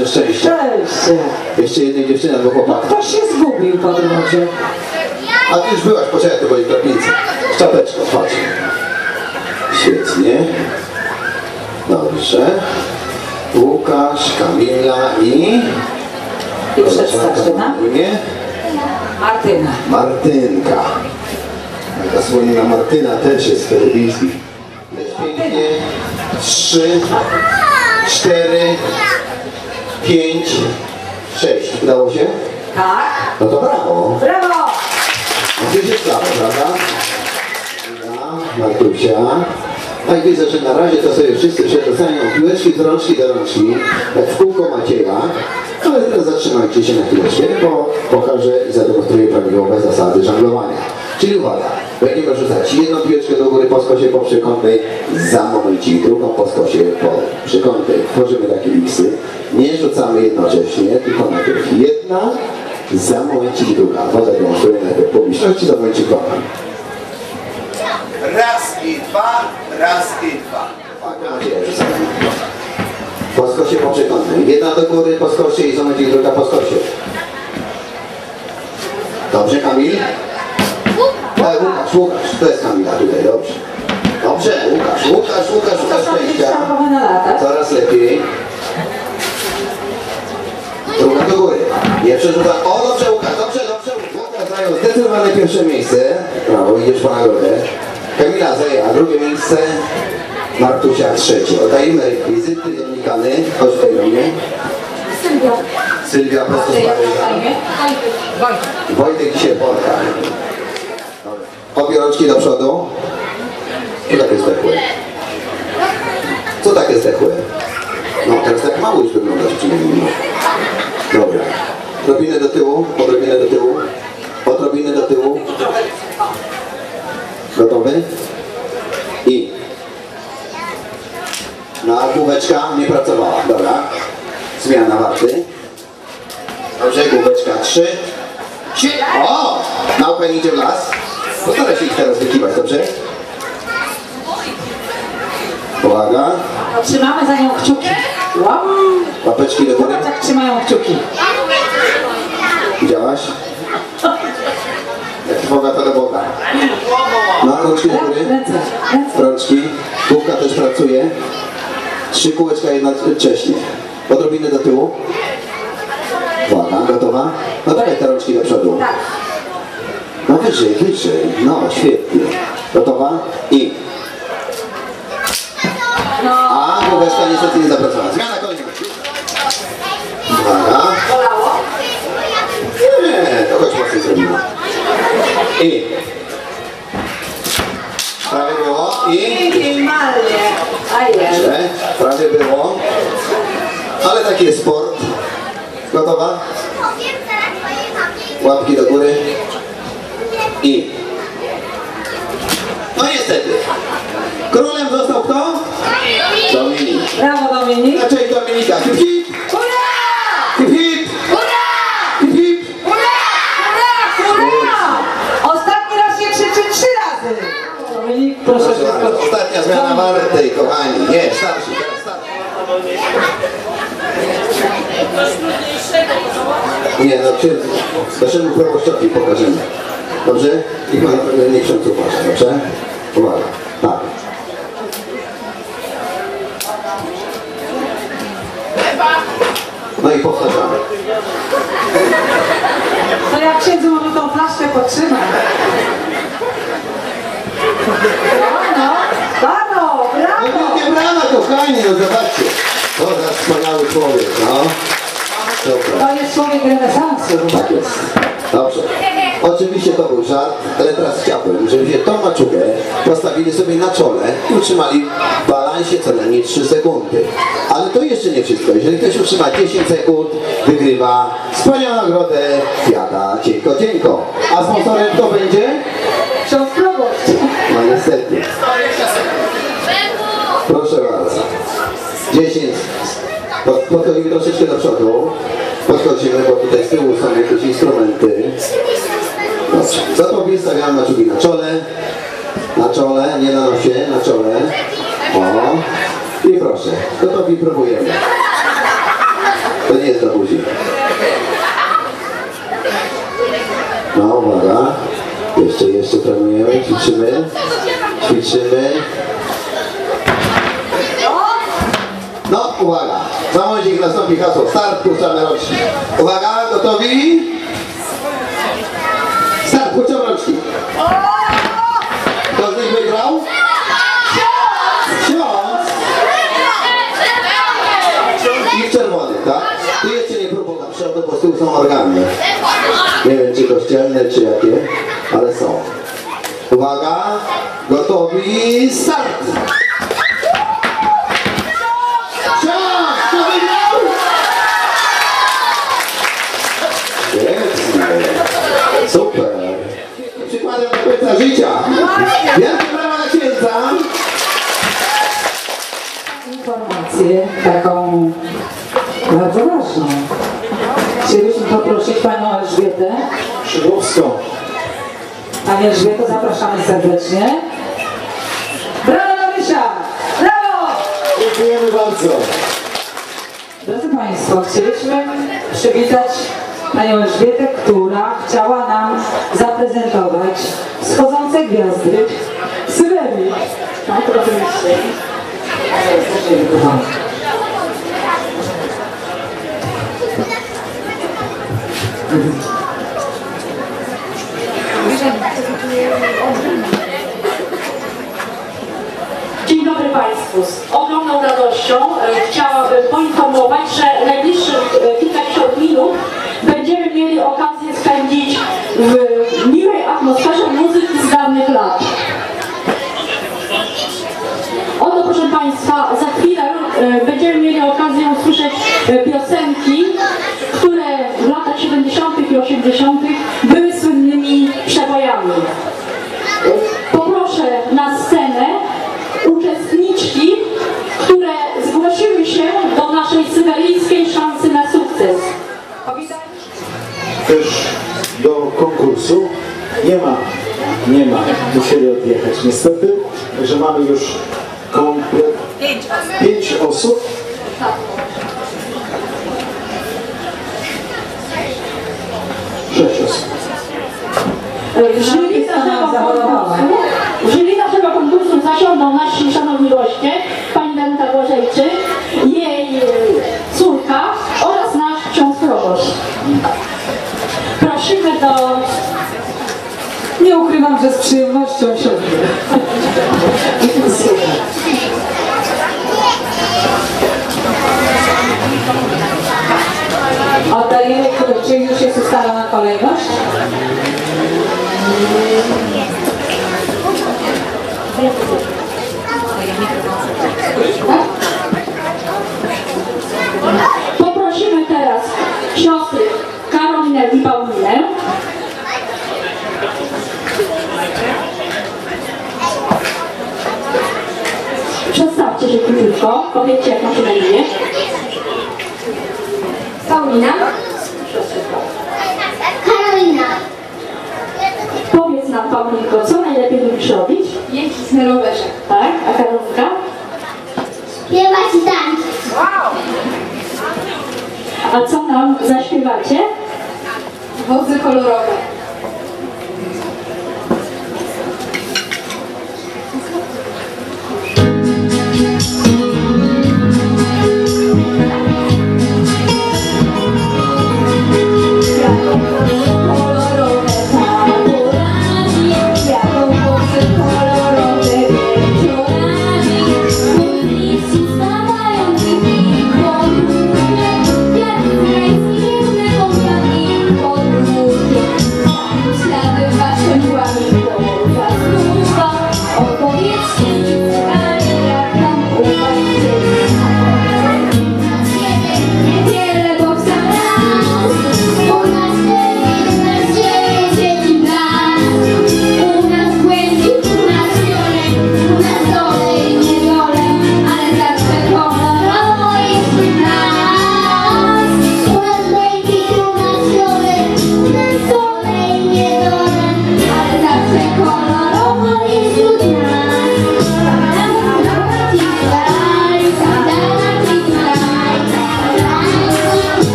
Ja myślałem, że szczęście. Szczęście. Jeszcze jednej dziewczyny albo chłopaka. Ktoś się zgubił po drodze. A ty już byłaś, poczekaj, to w drabince. Z czapeczką, chodź. Świetnie. Dobrze. Łukasz, Kamila i... I przedstawcie nam. Nie? Martyna. Martynka. Taka słynna Martyna też jest z telewizji. Pięknie. Trzy, cztery, pięć, sześć. Udało się? Tak. No to brawo. Brawo! No gdzieś jest prawo, prawda? Dobra, Martusia. Tak widzę, że na razie to sobie wszyscy przerzucają piłeczki z rączki do rączki, jak w kółko Macieja. Ale teraz zatrzymajcie się na chwileczkę, bo pokażę i zademonstruję prawidłowe zasady żonglowania. Czyli uwaga, będziemy rzucać jedną piłeczkę do góry po skosie po przekątnej, za momencik drugą po skosie po przekątnej. Tworzymy takie miksy. Nie rzucamy jednocześnie, tylko najpierw jedna, za momencik druga. To zademonstruję najpierw publiczności, za momencik kocham. Raz i dwa, raz i dwa. Po skosie po przekątnej. Jedna do góry po skosie i za momencik druga po skosie. Dobrze, Kamil? E, Łukasz, Łukasz, to jest Kamila tutaj, dobrze. Dobrze, Łukasz, Łukasz, Łukasz, Łukasz szczęścia. Coraz lepiej. Druga do góry. Nie przerzuca. O, dobrze, Łukasz, dobrze, dobrze. Łukasz zajął zdecydowane pierwsze miejsce. Brawo, idziesz po nagrodę. Kamila zajęła drugie miejsce. Martusia trzecie. Oddajemy wizyty Dominikany. Chodź tutaj do mnie. Sylwia. Sylwia prosto z Paryża. Wojtek dzisiaj w workach. Obie rączki do przodu. Co takie zdechłe? Co takie zdechłe? No, teraz tak mało już wyglądasz przynajmniej. Dobra. Odrobinę do tyłu, odrobinę do tyłu, odrobinę do tyłu. Gotowy? I. Na główeczka nie pracowała, dobra. Zmiana warty. Dobrze, główeczka trzy. Trzy. O! Nauka idzie w las. Postaraj się ich teraz wykiwać, dobrze? Uwaga. Trzymamy za nią kciuki. Wow. Łapeczki do góry. Jak trzymają kciuki. Widziałaś? Jak Boga to do Boga. No, rączki do góry. Rączki. Główka też pracuje. Trzy kółeczka jednocześnie. Odrobinę do tyłu. Uwaga, gotowa? No dawaj te rączki do przodu. Tak. No wyżej, wyżej. No, świetnie. Gotowa? I. No. A, główeczka niestety nie zapracowała. Zmiana kolejna. Uwaga. Nie, to choć mocniej zrobimy. I. Prawie było. I. Minimalnie. A. Dobrze, prawie było. Ale taki jest sport. Gotowa? Łapki do góry. I. No niestety. Królem został kto? Dominik. Brawo Dominik. Na cześć Dominika. Hip hip. Hip hip. Hip hip. Hurra! Ostatni raz się krzyczy trzy razy. Dominik, proszę Proszę bardzo. Ostatnia zmiana Marty, kochani. Nie, starszy, teraz starszy. Nie, no czy naszemu proboszczowi pokażemy. Dobrze? I pan nie ksiądz uważa, dobrze? Uwaga. Tak. No i powtarzamy. To jak księdzu może tą flaszkę podtrzymać. No, no. Brawo, No brawo. wielkie brawa, kochani, no zobaczcie. To za wspaniały człowiek, no. Dobra. To jest człowiek renesansu. Tak jest. Dobrze. Oczywiście to był żart, ale teraz chciałbym, żebyście tą maczugę postawili sobie na czole i utrzymali w balansie co najmniej 3 sekundy. Ale to jeszcze nie wszystko. Jeżeli ktoś utrzyma 10 sekund, wygrywa wspaniałą nagrodę Fiata Cienko Cienko. A sponsorem kto będzie? Ksiądz proboszcz. No niestety. Proszę bardzo. 10. Pod- Podchodzimy troszeczkę do przodu. Podchodzimy, bo tutaj z tyłu są jakieś instrumenty. Dobrze. Gotowi, stawiamy maczugi na czole. Na czole, nie na nosie, na czole. O. I proszę. Gotowi, próbujemy. To nie jest do buzi. No, uwaga. Jeszcze, jeszcze trenujemy, ćwiczymy. Ćwiczymy. No, uwaga. Za momencik nastąpi hasło. Start, puszczamy rączki. Uwaga, gotowi? Start, puszczam rączki. Kto z nich wygrał? Ksiądz. I czerwony, tak? Tu jeszcze nie próbował na przodu, bo z tyłu są organy. Nie wiem, czy kościelne, czy jakie, ale są. Uwaga, gotowi, start! Super. Życia. Wielkie brawa dla księdza. informację taką bardzo ważną. Chcielibyśmy poprosić Panią Elżbietę. Szydłowską. Pani Elżbieto, zapraszamy serdecznie. Brawo Marysia! Brawo! Dziękujemy bardzo. Drodzy Państwo, chcieliśmy przywitać Panią Elżbietę, która chciała nam zaprezentować wschodzące gwiazdy Syberii. No to oczywiście. Dzień dobry Państwu. Z ogromną radością e, chciałabym poinformować, że najbliższych e, kilkadziesiąt minut będziemy mieli okazję spędzić w miłej atmosferze muzyki z dawnych lat. Oto proszę Państwa, za chwilę e, będziemy mieli okazję usłyszeć e, piosenki, które w latach 70. i 80. były słynnymi przebojami. Poproszę na scenę uczestniczki, które zgłosiły się do naszej syberyjskiej szansy na sukces. Też do konkursu. Nie ma, nie ma. Musieli odjechać niestety. Także mamy już komplet. Pięć osób. Sześć osób. W jury naszego naszego konkursu zasiądą nasi szanowni goście, pani Danuta Błażejczyk, jej e, córka oraz nasz ksiądz proboszcz. Prosimy do... Nie ukrywam, że z przyjemnością siądę. Oddajemy, czy już jest ustalona kolejność? Poprosimy teraz siostry Karolinę i Paulinę. Się krótko, powiedzcie jak macie na imię. Paulina. Karolina. Powiedz nam Paulinko, co najlepiej lubisz robić? Jeździć na rowerze. Tak, a Karolka? Śpiewać i tańczyć. A co nam zaśpiewacie? Wozy. Kolorowe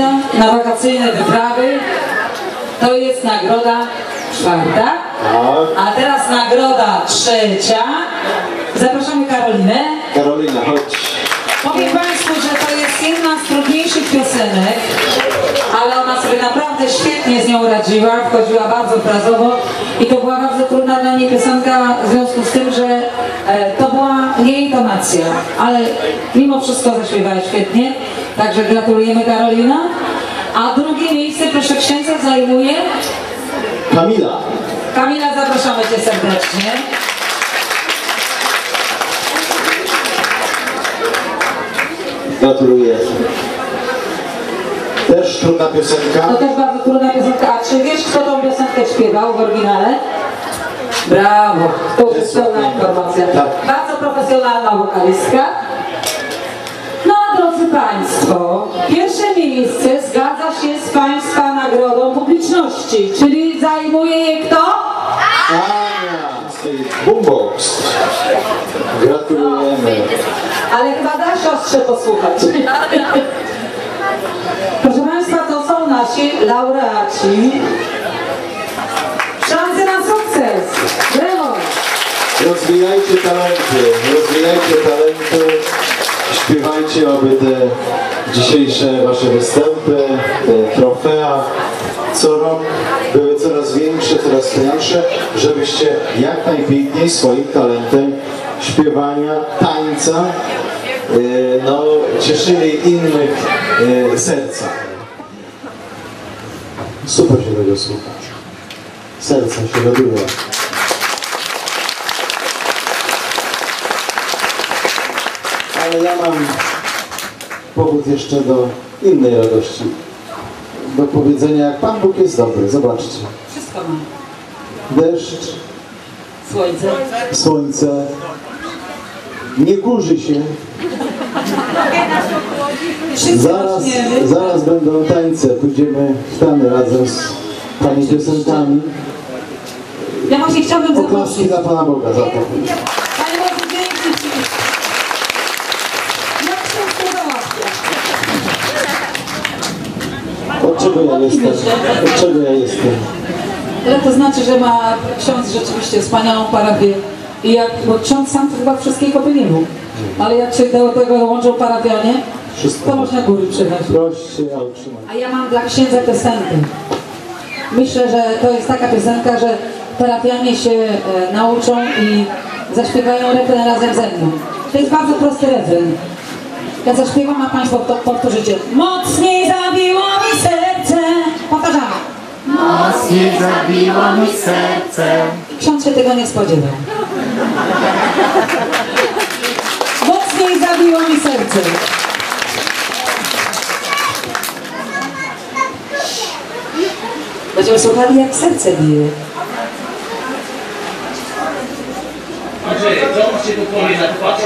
przyda na wakacyjne wyprawy. To jest nagroda czwarta. A teraz nagroda trzecia. Zapraszamy Karolinę. Karolina, chodź. Powiem Państwu, że to jest jedna z trudniejszych piosenek, ale ona sobie naprawdę świetnie z nią radziła, wchodziła bardzo frazowo i to była bardzo trudna dla niej piosenka w związku z tym, że e, to była nie intonacja, ale mimo wszystko zaśpiewała świetnie, także gratulujemy Karolina. A drugie miejsce, proszę księdza, zajmuje Kamila. Kamila, zapraszamy Cię serdecznie. Gratuluję. Też trudna piosenka. To też bardzo trudna piosenka. A czy wiesz, kto tą piosenkę śpiewał w oryginale? Brawo, to jest pełna informacja. Bardzo profesjonalna wokalistka. Drodzy Państwo, pierwsze miejsce zgadza się z Państwa nagrodą publiczności, czyli zajmuje je kto? Ania z boombox. Gratulujemy. Ale chyba da siostrze posłuchać. Proszę Państwa, to są nasi laureaci. Szanse na sukces! Brawo! Rozwijajcie talenty, rozwijajcie talenty, śpiewajcie, aby te dzisiejsze wasze występy, te trofea co rok były coraz większe, coraz tańsze, żebyście jak najpiękniej swoim talentem śpiewania, tańca, yy, no, cieszyli innych yy, serca. Super się tego słucha. Serca się radują. Ale ja mam powód jeszcze do innej radości. Do powiedzenia, jak Pan Bóg jest dobry. Zobaczcie. Wszystko mam. Deszcz, Słońce. słońce, nie kurzy się. Zaraz, zaraz będą tańce, pójdziemy w tany razem z Pani piosenkami. Ja właśnie chciałabym Oklaski dla Pana Boga za to. Panie Boże, dzięki Ci. Jak się to załatwia? Od czego ja jestem? Od czego ja jestem? Ale to znaczy, że ma ksiądz rzeczywiście wspaniałą parafię. I jak, bo ksiądz sam to chyba wszystkiego by nie mógł. Ale jak się do tego łączą parafianie, to można góry przyjechać. Proście, a utrzymać. A ja mam dla księdza piosenkę. Myślę, że to jest taka piosenka, że parafianie się e, nauczą i zaśpiewają refren razem ze mną. To jest bardzo prosty refren. Ja zaśpiewam, a Państwo to powtórzycie. Mocniej zabiło mi serce. Powtarzamy. Mocniej zabiło mi serce. Ksiądz się tego nie spodziewał. Mocniej zabiło mi serce. Będziemy słuchali, jak serce bije. Załóżcie tu folię na paczkę,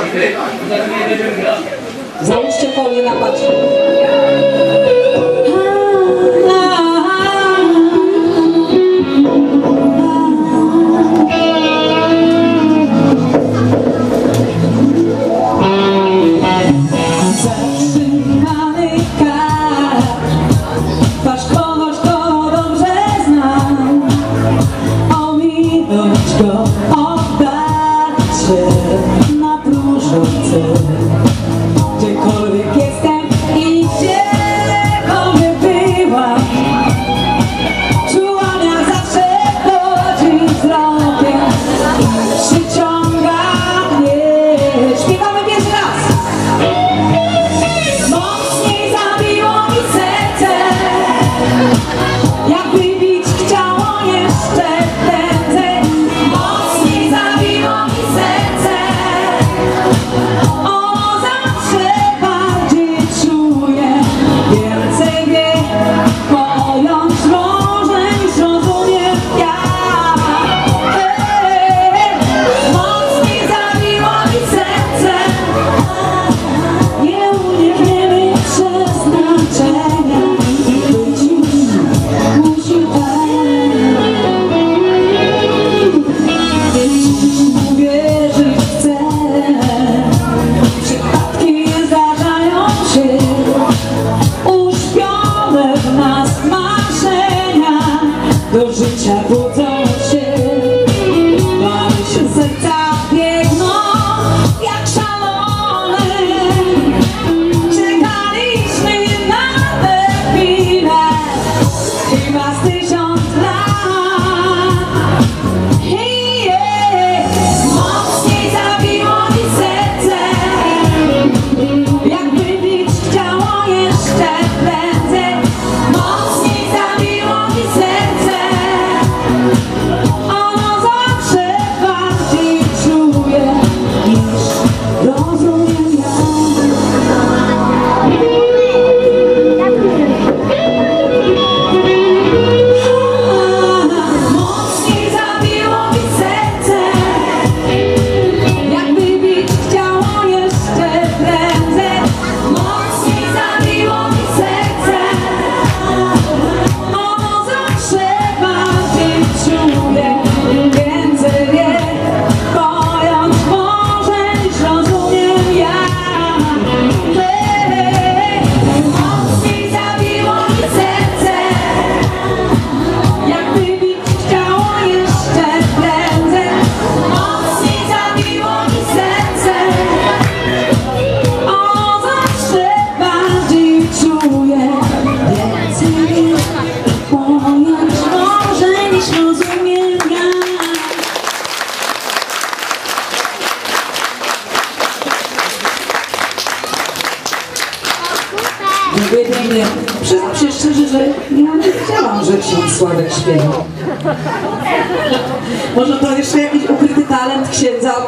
za chwilę będziemy grać. Załóżcie folię na paczkę.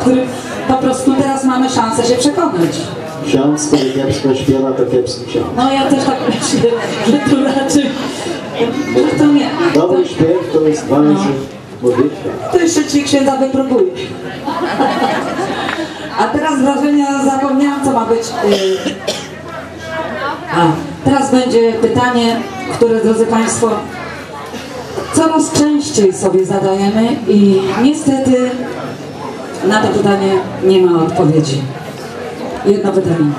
których po prostu teraz mamy szansę się przekonać. Ksiądz, który kiepsko śpiewa, to kiepski ksiądz. No ja też tak myślę, że to raczej... Że to nie. Dobry śpiew to jest ważny no. modlitwa. To jeszcze ci księdza wypróbuje. A teraz wrażenia, zapomniałam co ma być. Y, a, teraz będzie pytanie, które drodzy Państwo coraz częściej sobie zadajemy i niestety na to pytanie nie ma odpowiedzi. Jedno pytanie.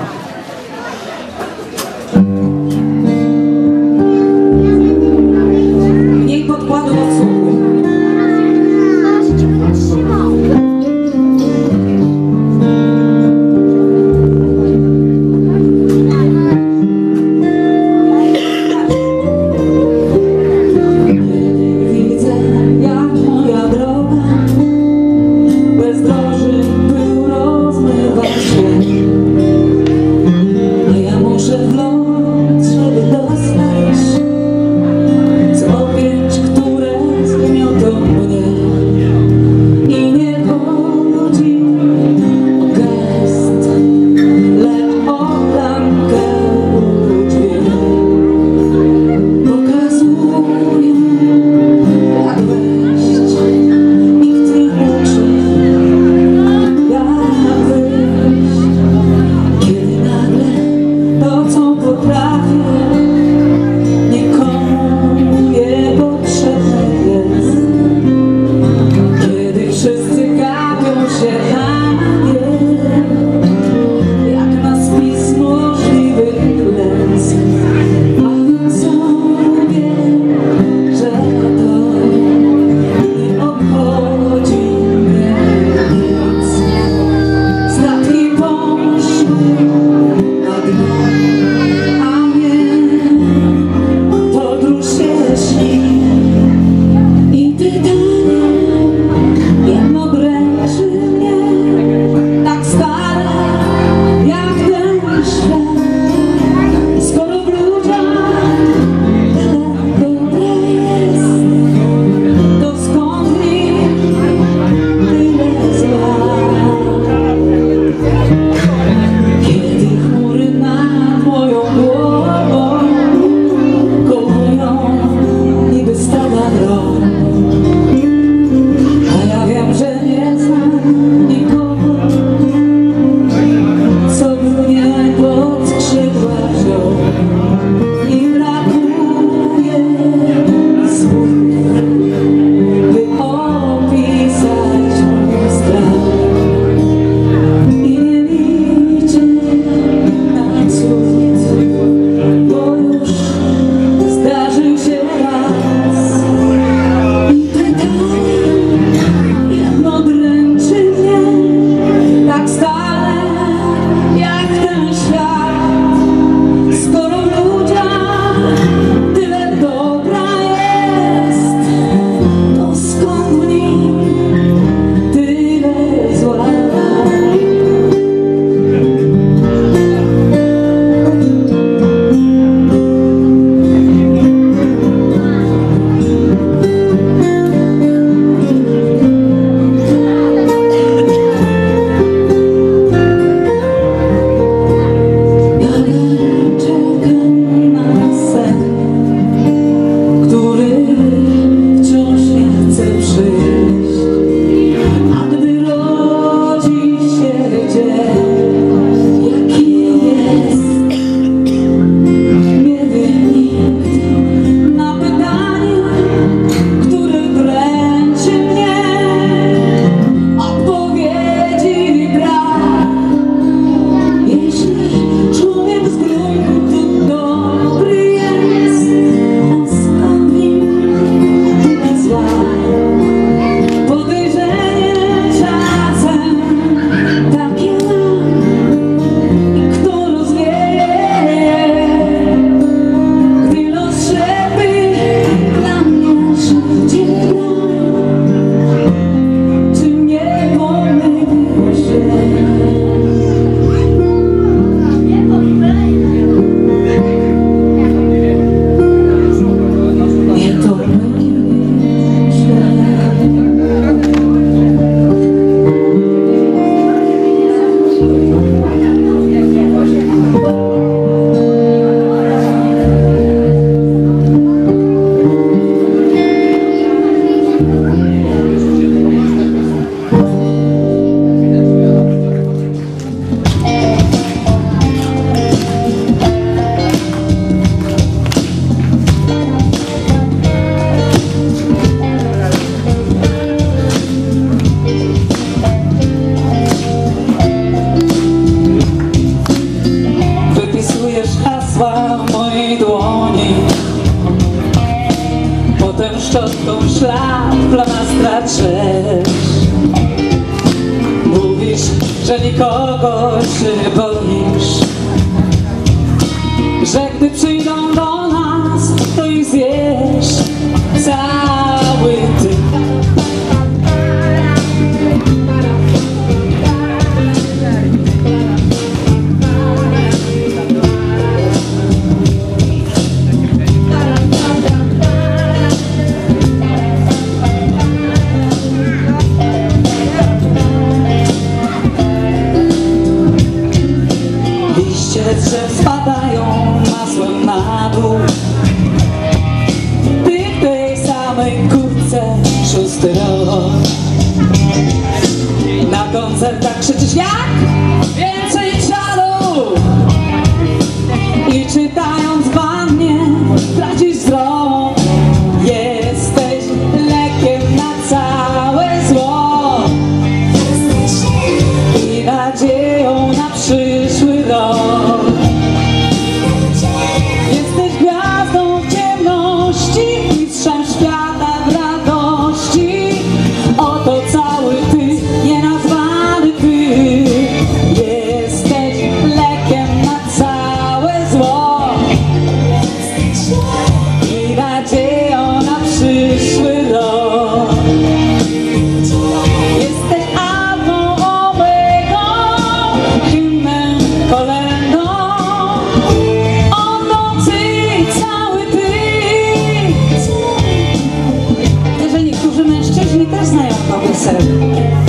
myself.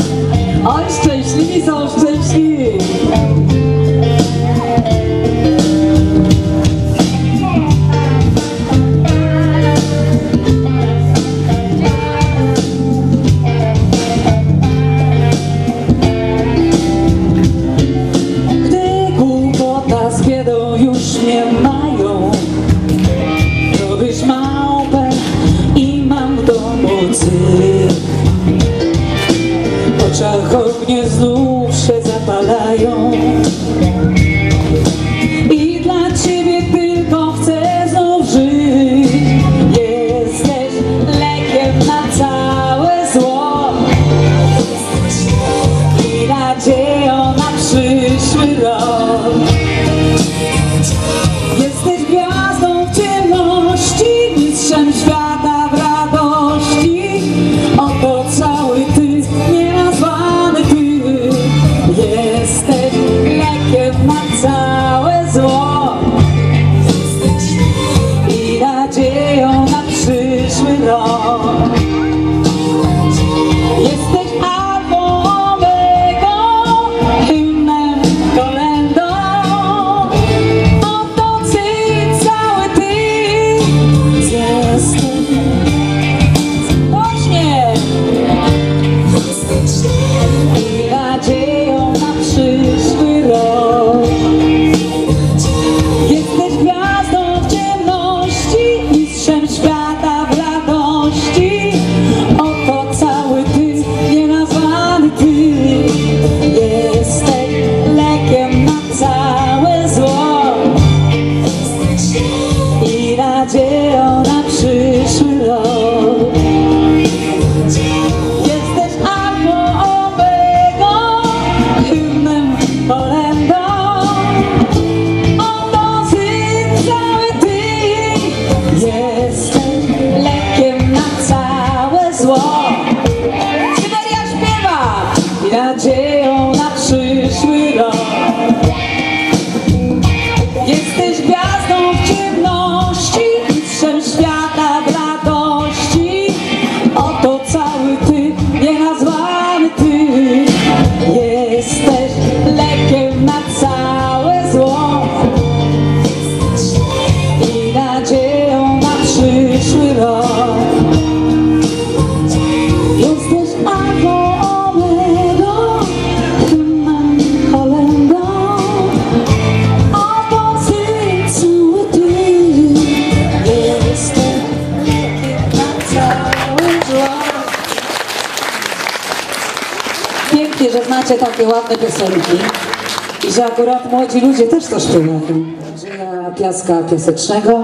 kosztuje piaska piasecznego.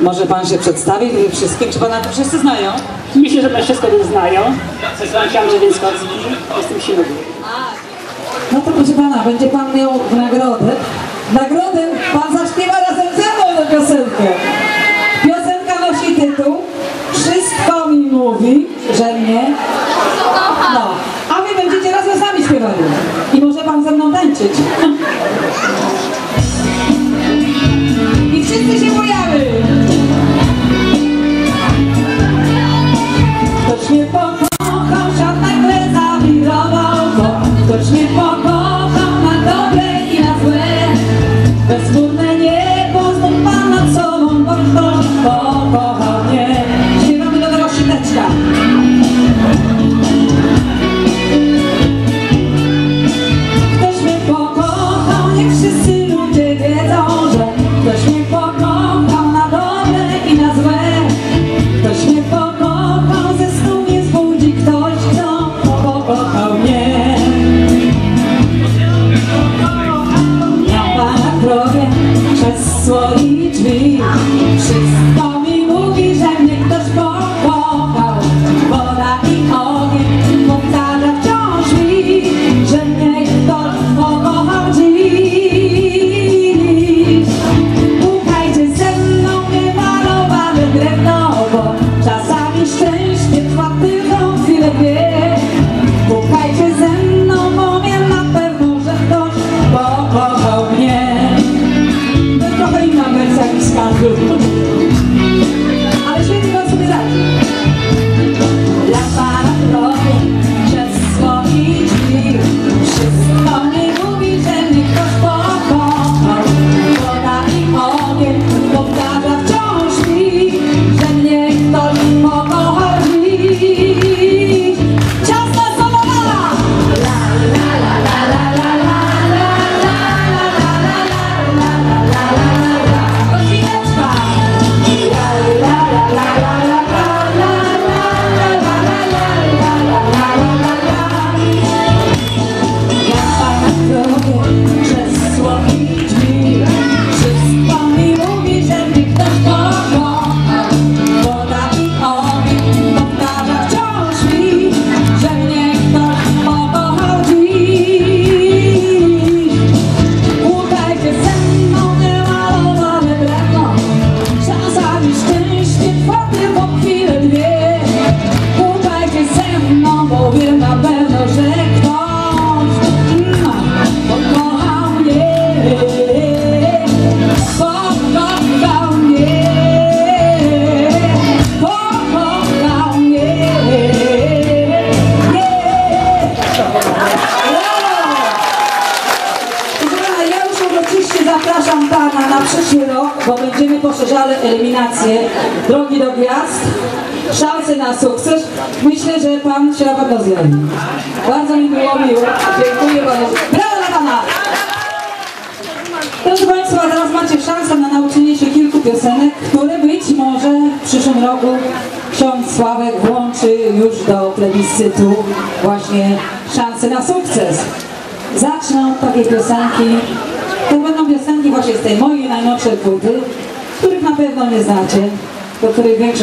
Może pan się przedstawić y, wszystkim? Czy pana to wszyscy znają? Myślę, że pan wszystko znają. Nazywam się Andrzej Więckowski, jestem silny. No to proszę pana, będzie pan miał nagrodę. Nagrodę pan zaśpiewa razem ze mną tę piosenkę. Piosenka nosi tytuł Wszystko mi mówi, że mnie... No. A wy będziecie razem sami śpiewali. I może pan ze mną tańczyć.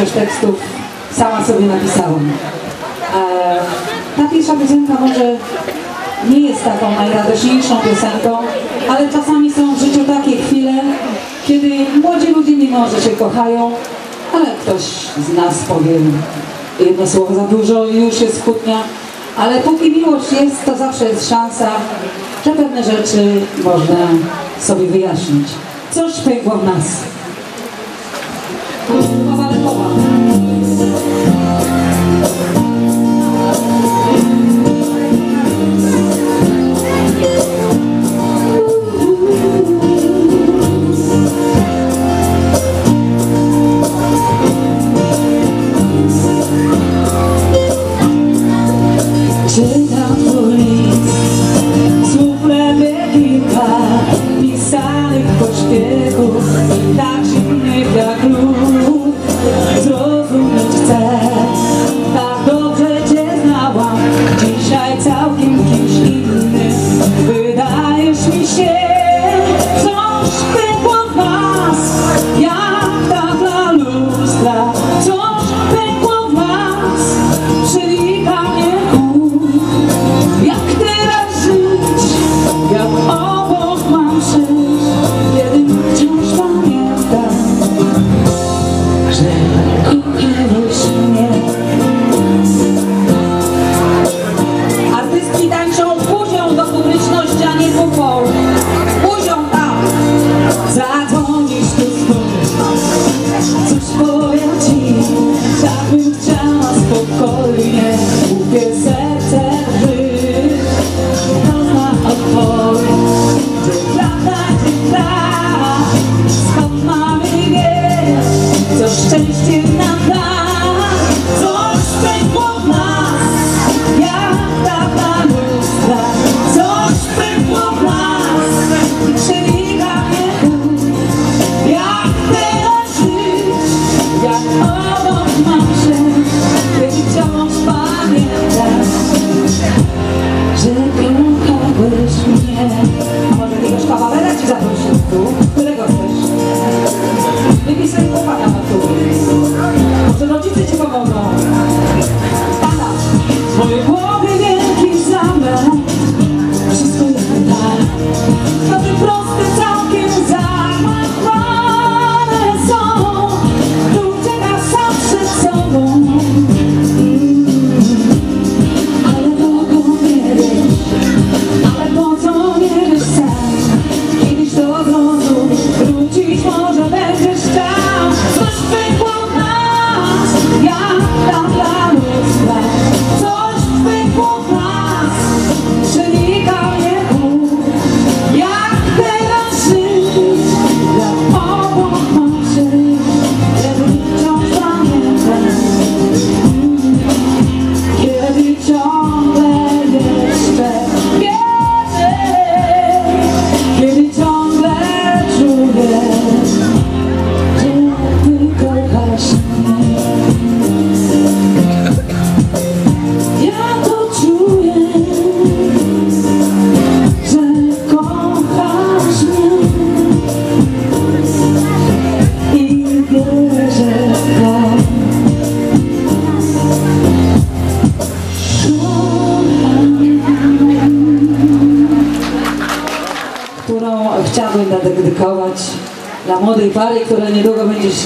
większość tekstów sama sobie napisałam. E, ta pierwsza piosenka może nie jest taką najradośniejszą piosenką, ale czasami są w życiu takie chwile, kiedy młodzi ludzie mimo, że się kochają, ale ktoś z nas powie jedno słowo za dużo i już jest chutnia. Ale póki miłość jest, to zawsze jest szansa, że pewne rzeczy można sobie wyjaśnić. Coś pękło w nas. 啊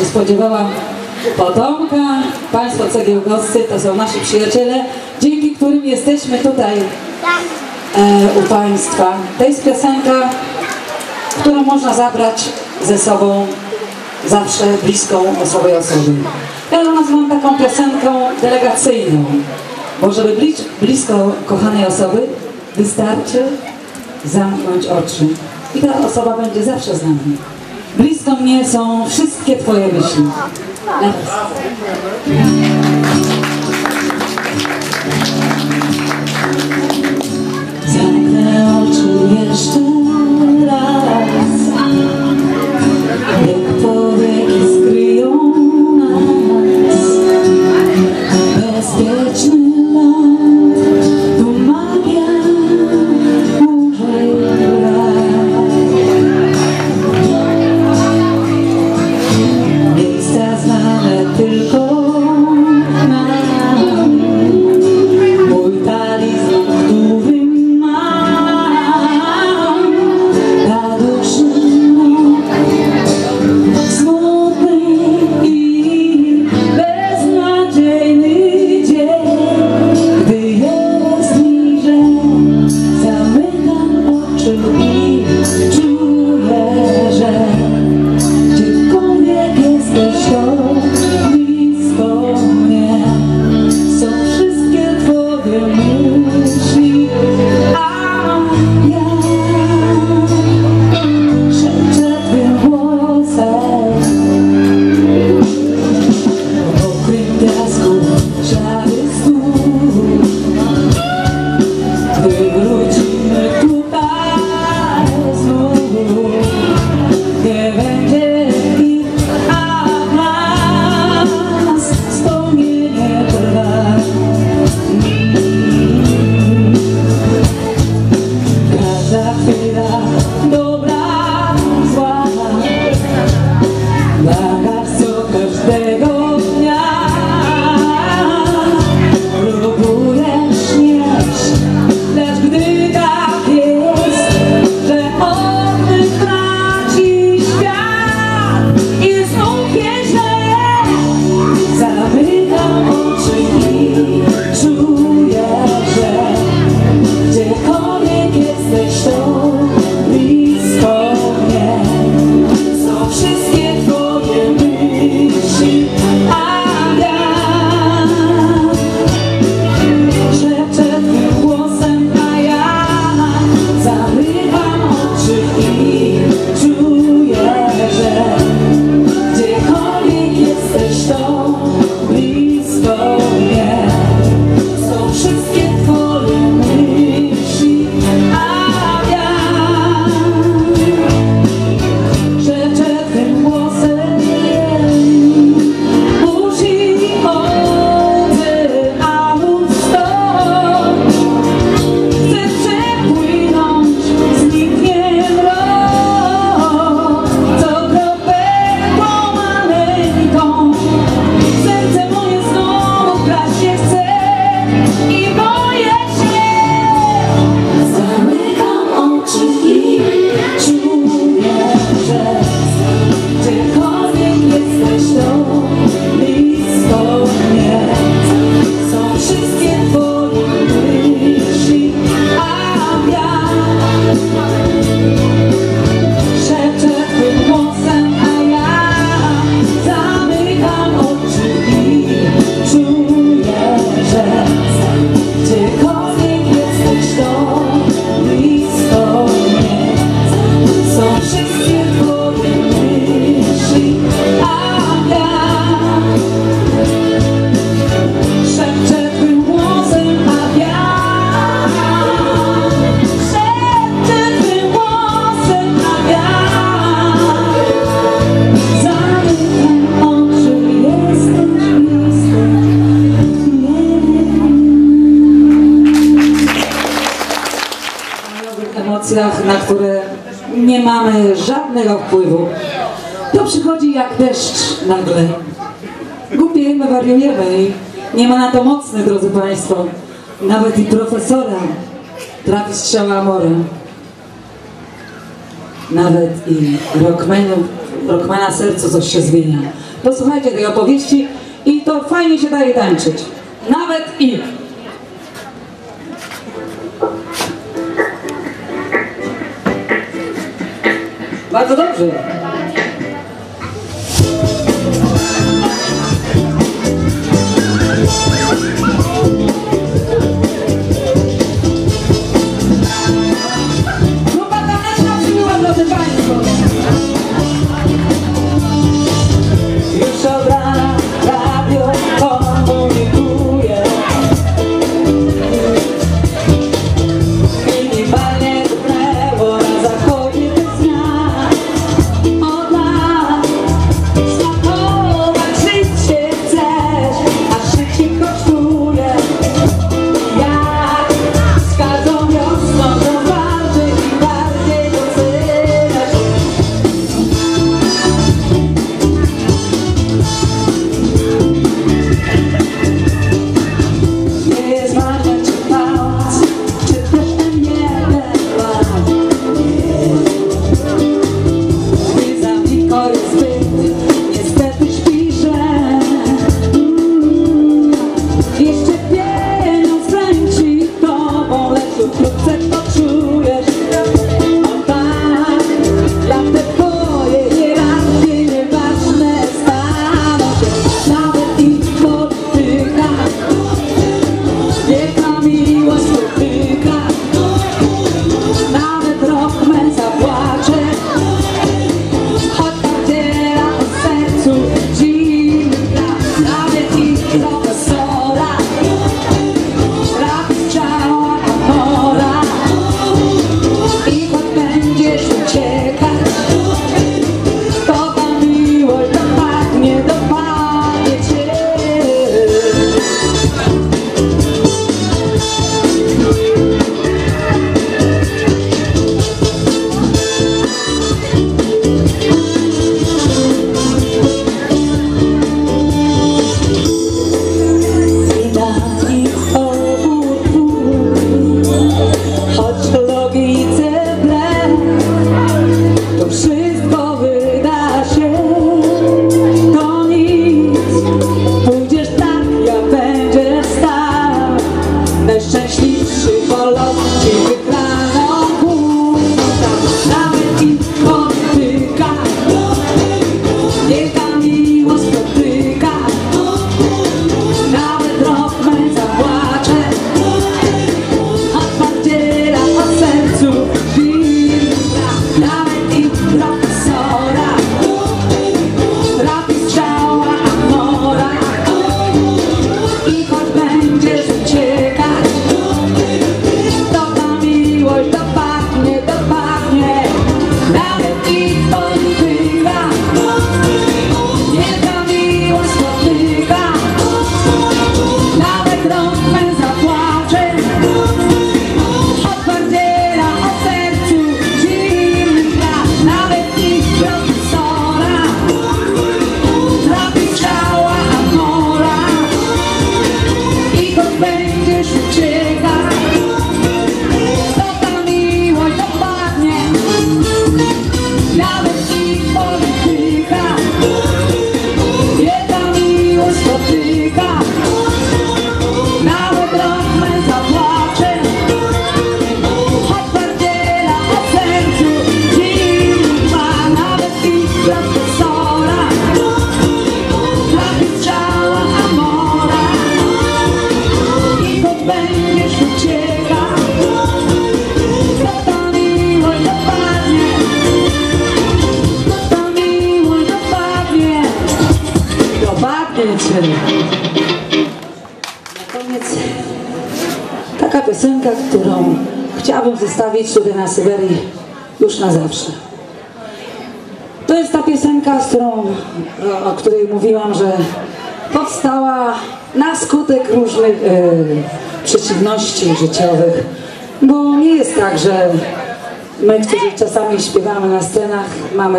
się spodziewałam. Potomka, Państwo cegiełgowscy to są nasi przyjaciele, dzięki którym jesteśmy tutaj e, u Państwa. To jest piosenka, którą można zabrać ze sobą zawsze bliską osobę osobie. Ja u nas mam taką piosenką delegacyjną, bo żeby być blisko kochanej osoby, wystarczy zamknąć oczy. I ta osoba będzie zawsze z nami. Blisko mnie są wszystkie Twoje myśli. coś się zmienia. Posłuchajcie tej opowieści i to fajnie się daje tańczyć.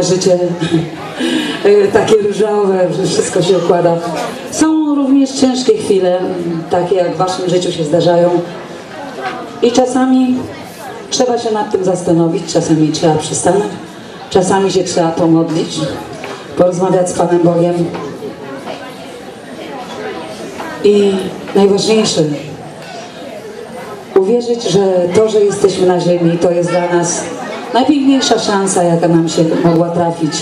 Życie e, takie różowe, że wszystko się układa. Są również ciężkie chwile, takie jak w waszym życiu się zdarzają. I czasami trzeba się nad tym zastanowić, czasami trzeba przystanąć, czasami się trzeba pomodlić, porozmawiać z Panem Bogiem. I najważniejsze, uwierzyć, że to, że jesteśmy na ziemi, to jest dla nas najpiękniejsza szansa, jaka nam się mogła trafić.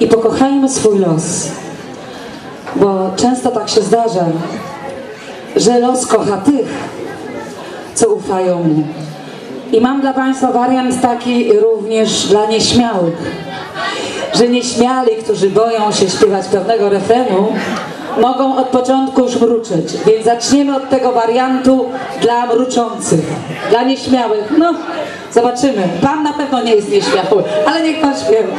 I pokochajmy swój los, bo często tak się zdarza, że los kocha tych, co ufają mu. I mam dla Państwa wariant taki również dla nieśmiałych, że nieśmiali, którzy boją się śpiewać pewnego refrenu, mogą od początku już mruczeć. Więc zaczniemy od tego wariantu dla mruczących, dla nieśmiałych. No, zobaczymy. Pan pewno nie jest nieśmiały, ale niech Pan śpiewa.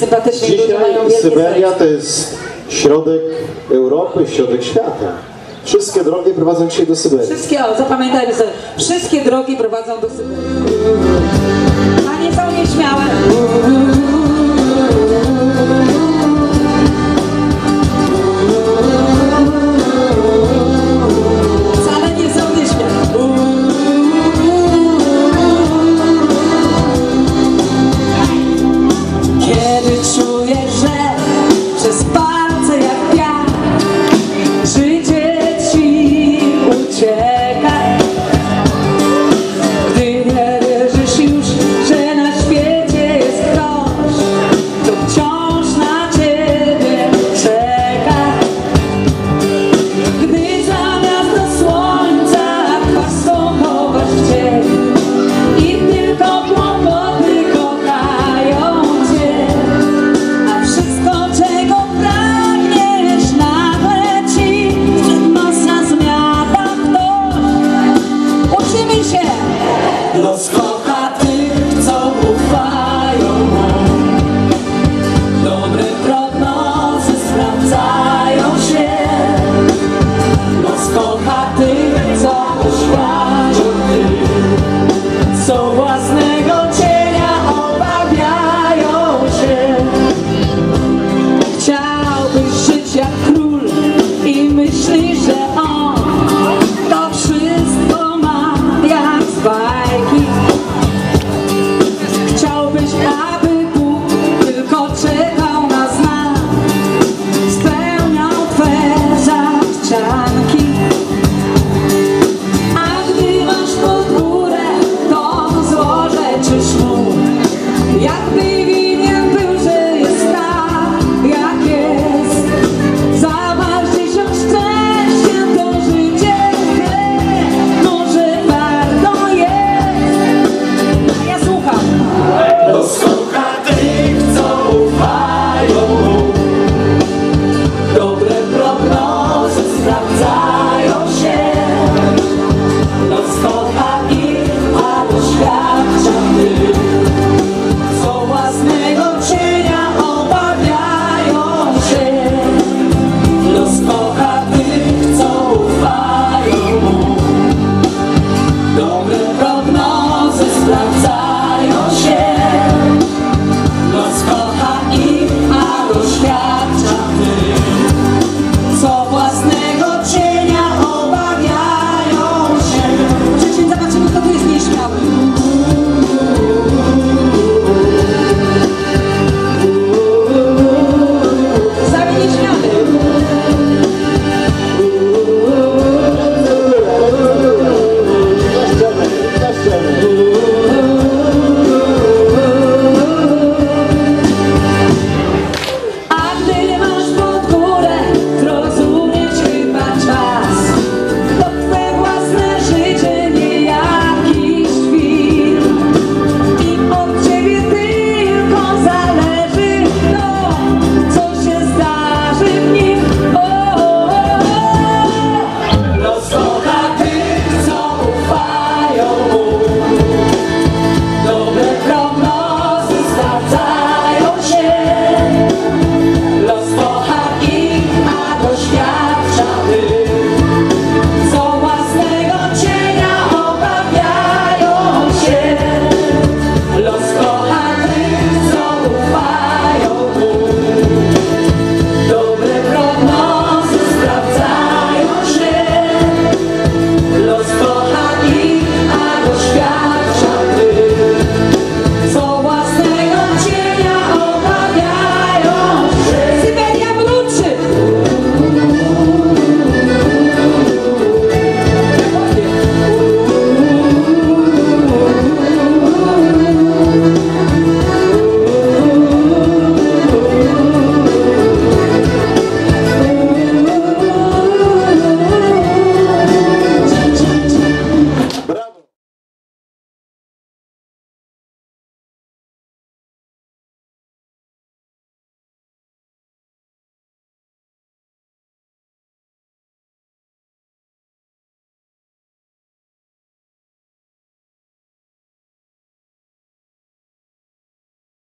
Sympatycznie, ludzie Dzisiaj mają wielkie Syberia to jest środek Europy, środek świata. Wszystkie drogi prowadzą dzisiaj do Syberii. Wszystkie, o, zapamiętajmy sobie, wszystkie drogi prowadzą do Syberii. Panie są nieśmiałe.